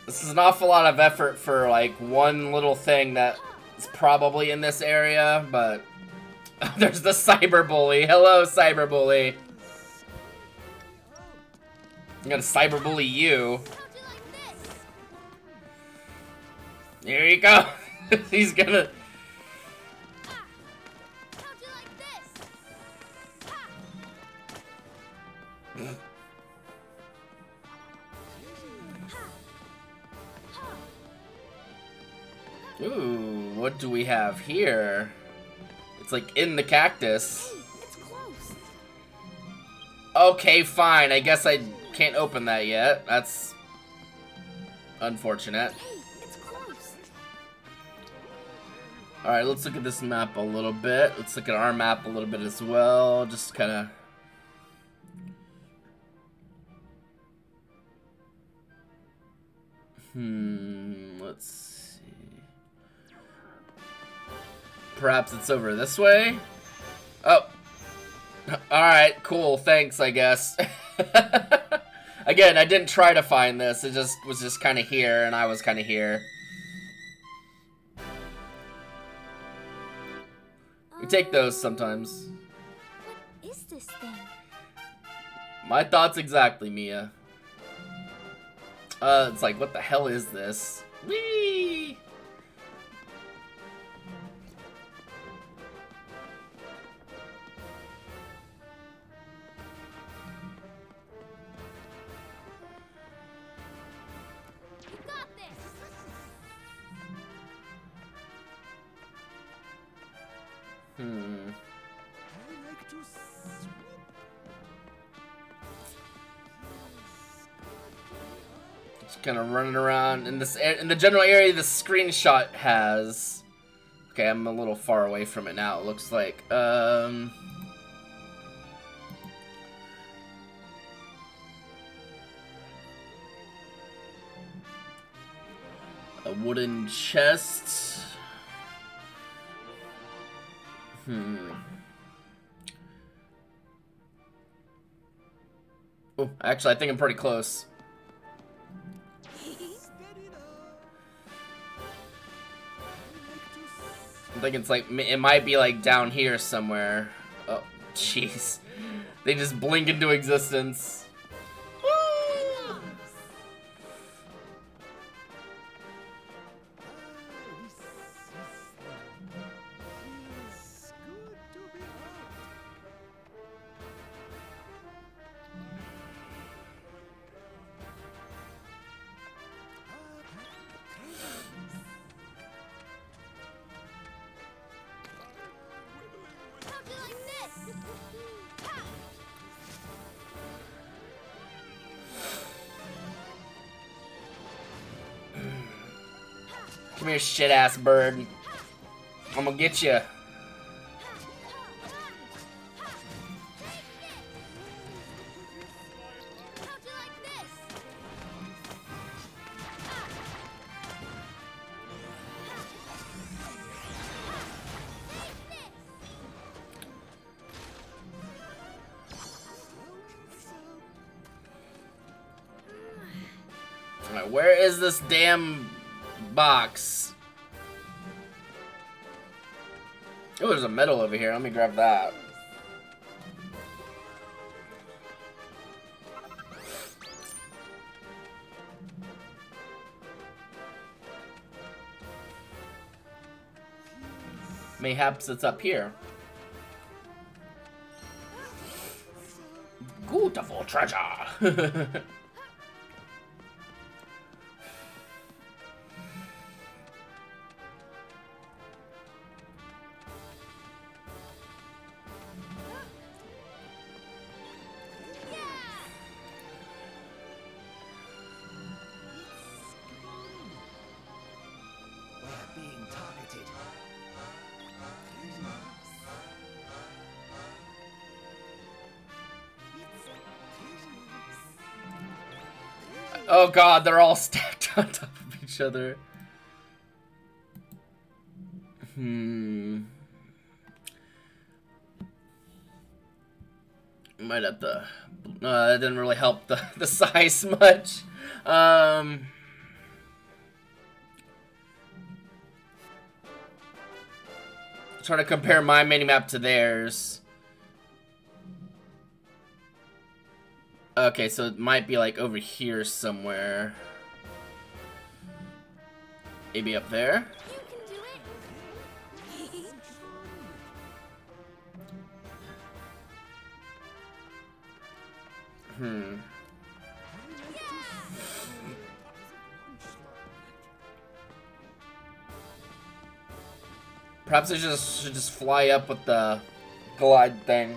This is an awful lot of effort for like one little thing that is probably in this area, but there's the cyberbully. Hello, cyberbully. I'm gonna cyberbully you. Here you go. He's gonna. Ooh, what do we have here? It's like in the cactus. Hey, it's close. Okay, fine. I guess I can't open that yet. That's unfortunate. Hey. Alright, let's look at this map a little bit. Let's look at our map a little bit as well. Just kind of... Hmm, let's Perhaps it's over this way? Oh. Alright, cool. Thanks, I guess. Again, I didn't try to find this. It just was just kind of here, and I was kind of here. We take those sometimes. What is this thing? My thoughts exactly, Mia. Uh, it's like, what the hell is this? Whee! Kind of running around in this in the general area the screenshot has. Okay, I'm a little far away from it now. It looks like. Um. A wooden chest. Hmm. Oh, actually, I think I'm pretty close. I'm it's like it might be like down here somewhere. Oh, jeez. They just blink into existence. Shit ass bird. I'm gonna get you. Where is this damn box? Oh, there's a medal over here. Let me grab that. Mayhaps it's up here. Beautiful treasure. god, they're all stacked on top of each other. Hmm. Might have to... No, uh, that didn't really help the, the size much. Um... Trying to compare my minimap to theirs. Okay, so it might be like over here somewhere. Maybe up there? Hmm. Perhaps I just should just fly up with the glide thing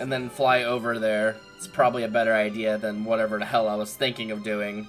and then fly over there. It's probably a better idea than whatever the hell I was thinking of doing.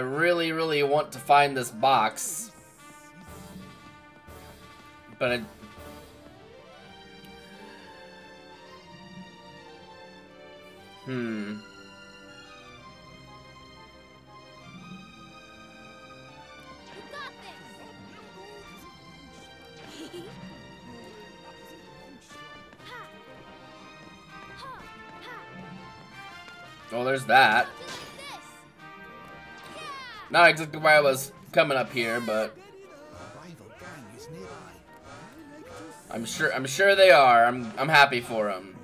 Really, really want to find this box. But I... Hmm. Ha. Oh, there's that. Not exactly why I was coming up here, but. I'm sure I'm sure they are. I'm I'm happy for them.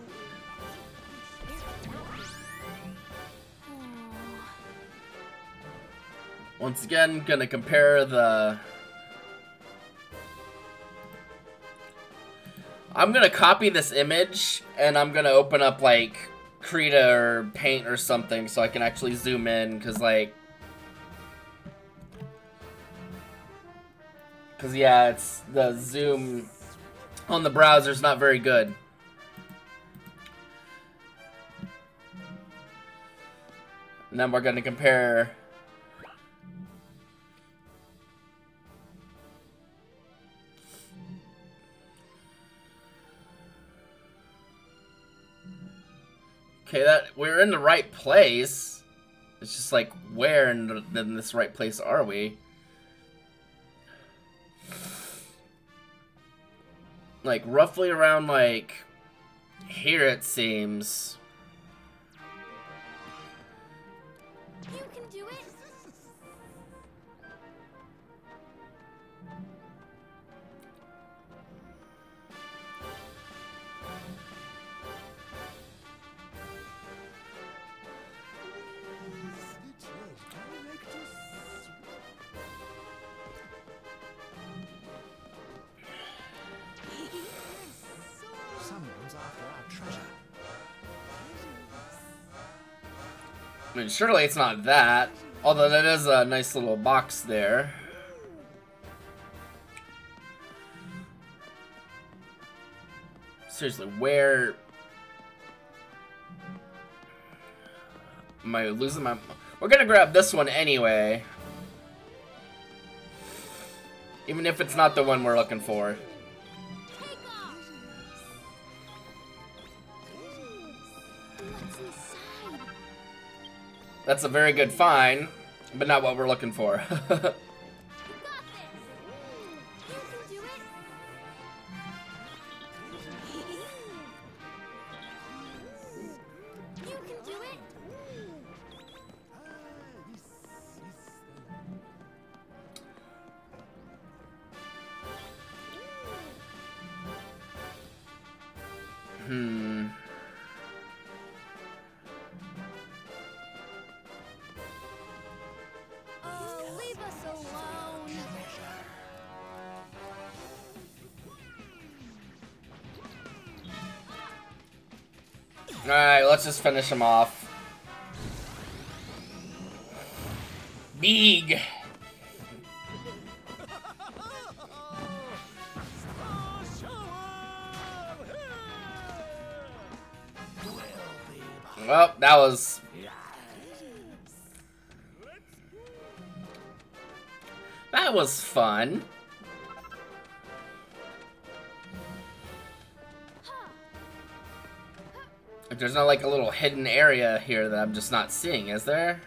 Once again, gonna compare the. I'm gonna copy this image and I'm gonna open up like Krita or Paint or something so I can actually zoom in because like. Because yeah, it's the zoom on the browser's not very good. And then we're gonna compare Okay, that we're in the right place. It's just like where in, the, in this right place are we? Like roughly around like here it seems. Mean, surely it's not that. Although that is a nice little box there. Seriously, where... Am I losing my... We're gonna grab this one anyway. Even if it's not the one we're looking for. That's a very good find, but not what we're looking for. just finish him off. Big. Well, that was. That was fun. There's not like a little hidden area here that I'm just not seeing, is there?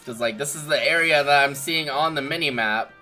Because, like, this is the area that I'm seeing on the mini-map.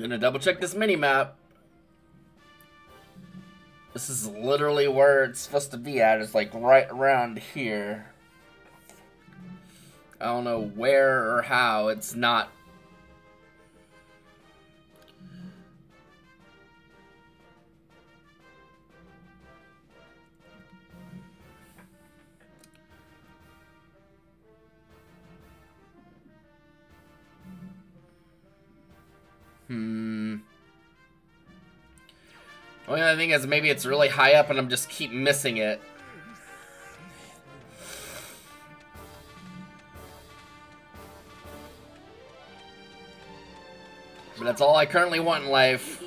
I'm gonna double check this mini map. This is literally where it's supposed to be at. It's like right around here. I don't know where or how. It's not. Thing is maybe it's really high up and I'm just keep missing it. But that's all I currently want in life.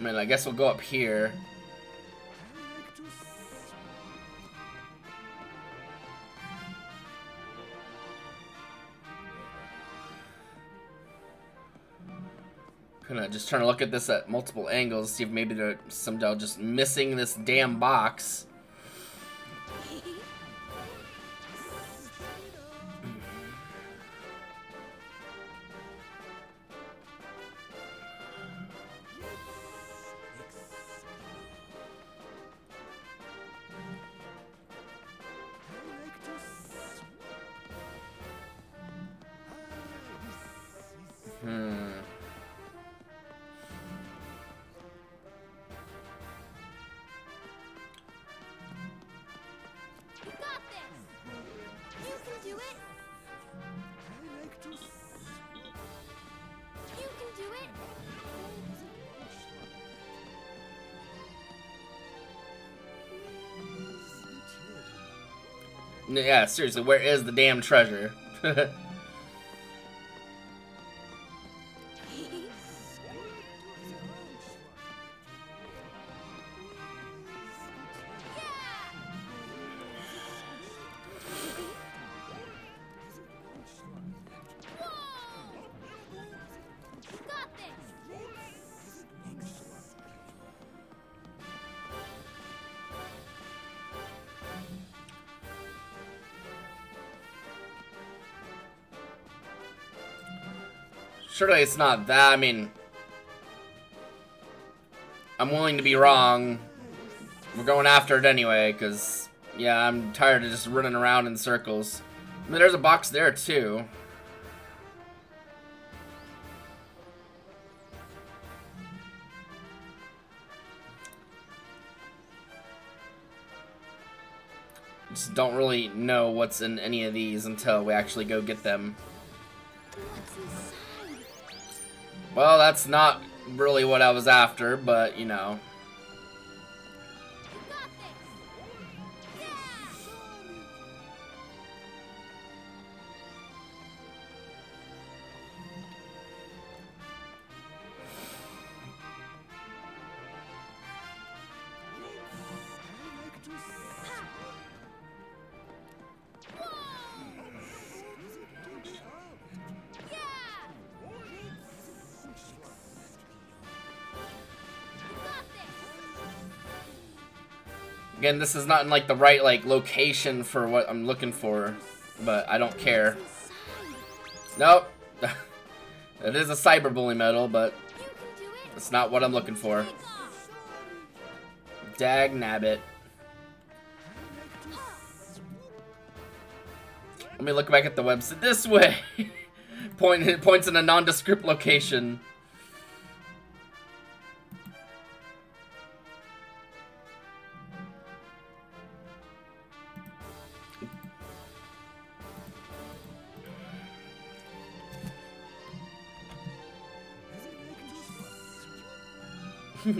I mean, I guess we'll go up here. Gonna just trying to look at this at multiple angles, see if maybe they're somehow just missing this damn box. Hmm. Yeah, seriously, where is the damn treasure? Surely it's not that. I mean, I'm willing to be wrong. We're going after it anyway, because, yeah, I'm tired of just running around in circles. I mean, there's a box there, too. Just don't really know what's in any of these until we actually go get them. Well, that's not really what I was after, but, you know. Again, this is not in like the right like location for what I'm looking for, but I don't care. Nope. it is a cyberbully medal, but it's not what I'm looking for. Dag nabbit. Let me look back at the website. This way! Point points in a nondescript location.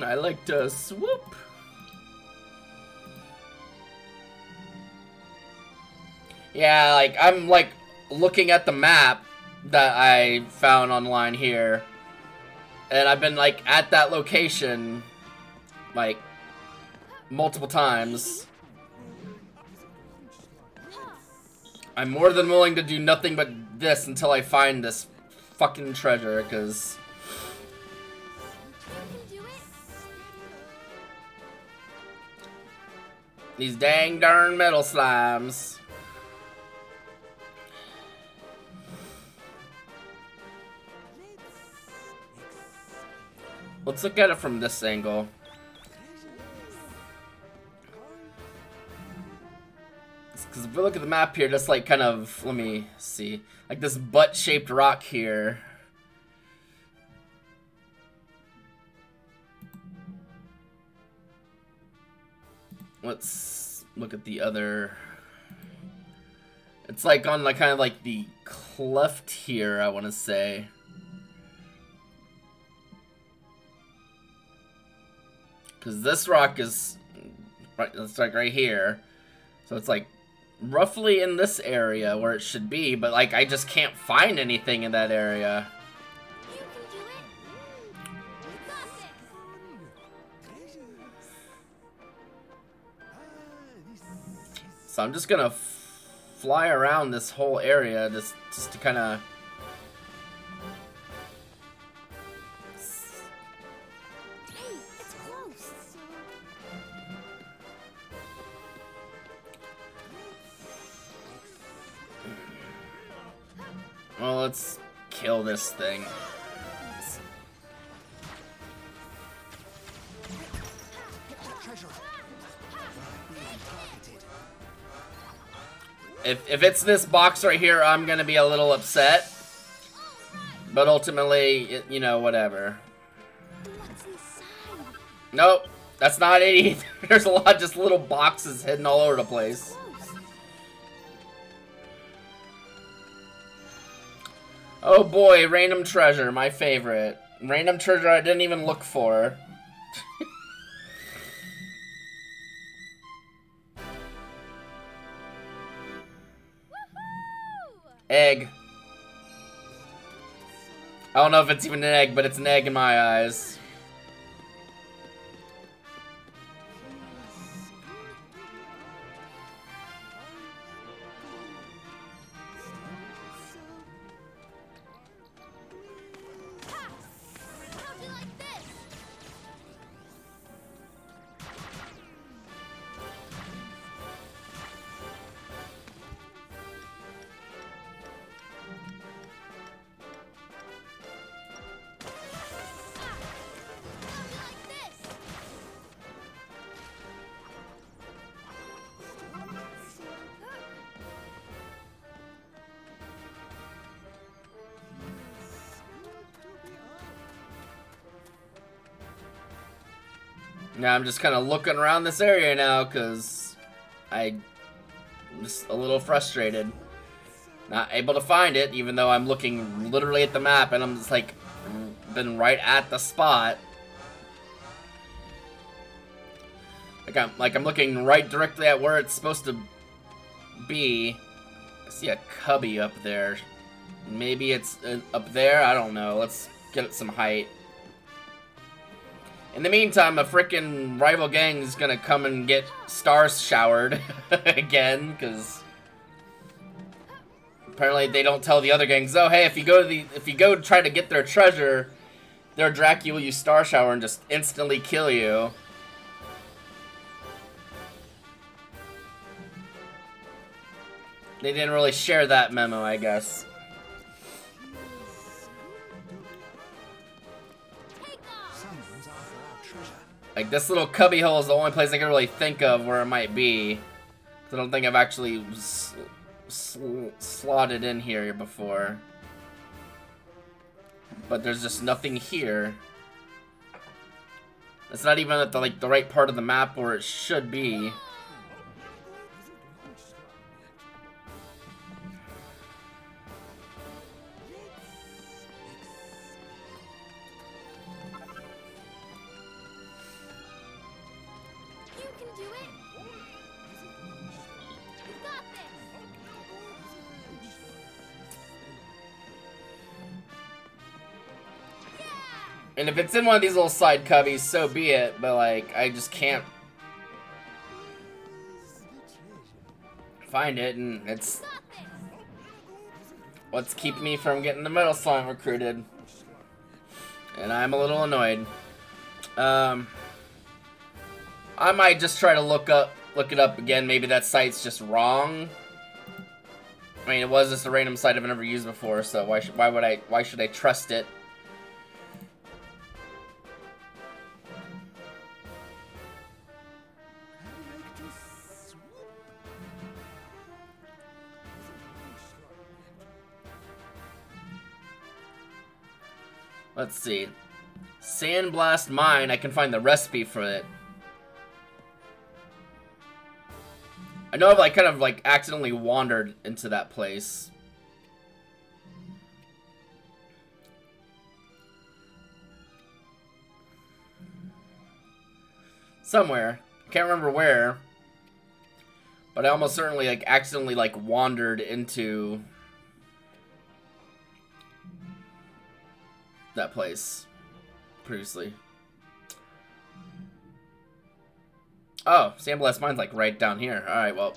I like to swoop. Yeah, like I'm like looking at the map that I found online here. And I've been like at that location like multiple times. I'm more than willing to do nothing but this until I find this fucking treasure cuz these dang darn metal slimes. Let's look at it from this angle. Because if we look at the map here, just like kind of, let me see, like this butt-shaped rock here. Let's look at the other. It's like on like kind of like the cleft here, I want to say. Because this rock is, right, it's like right here. So it's like roughly in this area where it should be, but like I just can't find anything in that area. So I'm just gonna f- fly around this whole area just just to kind of. Hey, it's close. Well, let's kill this thing. If if it's this box right here, I'm gonna be a little upset. But ultimately, it, you know, whatever. Nope, that's not it either. There's a lot just little boxes hidden all over the place. Oh boy, random treasure, my favorite. Random treasure I didn't even look for. Egg. I don't know if it's even an egg, but it's an egg in my eyes. Now I'm just kind of looking around this area now because I'm just a little frustrated. Not able to find it, even though I'm looking literally at the map and I'm just like, been right at the spot. Like I'm, like I'm looking right directly at where it's supposed to be. I see a cubby up there. Maybe it's uh, up there. I don't know. Let's get it some height. In the meantime, a frickin' rival gang is gonna come and get stars showered again, because apparently they don't tell the other gangs, oh hey, if you go to the if you go to try to get their treasure, their Dracula will use Star Shower and just instantly kill you. They didn't really share that memo, I guess. Like, this little cubby hole is the only place I can really think of where it might be. I don't think I've actually s sl slotted in here before. But there's just nothing here. It's not even at the, like, the right part of the map where it should be. And if it's in one of these little side cubbies, so be it. But, like, I just can't find it, and it's what's keeping me from getting the metal slime recruited. And I'm a little annoyed. Um, I might just try to look up, look it up again. Maybe that site's just wrong. I mean, it was just a random site I've never used before, so why should, why would I, why should I trust it? Let's see. Sandblast Mine, I can find the recipe for it. I know I've like kind of like accidentally wandered into that place. Somewhere. Can't remember where. But I almost certainly like accidentally like wandered into that place previously. Oh, Sandblast Mine's like right down here. Alright, well.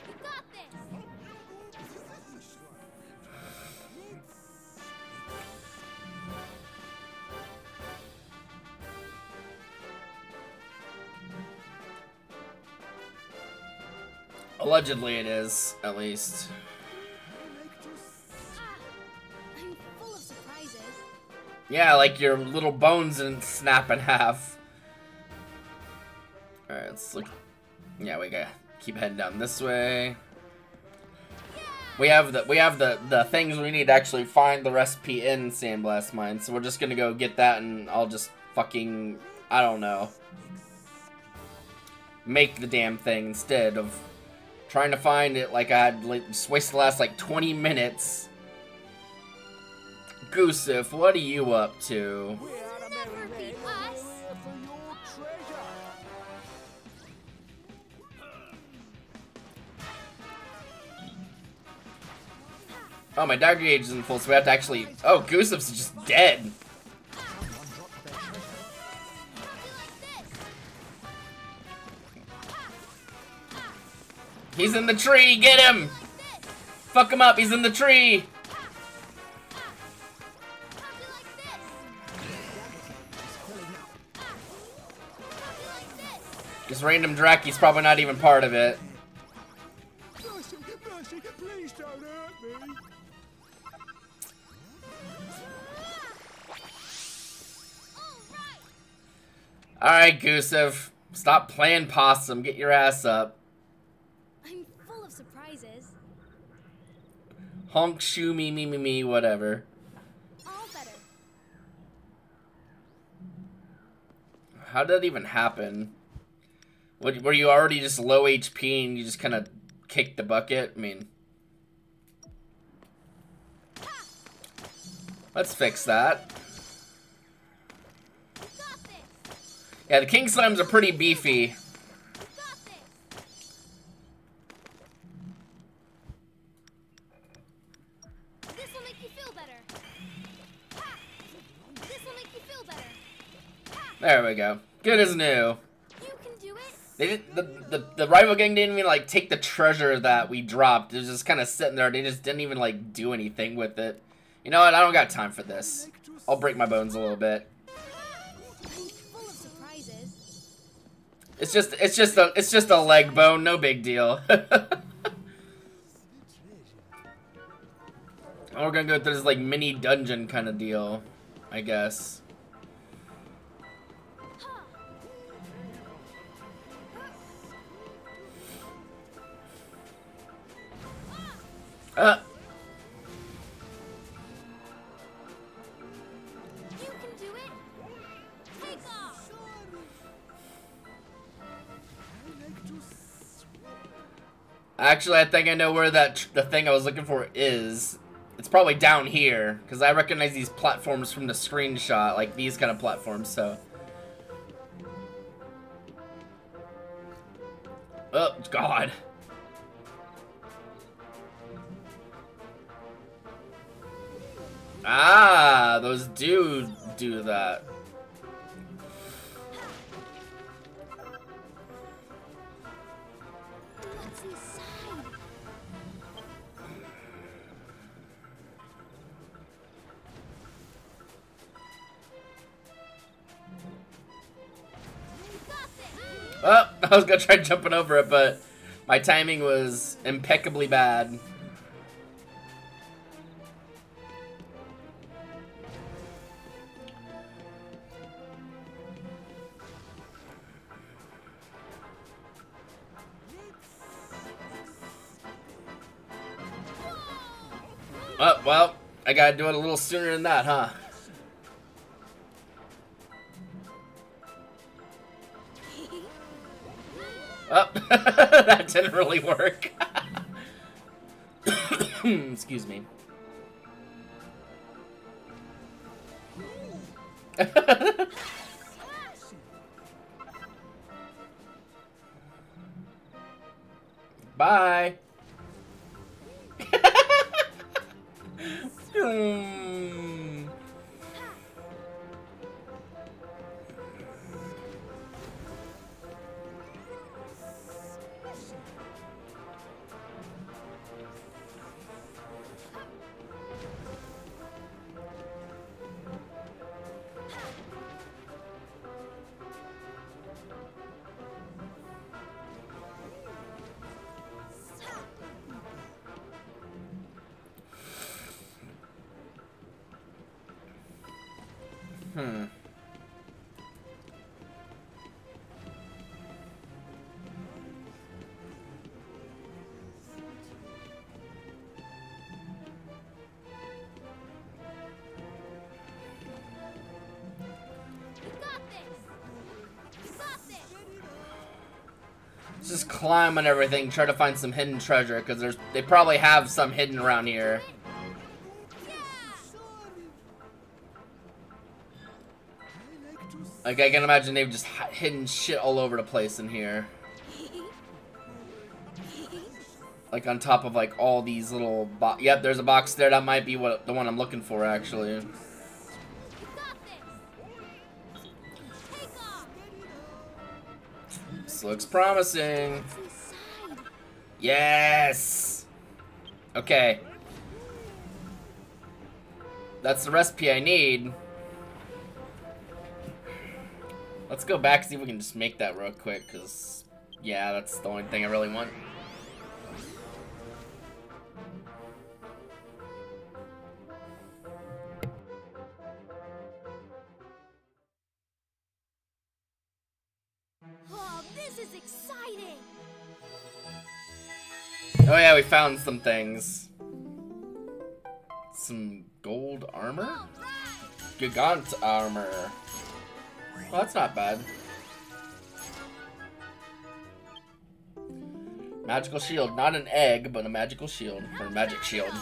Allegedly it is, at least. Yeah, like your little bones and snap in half. Alright, let's look. Yeah, we gotta keep heading down this way. We have the we have the the things we need to actually find the recipe in Sandblast Mine, so we're just gonna go get that and I'll just fucking I don't know. Make the damn thing instead of trying to find it like I had like just wasted the last like 20 minutes. Goosef, what are you up to? Oh, my dagger gauge isn't full, so we have to actually... Oh, Goosef's just dead. He's in the tree, get him! Fuck him up, he's in the tree! This random Dracky's probably not even part of it. Mercy, mercy, please don't hurt me. Alright, Goosev. Stop playing possum, get your ass up. I'm full of surprises. Honk, shoo, me, me, me, me, whatever. How did that even happen? What, were you already just low HP and you just kind of kicked the bucket? I mean... Let's fix that. You got this. Yeah, the king slimes are pretty beefy. You got this. This will make you feel better. Ha! This will make you feel better. There we go. Good as new. You can do it. They the, the the rival gang didn't even like take the treasure that we dropped. It was just kind of sitting there. They just didn't even like do anything with it. You know what? I don't got time for this. I'll break my bones a little bit. It's just it's just a it's just a leg bone. No big deal. We're gonna go through this like mini dungeon kind of deal, I guess. Uh, actually, I think I know where that the thing I was looking for is. It's probably down here because I recognize these platforms from the screenshot, like these kind of platforms. So. Oh God. Ah, those do do that. Oh, I was gonna try jumping over it, but my timing was impeccably bad. Oh, well, I gotta do it a little sooner than that, huh? Oh, that didn't really work. Excuse me. Bye. Hmm. Climb on everything, try to find some hidden treasure, because there's they probably have some hidden around here. Like I can imagine they've just hidden shit all over the place in here. Like on top of like all these little Yep, there's a box there. That might be what the one I'm looking for actually. Looks promising. Yes. Okay. That's the recipe I need. Let's go back see if we can just make that real quick, cause yeah, that's the only thing I really want. Oh yeah, we found some things. Some gold armor? Gigant armor. Well, that's not bad. Magical shield. Not an egg, but a magical shield. Or a magic shield.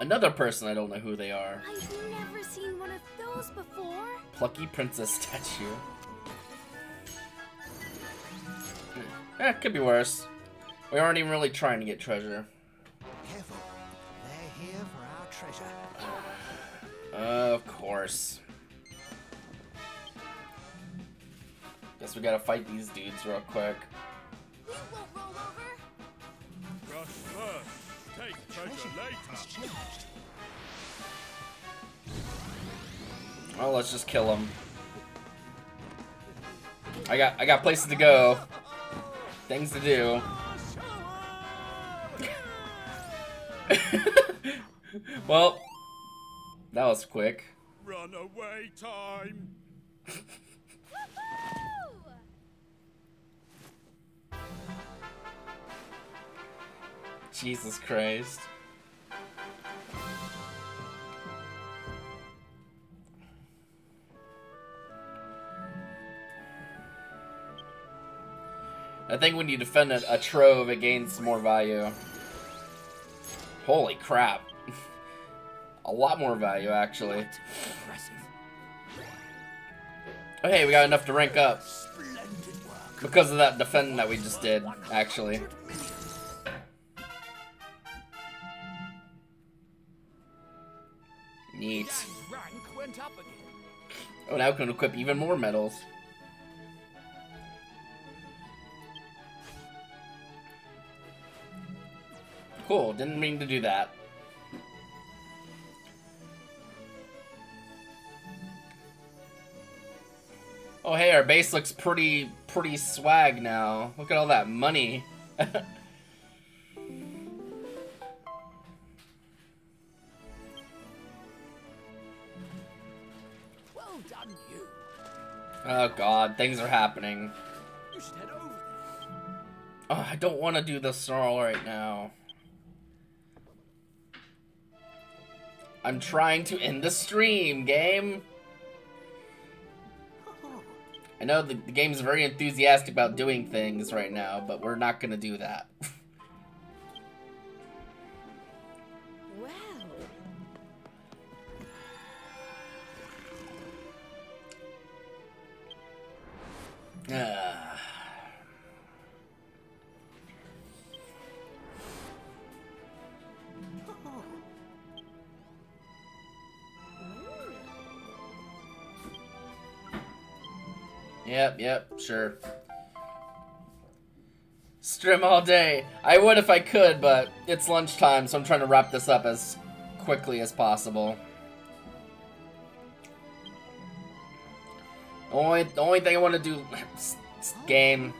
Another person, I don't know who they are. I've never seen one of those before. Plucky princess statue. Eh, could be worse. We aren't even really trying to get treasure. Careful. They're here for our treasure. Of course. Guess we gotta fight these dudes real quick. You won't roll over. Brush first. Take treasure later. changed. Oh, let's just kill them. I got I got places to go. Things to do. well, that was quick. Runaway time. Jesus Christ. I think when you defend a, a trove, it gains more value. Holy crap. a lot more value, actually. Oh, we got enough to rank up. Because of that defend that we just did, actually. Neat. Gang's rank went up again. Oh, now we can equip even more medals. Cool, didn't mean to do that. Oh hey, our base looks pretty, pretty swag now. Look at all that money. Well done, you. oh god, things are happening. You should head over there. Oh, I don't want to do the snarl right now. I'm trying to end the stream, game. I know the, the game's very enthusiastic about doing things right now, but we're not gonna do that. Well, Ah. Yep, yep, sure. Stream all day. I would if I could, but it's lunchtime, so I'm trying to wrap this up as quickly as possible. Only, the only thing I want to do, game.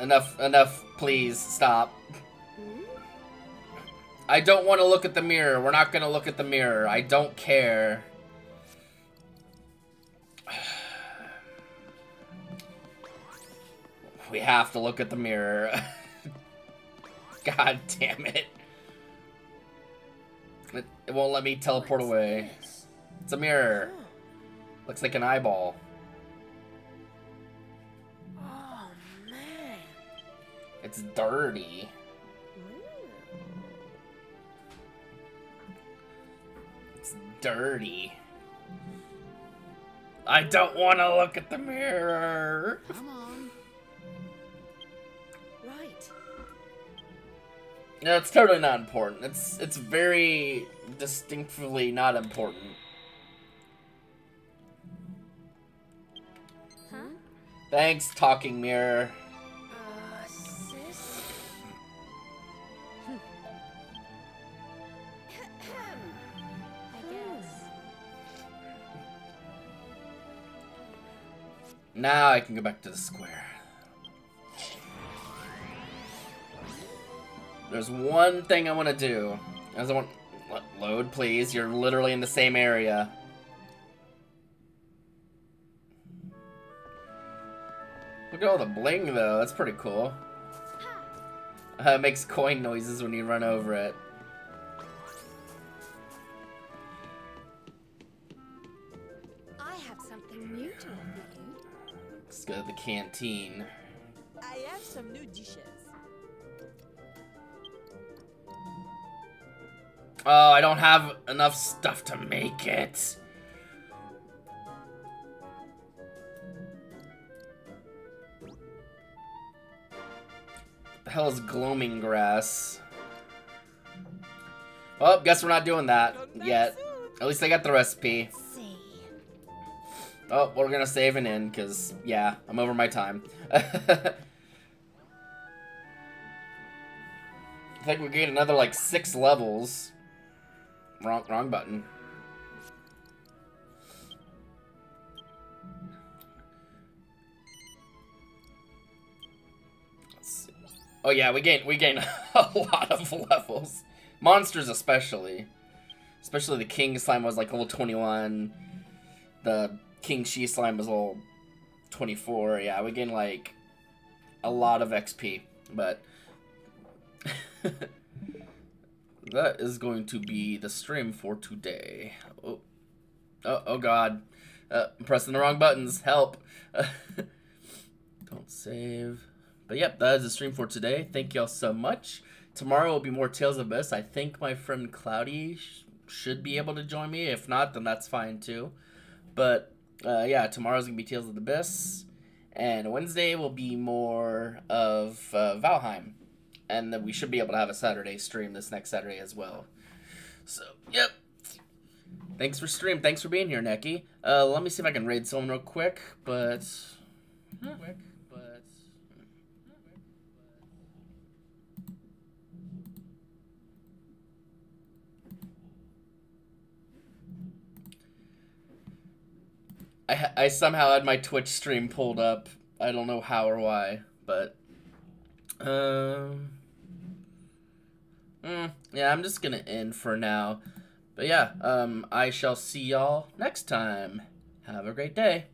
Enough, enough, please, stop. I don't want to look at the mirror. We're not gonna look at the mirror. I don't care. We have to look at the mirror. God damn it. It, it won't let me teleport away. It's a mirror. Looks like an eyeball. oh man. It's dirty. It's dirty. I don't want to look at the mirror. Come on. No, it's totally not important. It's it's very distinctly not important. Huh? Thanks, talking mirror. Uh, sis? Now I can go back to the square. There's one thing I want to do. As I want lo- load, please. You're literally in the same area. Look at all the bling, though. That's pretty cool. Uh, it makes coin noises when you run over it. I have something new to offer you. Let's go to the canteen. I have some new dishes. Oh, I don't have enough stuff to make it. The hell is gloaming grass? Well, guess we're not doing that yet. At least I got the recipe. Oh, we're gonna save and in, because, yeah, I'm over my time. I think we gained another, like, six levels. Wrong, wrong button. Oh yeah, we gain we gain a lot of levels. monsters especially. Especially the king slime was like level 21. The king she slime was level 24. Yeah, we gain like a lot of XP, but that is going to be the stream for today. Oh, oh, oh God. Uh, I'm pressing the wrong buttons. Help. Don't save. But yep, that is the stream for today. Thank y'all so much. Tomorrow will be more Tales of the Abyss. I think my friend Cloudy sh- should be able to join me. If not, then that's fine too. But uh, yeah, tomorrow's gonna be Tales of the Abyss, and Wednesday will be more of uh, Valheim, and then we should be able to have a Saturday stream this next Saturday as well. So yep. Thanks for stream. Thanks for being here, Neki. Uh, let me see if I can raid someone real quick, but quick, but. I, I somehow had my Twitch stream pulled up. I don't know how or why, but um, mm, yeah, I'm just gonna end for now. But yeah, um, I shall see y'all next time. Have a great day.